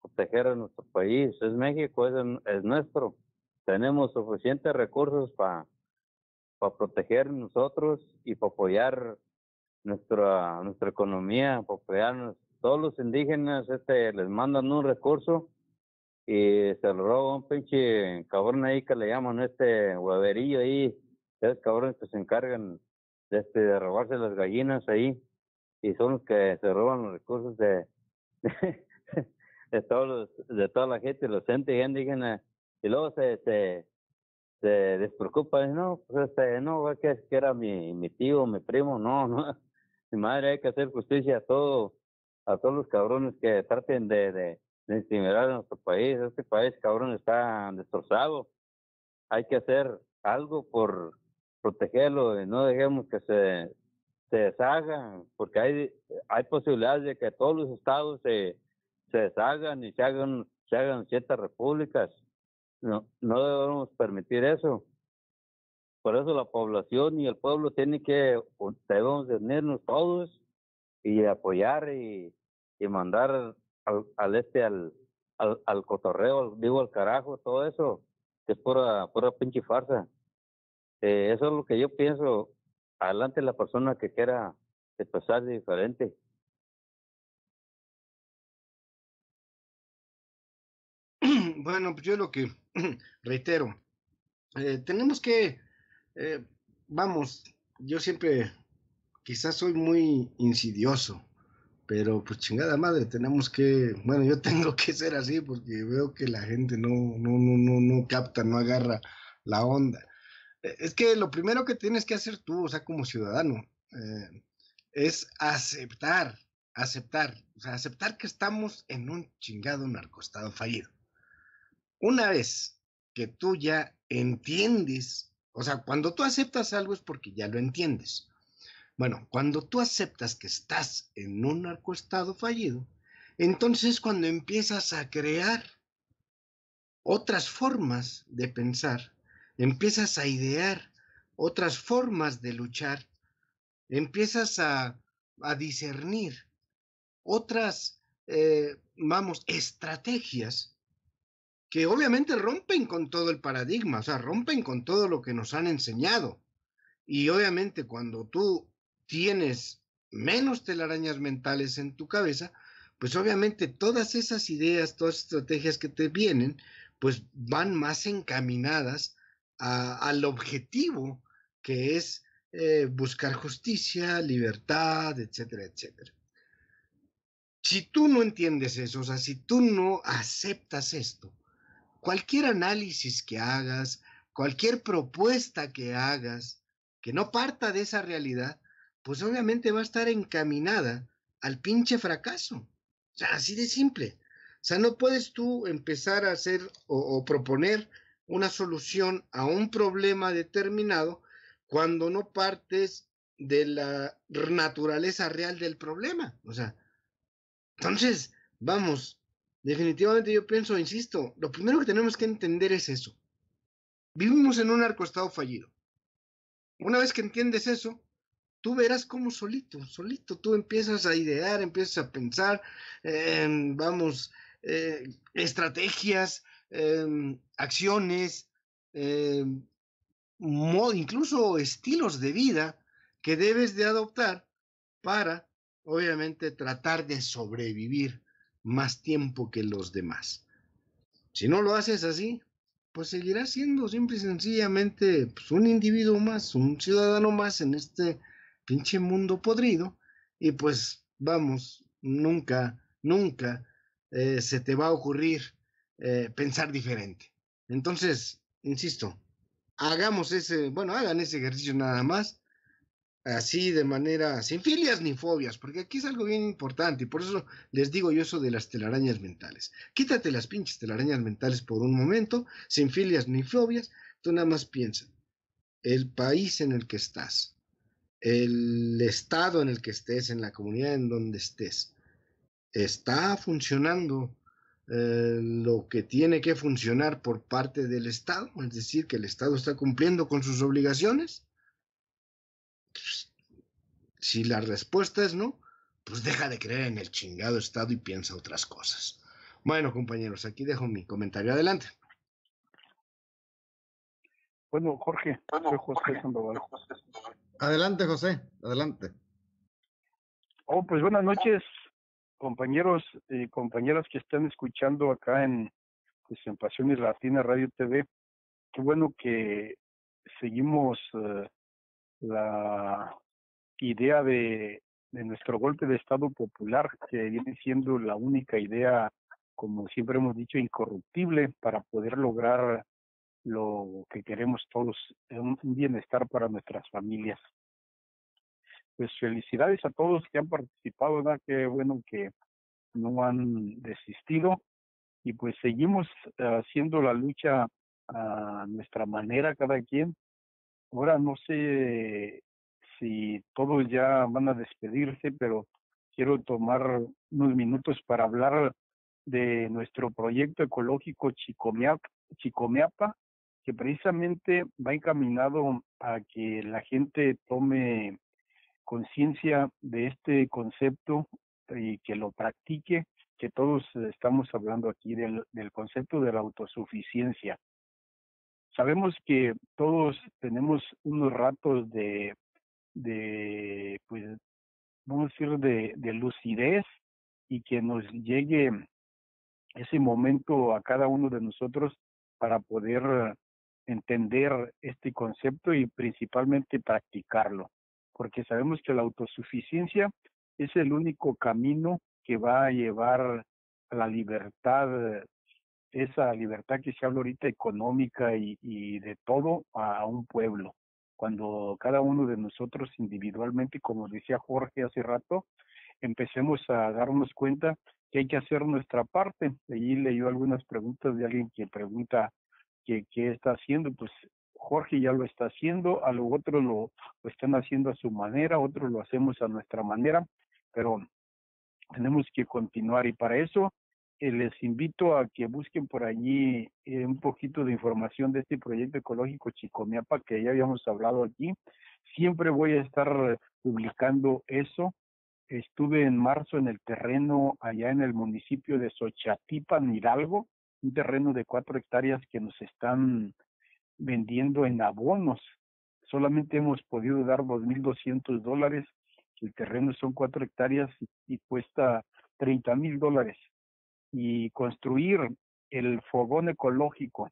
proteger a nuestro país. Es México, es, es nuestro. Tenemos suficientes recursos para para proteger nosotros y para apoyar nuestra nuestra economía, para todos los indígenas, este les mandan un recurso y se lo roba un pinche cabrón ahí que le llaman este hueverillo ahí, esos cabrones que se encargan de, este, de robarse las gallinas ahí y son los que se roban los recursos de, de, todos los, de toda la gente, entes indígenas y luego se, se, se despreocupa, no, pues este, no, que, que era mi, mi tío, mi primo, no, no, mi madre hay que hacer justicia a todo, a todos los cabrones que traten de, de, de intimidar a nuestro país. Este país, cabrón, está destrozado. Hay que hacer algo por protegerlo y no dejemos que se, se deshaga, porque hay, hay posibilidades de que todos los estados se, se deshagan y se hagan, se hagan ciertas repúblicas. No, no debemos permitir eso. Por eso la población y el pueblo tienen que, debemos de unirnos todos y apoyar y, y mandar al, al este, al, al, al cotorreo, digo al carajo, todo eso, es pura, pura pinche farsa. Eh, eso es lo que yo pienso. Adelante la persona que quiera expresar diferente. Bueno, pues yo lo que reitero, eh, tenemos que, eh, vamos, yo siempre quizás soy muy insidioso, pero pues chingada madre, tenemos que, bueno, yo tengo que ser así porque veo que la gente no, no, no, no, no capta, no agarra la onda. Eh, Es que lo primero que tienes que hacer tú, o sea, como ciudadano, eh, es aceptar, aceptar, o sea, aceptar que estamos en un chingado narcoestado fallido. Una vez que tú ya entiendes, o sea, cuando tú aceptas algo es porque ya lo entiendes. Bueno, cuando tú aceptas que estás en un narcoestado fallido, entonces cuando empiezas a crear otras formas de pensar, empiezas a idear otras formas de luchar, empiezas a, a discernir otras, eh, vamos, estrategias que obviamente rompen con todo el paradigma, o sea, rompen con todo lo que nos han enseñado. Y obviamente cuando tú tienes menos telarañas mentales en tu cabeza, pues obviamente todas esas ideas, todas esas estrategias que te vienen, pues van más encaminadas a- al objetivo que es eh, buscar justicia, libertad, etcétera, etcétera. Si tú no entiendes eso, o sea, si tú no aceptas esto, cualquier análisis que hagas, cualquier propuesta que hagas, que no parta de esa realidad, pues obviamente va a estar encaminada al pinche fracaso. O sea, así de simple. O sea, no puedes tú empezar a hacer o, proponer una solución a un problema determinado cuando no partes de la naturaleza real del problema. O sea, entonces, vamos, definitivamente yo pienso, insisto, lo primero que tenemos que entender es eso. Vivimos en un narcoestado fallido. Una vez que entiendes eso, tú verás cómo solito, solito tú empiezas a idear, empiezas a pensar, en, vamos, eh, estrategias, em, acciones, em, incluso estilos de vida que debes de adoptar para, obviamente, tratar de sobrevivir más tiempo que los demás. Si no lo haces así, pues seguirás siendo simple y sencillamente pues, un individuo más, un ciudadano más en este pinche mundo podrido. Y pues vamos, nunca, nunca eh, se te va a ocurrir eh, pensar diferente. Entonces, insisto, hagamos ese, bueno, hagan ese ejercicio nada más, así de manera, sin filias ni fobias, porque aquí es algo bien importante y por eso les digo yo eso de las telarañas mentales. Quítate las pinches telarañas mentales por un momento, sin filias ni fobias, tú nada más piensa, el país en el que estás, el estado en el que estés, en la comunidad en donde estés, está funcionando eh, lo que tiene que funcionar por parte del Estado, es decir, que el Estado está cumpliendo con sus obligaciones. Pues, si la respuesta es no, pues deja de creer en el chingado Estado y piensa otras cosas. Bueno, compañeros, aquí dejo mi comentario. Adelante. Bueno, Jorge, soy José Sandoval. Adelante, José, adelante. Oh, pues buenas noches, compañeros y compañeras que están escuchando acá en, pues, en Pasiones Latina Radio TV. Qué bueno que seguimos eh, la idea de, de nuestro golpe de Estado popular, que viene siendo la única idea, como siempre hemos dicho, incorruptible para poder lograr lo que queremos todos, un un bienestar para nuestras familias. pues felicidades a todos que han participado, ¿verdad? Qué bueno que no han desistido y pues seguimos haciendo la lucha a nuestra manera cada quien. Ahora no sé si todos ya van a despedirse, pero quiero tomar unos minutos para hablar de nuestro proyecto ecológico Chicomeapa, Chicomeapa que precisamente va encaminado a que la gente tome conciencia de este concepto y que lo practique, que todos estamos hablando aquí del, del concepto de la autosuficiencia. Sabemos que todos tenemos unos ratos de, de pues, vamos a decir, de, de lucidez y que nos llegue ese momento a cada uno de nosotros para poder entender este concepto y principalmente practicarlo, porque sabemos que la autosuficiencia es el único camino que va a llevar a la libertad, esa libertad que se habla ahorita económica y, de todo a un pueblo. Cuando cada uno de nosotros individualmente, como decía Jorge hace rato, empecemos a darnos cuenta que hay que hacer nuestra parte. Allí leyó algunas preguntas de alguien que pregunta que, está haciendo, pues Jorge ya lo está haciendo, a lo otro lo, lo están haciendo a su manera, otros lo hacemos a nuestra manera, pero tenemos que continuar y para eso eh, les invito a que busquen por allí eh, un poquito de información de este proyecto ecológico Chicomiapa que ya habíamos hablado aquí. Siempre voy a estar publicando eso. Estuve en marzo en el terreno allá en el municipio de Xochatipan, Hidalgo, un terreno de cuatro hectáreas que nos están vendiendo en abonos. Solamente hemos podido dar 2.200 dólares. El terreno son cuatro hectáreas y, cuesta 30 mil dólares. Y construir el fogón ecológico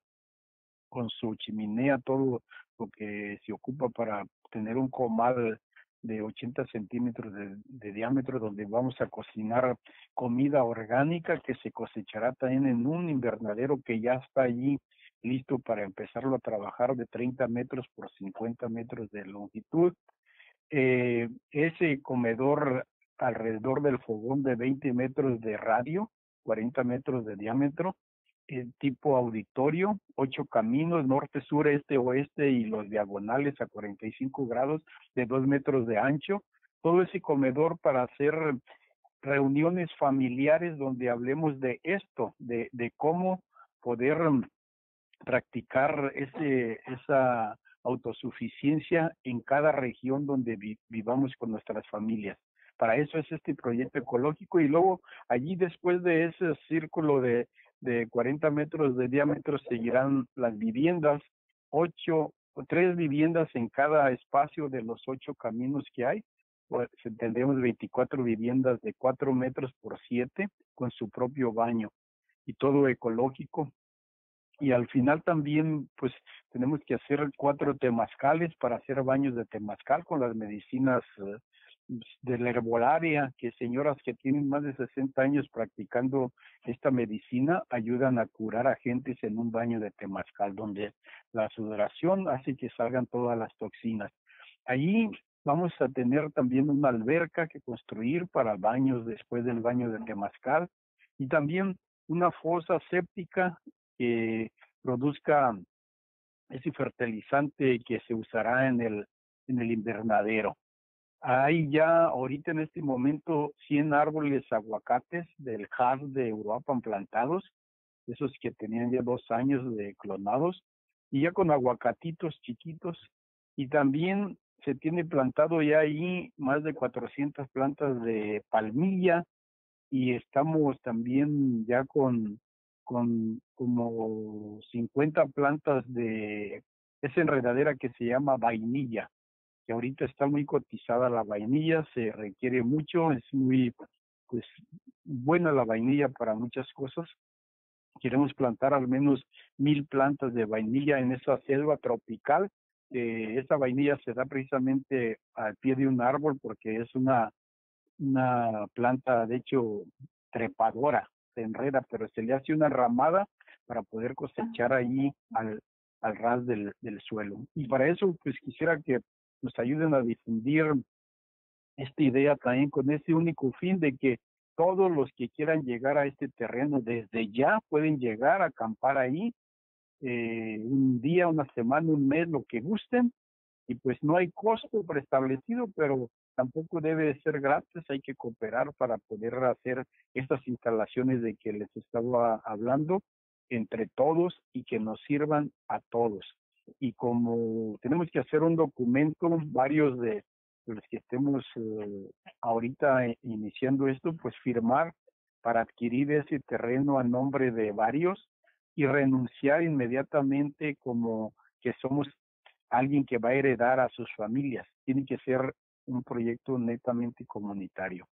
con su chimenea, todo lo que se ocupa para tener un comal de 80 centímetros de, diámetro donde vamos a cocinar comida orgánica que se cosechará también en un invernadero que ya está allí listo para empezarlo a trabajar de 30 metros por 50 metros de longitud. Eh, ese comedor alrededor del fogón de 20 metros de radio, 40 metros de diámetro, tipo auditorio, ocho caminos, norte, sur, este, oeste y los diagonales a 45 grados de dos metros de ancho. Todo ese comedor para hacer reuniones familiares donde hablemos de esto, de, de cómo poder practicar ese, esa autosuficiencia en cada región donde vivamos con nuestras familias. Para eso es este proyecto ecológico y luego allí después de ese círculo de de 40 metros de diámetro seguirán las viviendas, ocho o tres viviendas en cada espacio de los ocho caminos que hay. Pues tendremos 24 viviendas de 4 metros por 7 con su propio baño y todo ecológico. Y al final también, pues tenemos que hacer cuatro temazcales para hacer baños de temazcal con las medicinas eh, de la herbolaria, que señoras que tienen más de 60 años practicando esta medicina ayudan a curar a gentes en un baño de temazcal, donde la sudoración hace que salgan todas las toxinas. Allí vamos a tener también una alberca que construir para baños después del baño de temazcal y también una fosa séptica que produzca ese fertilizante que se usará en el, en el invernadero. Hay ya ahorita en este momento 100 árboles aguacates del HAR de Europa plantados, esos que tenían ya dos años de clonados, y ya con aguacatitos chiquitos. Y también se tiene plantado ya ahí más de 400 plantas de palmilla y estamos también ya con, con como 50 plantas de esa enredadera que se llama vainilla que ahorita está muy cotizada la vainilla, se requiere mucho, es muy pues buena la vainilla para muchas cosas. Queremos plantar al menos mil plantas de vainilla en esa selva tropical. Eh, esa vainilla se da precisamente al pie de un árbol porque es una, una planta, de hecho, trepadora, se enreda, pero se le hace una ramada para poder cosechar ahí al, al ras del, del suelo. Y para eso, pues quisiera que nos ayuden a difundir esta idea también con ese único fin de que todos los que quieran llegar a este terreno desde ya pueden llegar a acampar ahí eh, un día, una semana, un mes, lo que gusten, y pues no hay costo preestablecido, pero tampoco debe de ser gratis, hay que cooperar para poder hacer estas instalaciones de que les estaba hablando entre todos y que nos sirvan a todos. Y como tenemos que hacer un documento, varios de los que estemos eh, ahorita eh, iniciando esto, pues firmar para adquirir ese terreno a nombre de varios y renunciar inmediatamente como que somos alguien que va a heredar a sus familias. Tiene que ser un proyecto netamente comunitario.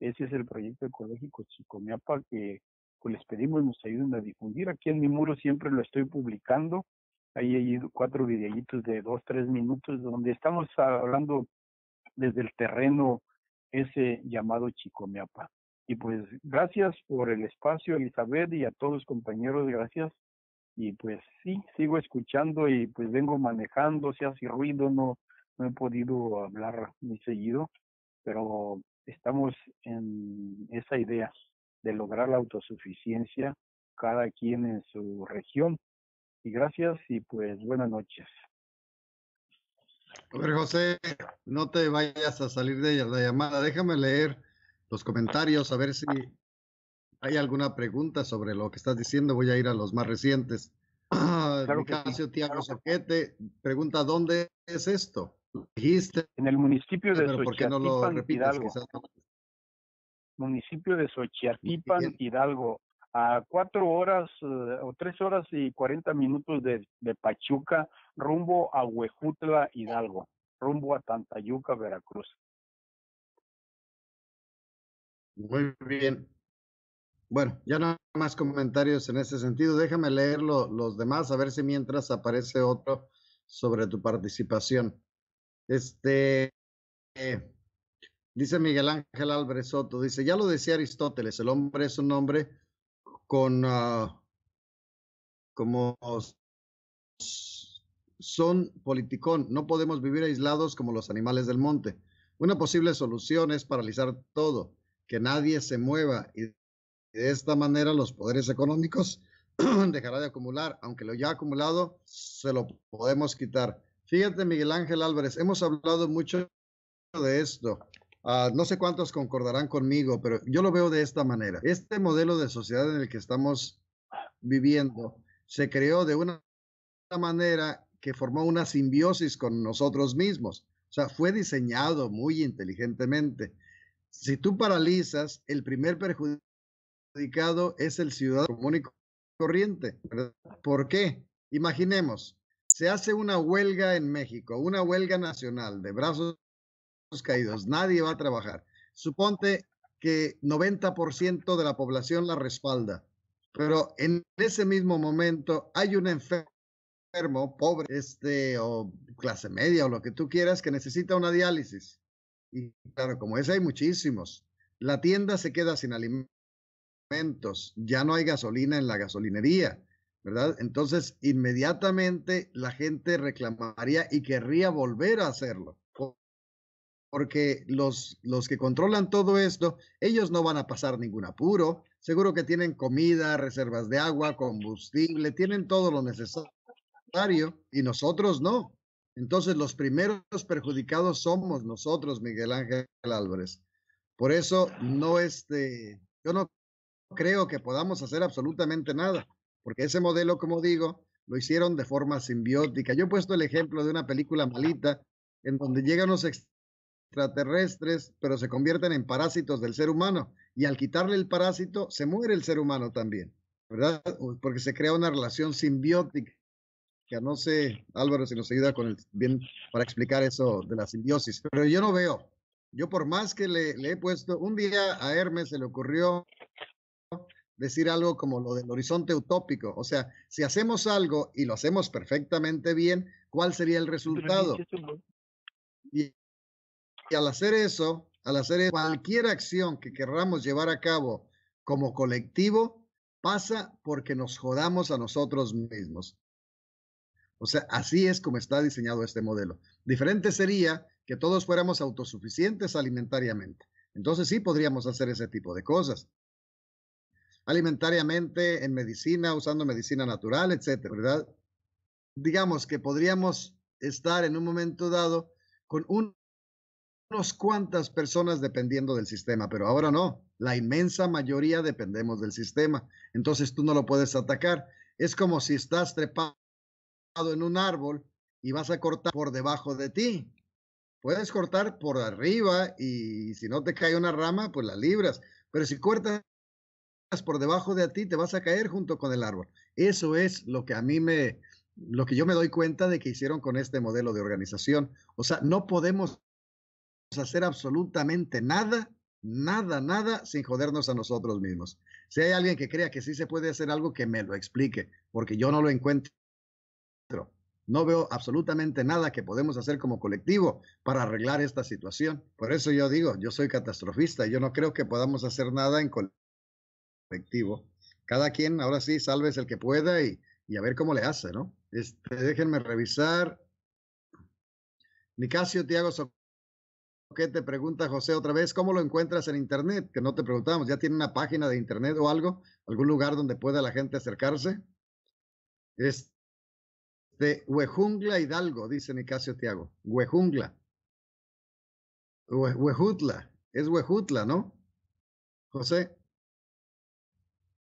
Ese es el proyecto ecológico Chicomiapa que pues les pedimos nos ayuden a difundir. Aquí en mi muro siempre lo estoy publicando. Ahí hay cuatro videitos de dos, tres minutos donde estamos hablando desde el terreno ese llamado Chicomiapa. Y pues gracias por el espacio, Elizabeth, y a todos los compañeros, gracias. Y pues sí, sigo escuchando y pues vengo manejando, si hace ruido, no, no he podido hablar muy seguido, pero estamos en esa idea de lograr la autosuficiencia, cada quien en su región. Y gracias y pues buenas noches. A ver, José, no te vayas a salir de la llamada. Déjame leer los comentarios, a ver si hay alguna pregunta sobre lo que estás diciendo. Voy a ir a los más recientes. Claro Nicasio Tiago Soquete pregunta, ¿dónde es esto? Dijiste. En el municipio de Pero ¿por qué no lo repites? Municipio de Xochiatipan, Hidalgo. A cuatro horas eh, o tres horas y cuarenta minutos de, de Pachuca, rumbo a Huejutla, Hidalgo. Rumbo a Tantayuca, Veracruz. Muy bien. Bueno, ya no hay más comentarios en ese sentido. Déjame leer los demás, a ver si mientras aparece otro sobre tu participación. Este, eh, dice Miguel Ángel Álvarez Soto, dice, ya lo decía Aristóteles, el hombre es un hombre con, uh, como son politicón, no podemos vivir aislados como los animales del monte. Una posible solución es paralizar todo que nadie se mueva y de esta manera los poderes económicos dejará de acumular, aunque lo ya acumulado se lo podemos quitar. Fíjate, Miguel Ángel Álvarez, hemos hablado mucho de esto. Ah, no sé cuántos concordarán conmigo, pero yo lo veo de esta manera. Este modelo de sociedad en el que estamos viviendo se creó de una manera que formó una simbiosis con nosotros mismos. O sea, fue diseñado muy inteligentemente si tú paralizas, el primer perjudicado es el ciudadano común y corriente. ¿Por qué? Imaginemos, se hace una huelga en México, una huelga nacional de brazos caídos, nadie va a trabajar. Suponte que 90% de la población la respalda, pero en ese mismo momento hay un enfermo, pobre, este, o clase media o lo que tú quieras, que necesita una diálisis. Y claro, como ese hay muchísimos. La tienda se queda sin alimentos, ya no hay gasolina en la gasolinería, ¿verdad? Entonces, inmediatamente la gente reclamaría y querría volver a hacerlo. Porque los, los que controlan todo esto, ellos no van a pasar ningún apuro. Seguro que tienen comida, reservas de agua, combustible, tienen todo lo necesario y nosotros no. Entonces, los primeros perjudicados somos nosotros, Miguel Ángel Álvarez. Por eso, no este, yo no creo que podamos hacer absolutamente nada, porque ese modelo, como digo, lo hicieron de forma simbiótica. Yo he puesto el ejemplo de una película malita en donde llegan los extraterrestres, pero se convierten en parásitos del ser humano. Y al quitarle el parásito, se muere el ser humano también, ¿verdad? Porque se crea una relación simbiótica no sé, Álvaro, si nos ayuda con el, bien para explicar eso de la simbiosis, pero yo no veo. Yo por más que le, he puesto, un día a Hermes se le ocurrió decir algo como lo del horizonte utópico. O sea, si hacemos algo y lo hacemos perfectamente bien, ¿cuál sería el resultado? Y, y al hacer eso, al hacer cualquier acción que querramos llevar a cabo como colectivo, pasa porque nos jodamos a nosotros mismos. O sea, así es como está diseñado este modelo. Diferente sería que todos fuéramos autosuficientes alimentariamente. Entonces sí podríamos hacer ese tipo de cosas. Alimentariamente, en medicina, usando medicina natural, etcétera, ¿verdad? Digamos que podríamos estar en un momento dado con unos cuantas personas dependiendo del sistema, pero ahora no. La inmensa mayoría dependemos del sistema. Entonces tú no lo puedes atacar. Es como si estás trepado en un árbol y vas a cortar por debajo de ti. Puedes cortar por arriba y si no te cae una rama, pues la libras. Pero si cortas por debajo de ti, te vas a caer junto con el árbol. Eso es lo que a mí me, lo que yo me doy cuenta de que hicieron con este modelo de organización. O sea, no podemos hacer absolutamente nada, nada, nada sin jodernos a nosotros mismos. Si hay alguien que crea que sí se puede hacer algo, que me lo explique, porque yo no lo encuentro. No veo absolutamente nada que podemos hacer como colectivo para arreglar esta situación. Por eso yo digo, yo soy catastrofista, yo no creo que podamos hacer nada en colectivo. Cada quien, ahora sí, salves el que pueda y, a ver cómo le hace, ¿no? Este, déjenme revisar. Nicasio Tiago ¿Qué te pregunta José otra vez? ¿Cómo lo encuentras en Internet? Que no te preguntamos. ¿Ya tiene una página de Internet o algo? ¿Algún lugar donde pueda la gente acercarse? Es de Huejungla Hidalgo, dice Nicasio Tiago. Huejungla. Huejutla. Es Huejutla, ¿no? José.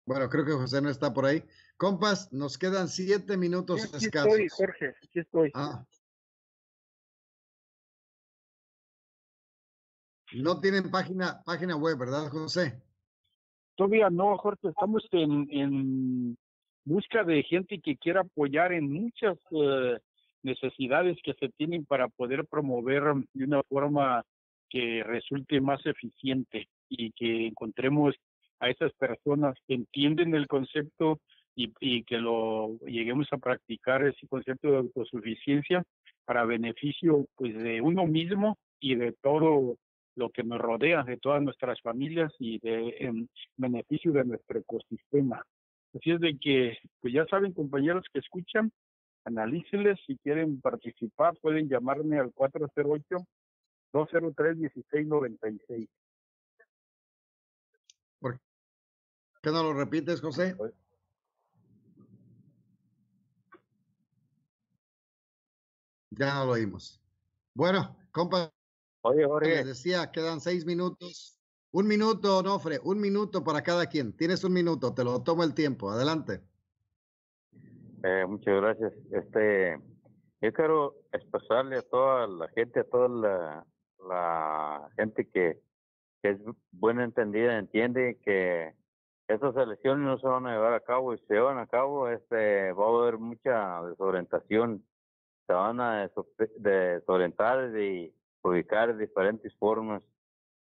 Bueno, creo que José no está por ahí. Compas, nos quedan siete minutos aquí escasos. Estoy, Jorge, aquí estoy. Ah. No tienen página, página web, ¿verdad, José? Todavía no, Jorge. Estamos en, en busca de gente que quiera apoyar en muchas eh, necesidades que se tienen para poder promover de una forma que resulte más eficiente y que encontremos a esas personas que entienden el concepto y, y, que lo lleguemos a practicar ese concepto de autosuficiencia para beneficio pues de uno mismo y de todo lo que nos rodea, de todas nuestras familias y de en beneficio de nuestro ecosistema. Así es de que, pues ya saben, compañeros que escuchan, analícenles, si quieren participar, pueden llamarme al 408-203-1696. ¿Por qué no lo repites, José? Ya no lo oímos. Bueno, compa. Oye, Jorge. Les decía, quedan seis minutos. Un minuto, Nofre, un minuto para cada quien. Tienes un minuto, te lo tomo el tiempo. Adelante. Eh, muchas gracias. Este, yo quiero expresarle a toda la gente, a toda la, la gente que, que es buena entendida, entiende que estas elecciones no se van a llevar a cabo y si se llevan a cabo, este, va a haber mucha desorientación. Se van a desorientar y ubicar diferentes formas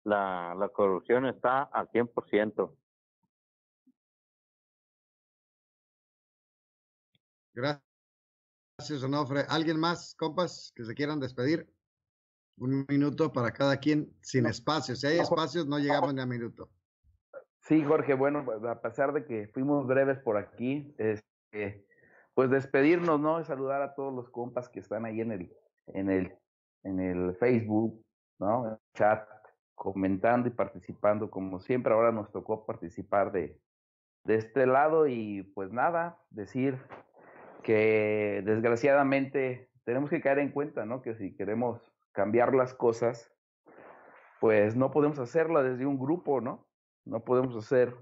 la, la corrupción está al 100%. Gracias, Onofre. ¿Alguien más, compas, que se quieran despedir? Un minuto para cada quien, sin espacio. Si hay espacios, no llegamos ni a minuto. Sí, Jorge, bueno, a pesar de que fuimos breves por aquí, este, pues despedirnos, ¿no? Y saludar a todos los compas que están ahí en el, en el, en el Facebook, ¿no? En el chat, comentando y participando como siempre. Ahora nos tocó participar de, de este lado y pues nada, decir que desgraciadamente tenemos que caer en cuenta, ¿no? Que si queremos cambiar las cosas, pues no podemos hacerlo desde un grupo, ¿no? No podemos hacer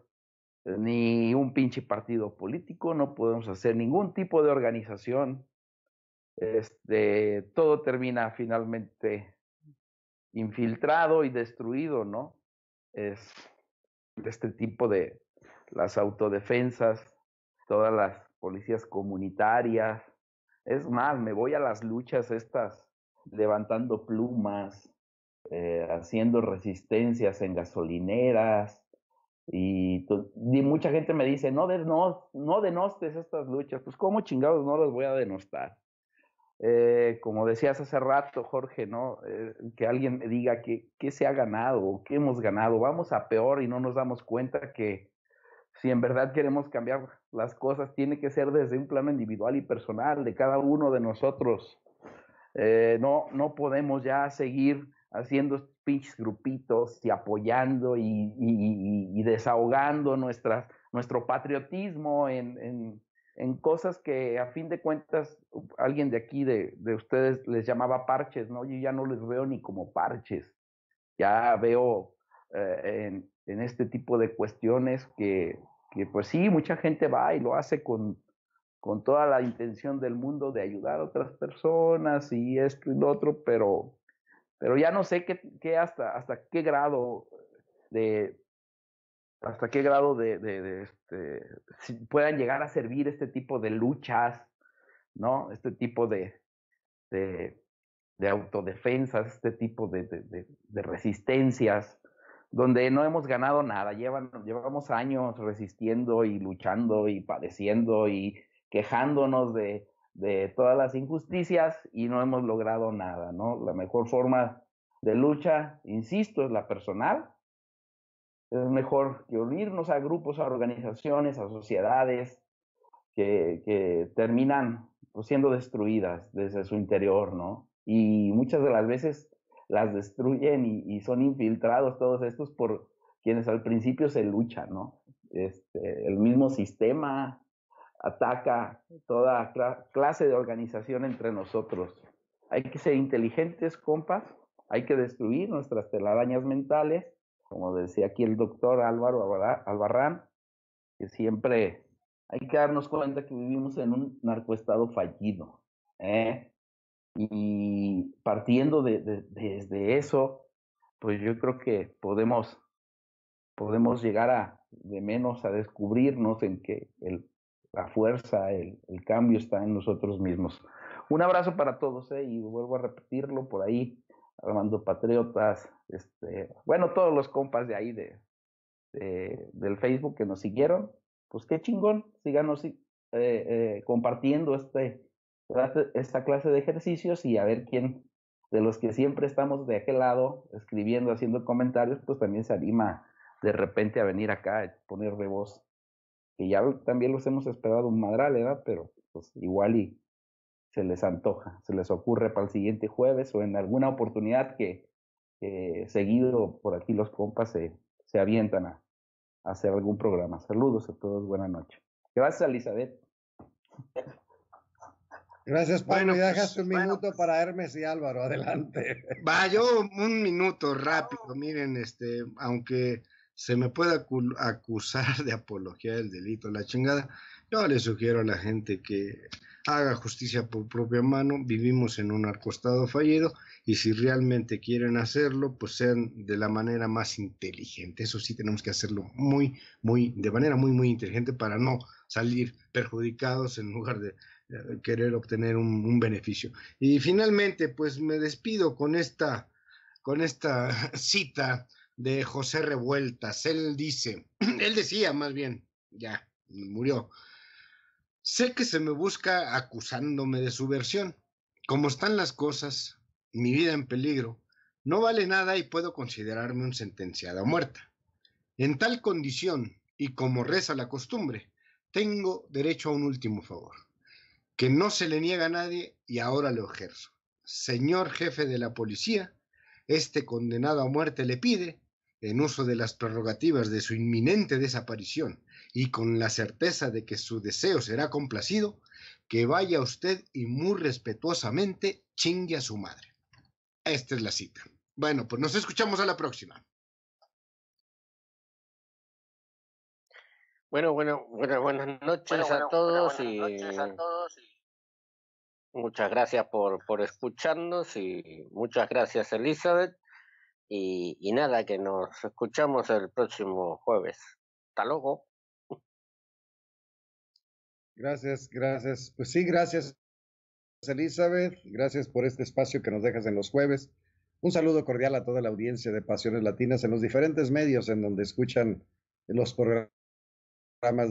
ni un pinche partido político, no podemos hacer ningún tipo de organización. Este, todo termina finalmente infiltrado y destruido, ¿no? Es este tipo de las autodefensas, todas las policías comunitarias. Es más, me voy a las luchas estas levantando plumas, eh, haciendo resistencias en gasolineras. Y, mucha gente me dice, no, no, no denostes estas luchas. Pues, ¿cómo chingados no las voy a denostar? Eh, como decías hace rato, Jorge, ¿no? Eh, que alguien me diga que, se ha ganado o qué hemos ganado. Vamos a peor y no nos damos cuenta que si en verdad queremos cambiar las cosas, tiene que ser desde un plano individual y personal de cada uno de nosotros. Eh, no, no podemos ya seguir haciendo pinches grupitos y apoyando y, desahogando nuestro patriotismo en, cosas que a fin de cuentas alguien de aquí de, de, ustedes les llamaba parches, ¿no? Yo ya no les veo ni como parches, ya veo eh, en, en, este tipo de cuestiones que, que, pues sí, mucha gente va y lo hace con, con toda la intención del mundo de ayudar a otras personas y esto y lo otro, pero pero ya no sé qué, qué hasta, hasta qué grado de, hasta qué grado de, este, puedan llegar a servir este tipo de luchas, ¿no? Este tipo de, de, de autodefensas, este tipo de, resistencias, donde no hemos ganado nada, llevamos años resistiendo y luchando y padeciendo y quejándonos de, de todas las injusticias y no hemos logrado nada, ¿no? La mejor forma de lucha, insisto, es la personal. Es mejor que unirnos a grupos, a organizaciones, a sociedades que, que terminan pues, siendo destruidas desde su interior, ¿no? Y muchas de las veces las destruyen y, y, son infiltrados todos estos por quienes al principio se luchan, ¿no? Este, el mismo sistema, ataca toda clase de organización entre nosotros. Hay que ser inteligentes, compas, hay que destruir nuestras telarañas mentales, como decía aquí el doctor Álvaro Albarrán, que siempre hay que darnos cuenta que vivimos en un narcoestado fallido. ¿eh? Y partiendo de, desde eso, pues yo creo que podemos, podemos llegar a, de menos a descubrirnos en que la fuerza, el, cambio está en nosotros mismos. Un abrazo para todos, ¿eh? y vuelvo a repetirlo por ahí, Armando Patriotas, este, bueno, todos los compas de ahí de, del Facebook que nos siguieron, pues qué chingón, síganos eh, eh, compartiendo este, esta clase de ejercicios y a ver quién de los que siempre estamos de aquel lado, escribiendo, haciendo comentarios, pues también se anima de repente a venir acá, a poner de voz que ya también los hemos esperado un madral. Pero pues igual y se les antoja, se les ocurre para el siguiente jueves o en alguna oportunidad que seguido por aquí los compas se, se avientan a, hacer algún programa. Saludos a todos, buena noche. Gracias, Elizabeth. Gracias, Pablo. y dejas un minuto pues para Hermes y Álvaro. Adelante. Va, yo un minuto rápido. Miren, este, aunque se me puede acusar de apología del delito, la chingada. Yo le sugiero a la gente que haga justicia por propia mano. Vivimos en un arcostado fallido y si realmente quieren hacerlo, pues sean de la manera más inteligente. Eso sí, tenemos que hacerlo muy, muy, de manera muy, muy inteligente para no salir perjudicados en lugar de eh, querer obtener un, beneficio. Y finalmente, pues me despido con esta, con esta cita de José Revueltas. Él dice, él decía más bien, ya, murió. Sé que se me busca acusándome de subversión. Como están las cosas, mi vida en peligro, no vale nada y puedo considerarme un sentenciado a muerta. En tal condición, y como reza la costumbre, tengo derecho a un último favor, que no se le niega a nadie y ahora lo ejerzo. Señor jefe de la policía, este condenado a muerte le pide en uso de las prerrogativas de su inminente desaparición y con la certeza de que su deseo será complacido, que vaya usted y muy respetuosamente chingue a su madre. Esta es la cita. Bueno, pues nos escuchamos a la próxima. Bueno, bueno, buenas noches, a, todos y... Muchas gracias por, por escucharnos y muchas gracias Elizabeth. Y, nada, que nos escuchamos el próximo jueves. Hasta luego. Gracias, gracias. Pues sí, gracias, Elizabeth. Gracias por este espacio que nos dejas en los jueves. Un saludo cordial a toda la audiencia de Pasiones Latinas en los diferentes medios en donde escuchan los programas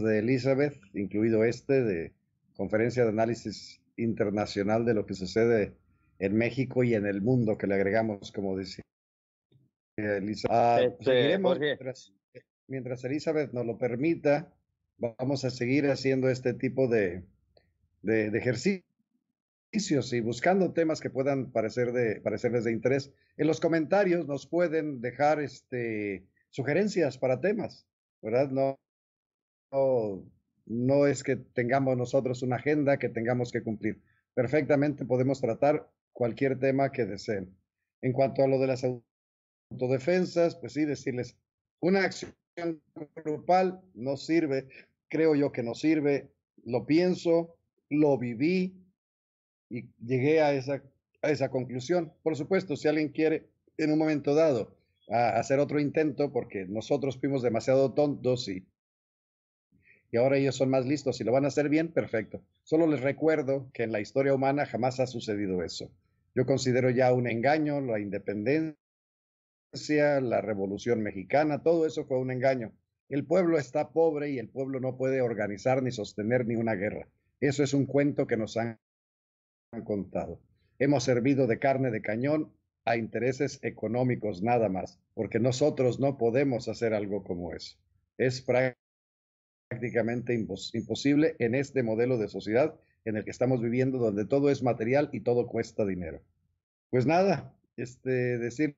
de Elizabeth, incluido este de Conferencia de Análisis Internacional de lo que sucede en México y en el mundo, que le agregamos, como decía Ah, este, mientras Elizabeth nos lo permita, vamos a seguir haciendo este tipo de, de, de ejercicios y buscando temas que puedan parecer de, parecerles de interés. En los comentarios nos pueden dejar este, sugerencias para temas, ¿verdad? No, no, no es que tengamos nosotros una agenda que tengamos que cumplir. Perfectamente podemos tratar cualquier tema que deseen. En cuanto a lo de las autodefensas, pues sí, decirles, una acción grupal no sirve, creo yo que no sirve, lo pienso, lo viví y llegué a esa, a esa conclusión. Por supuesto, si alguien quiere en un momento dado a hacer otro intento, porque nosotros fuimos demasiado tontos y, y ahora ellos son más listos y lo van a hacer bien, perfecto. Solo les recuerdo que en la historia humana jamás ha sucedido eso. Yo considero ya un engaño la independencia, la revolución mexicana, todo eso fue un engaño. El pueblo está pobre y el pueblo no puede organizar ni sostener ni una guerra. Eso es un cuento que nos han contado. Hemos servido de carne de cañón a intereses económicos nada más, porque nosotros no podemos hacer algo como eso. Es prácticamente impos imposible en este modelo de sociedad en el que estamos viviendo, donde todo es material y todo cuesta dinero. Pues nada, este, decirles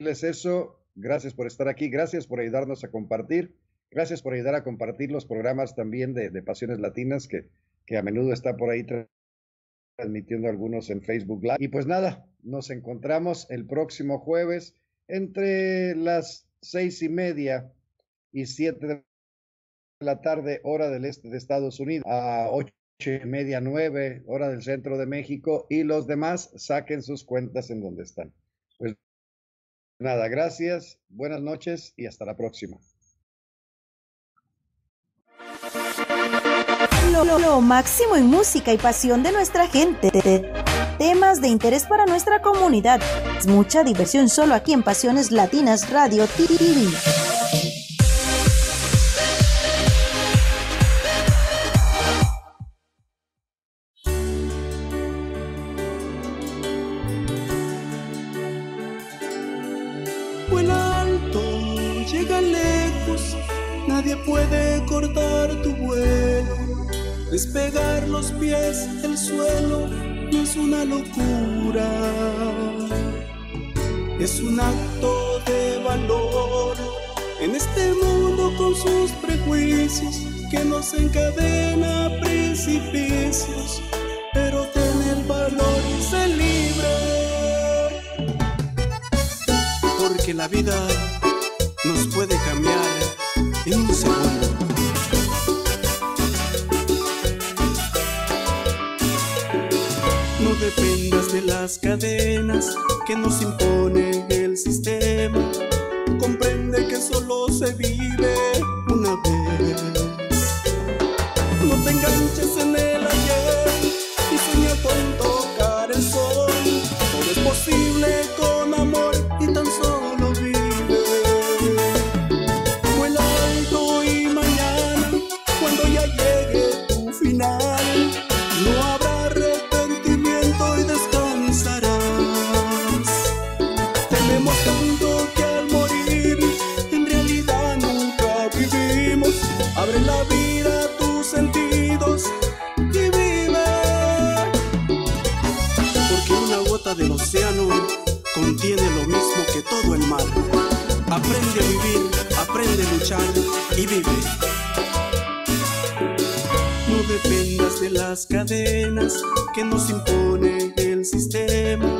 eso, gracias por estar aquí, gracias por ayudarnos a compartir, gracias por ayudar a compartir los programas también de, de Pasiones Latinas, que, que a menudo está por ahí transmitiendo algunos en Facebook Live. Y pues nada, nos encontramos el próximo jueves entre las seis y media y siete de la tarde, hora del este de Estados Unidos, a ocho y media, nueve, hora del centro de México, y los demás saquen sus cuentas en donde están. Pues nada, gracias, buenas noches y hasta la próxima. Lo, máximo en música y pasión de nuestra gente. Temas de interés para nuestra comunidad. Mucha diversión solo aquí en Pasiones Latinas Radio TV. Despegar los pies del suelo no es una locura, es un acto de valor en este mundo con sus prejuicios que nos encadena a precipicios, pero ten el valor y sé libre, porque la vida nos puede cambiar en un segundo. De las cadenas que nos impone el sistema. Comprende que solo se vive una vez. No te enganches en el No dependas de las cadenas que nos impone el sistema.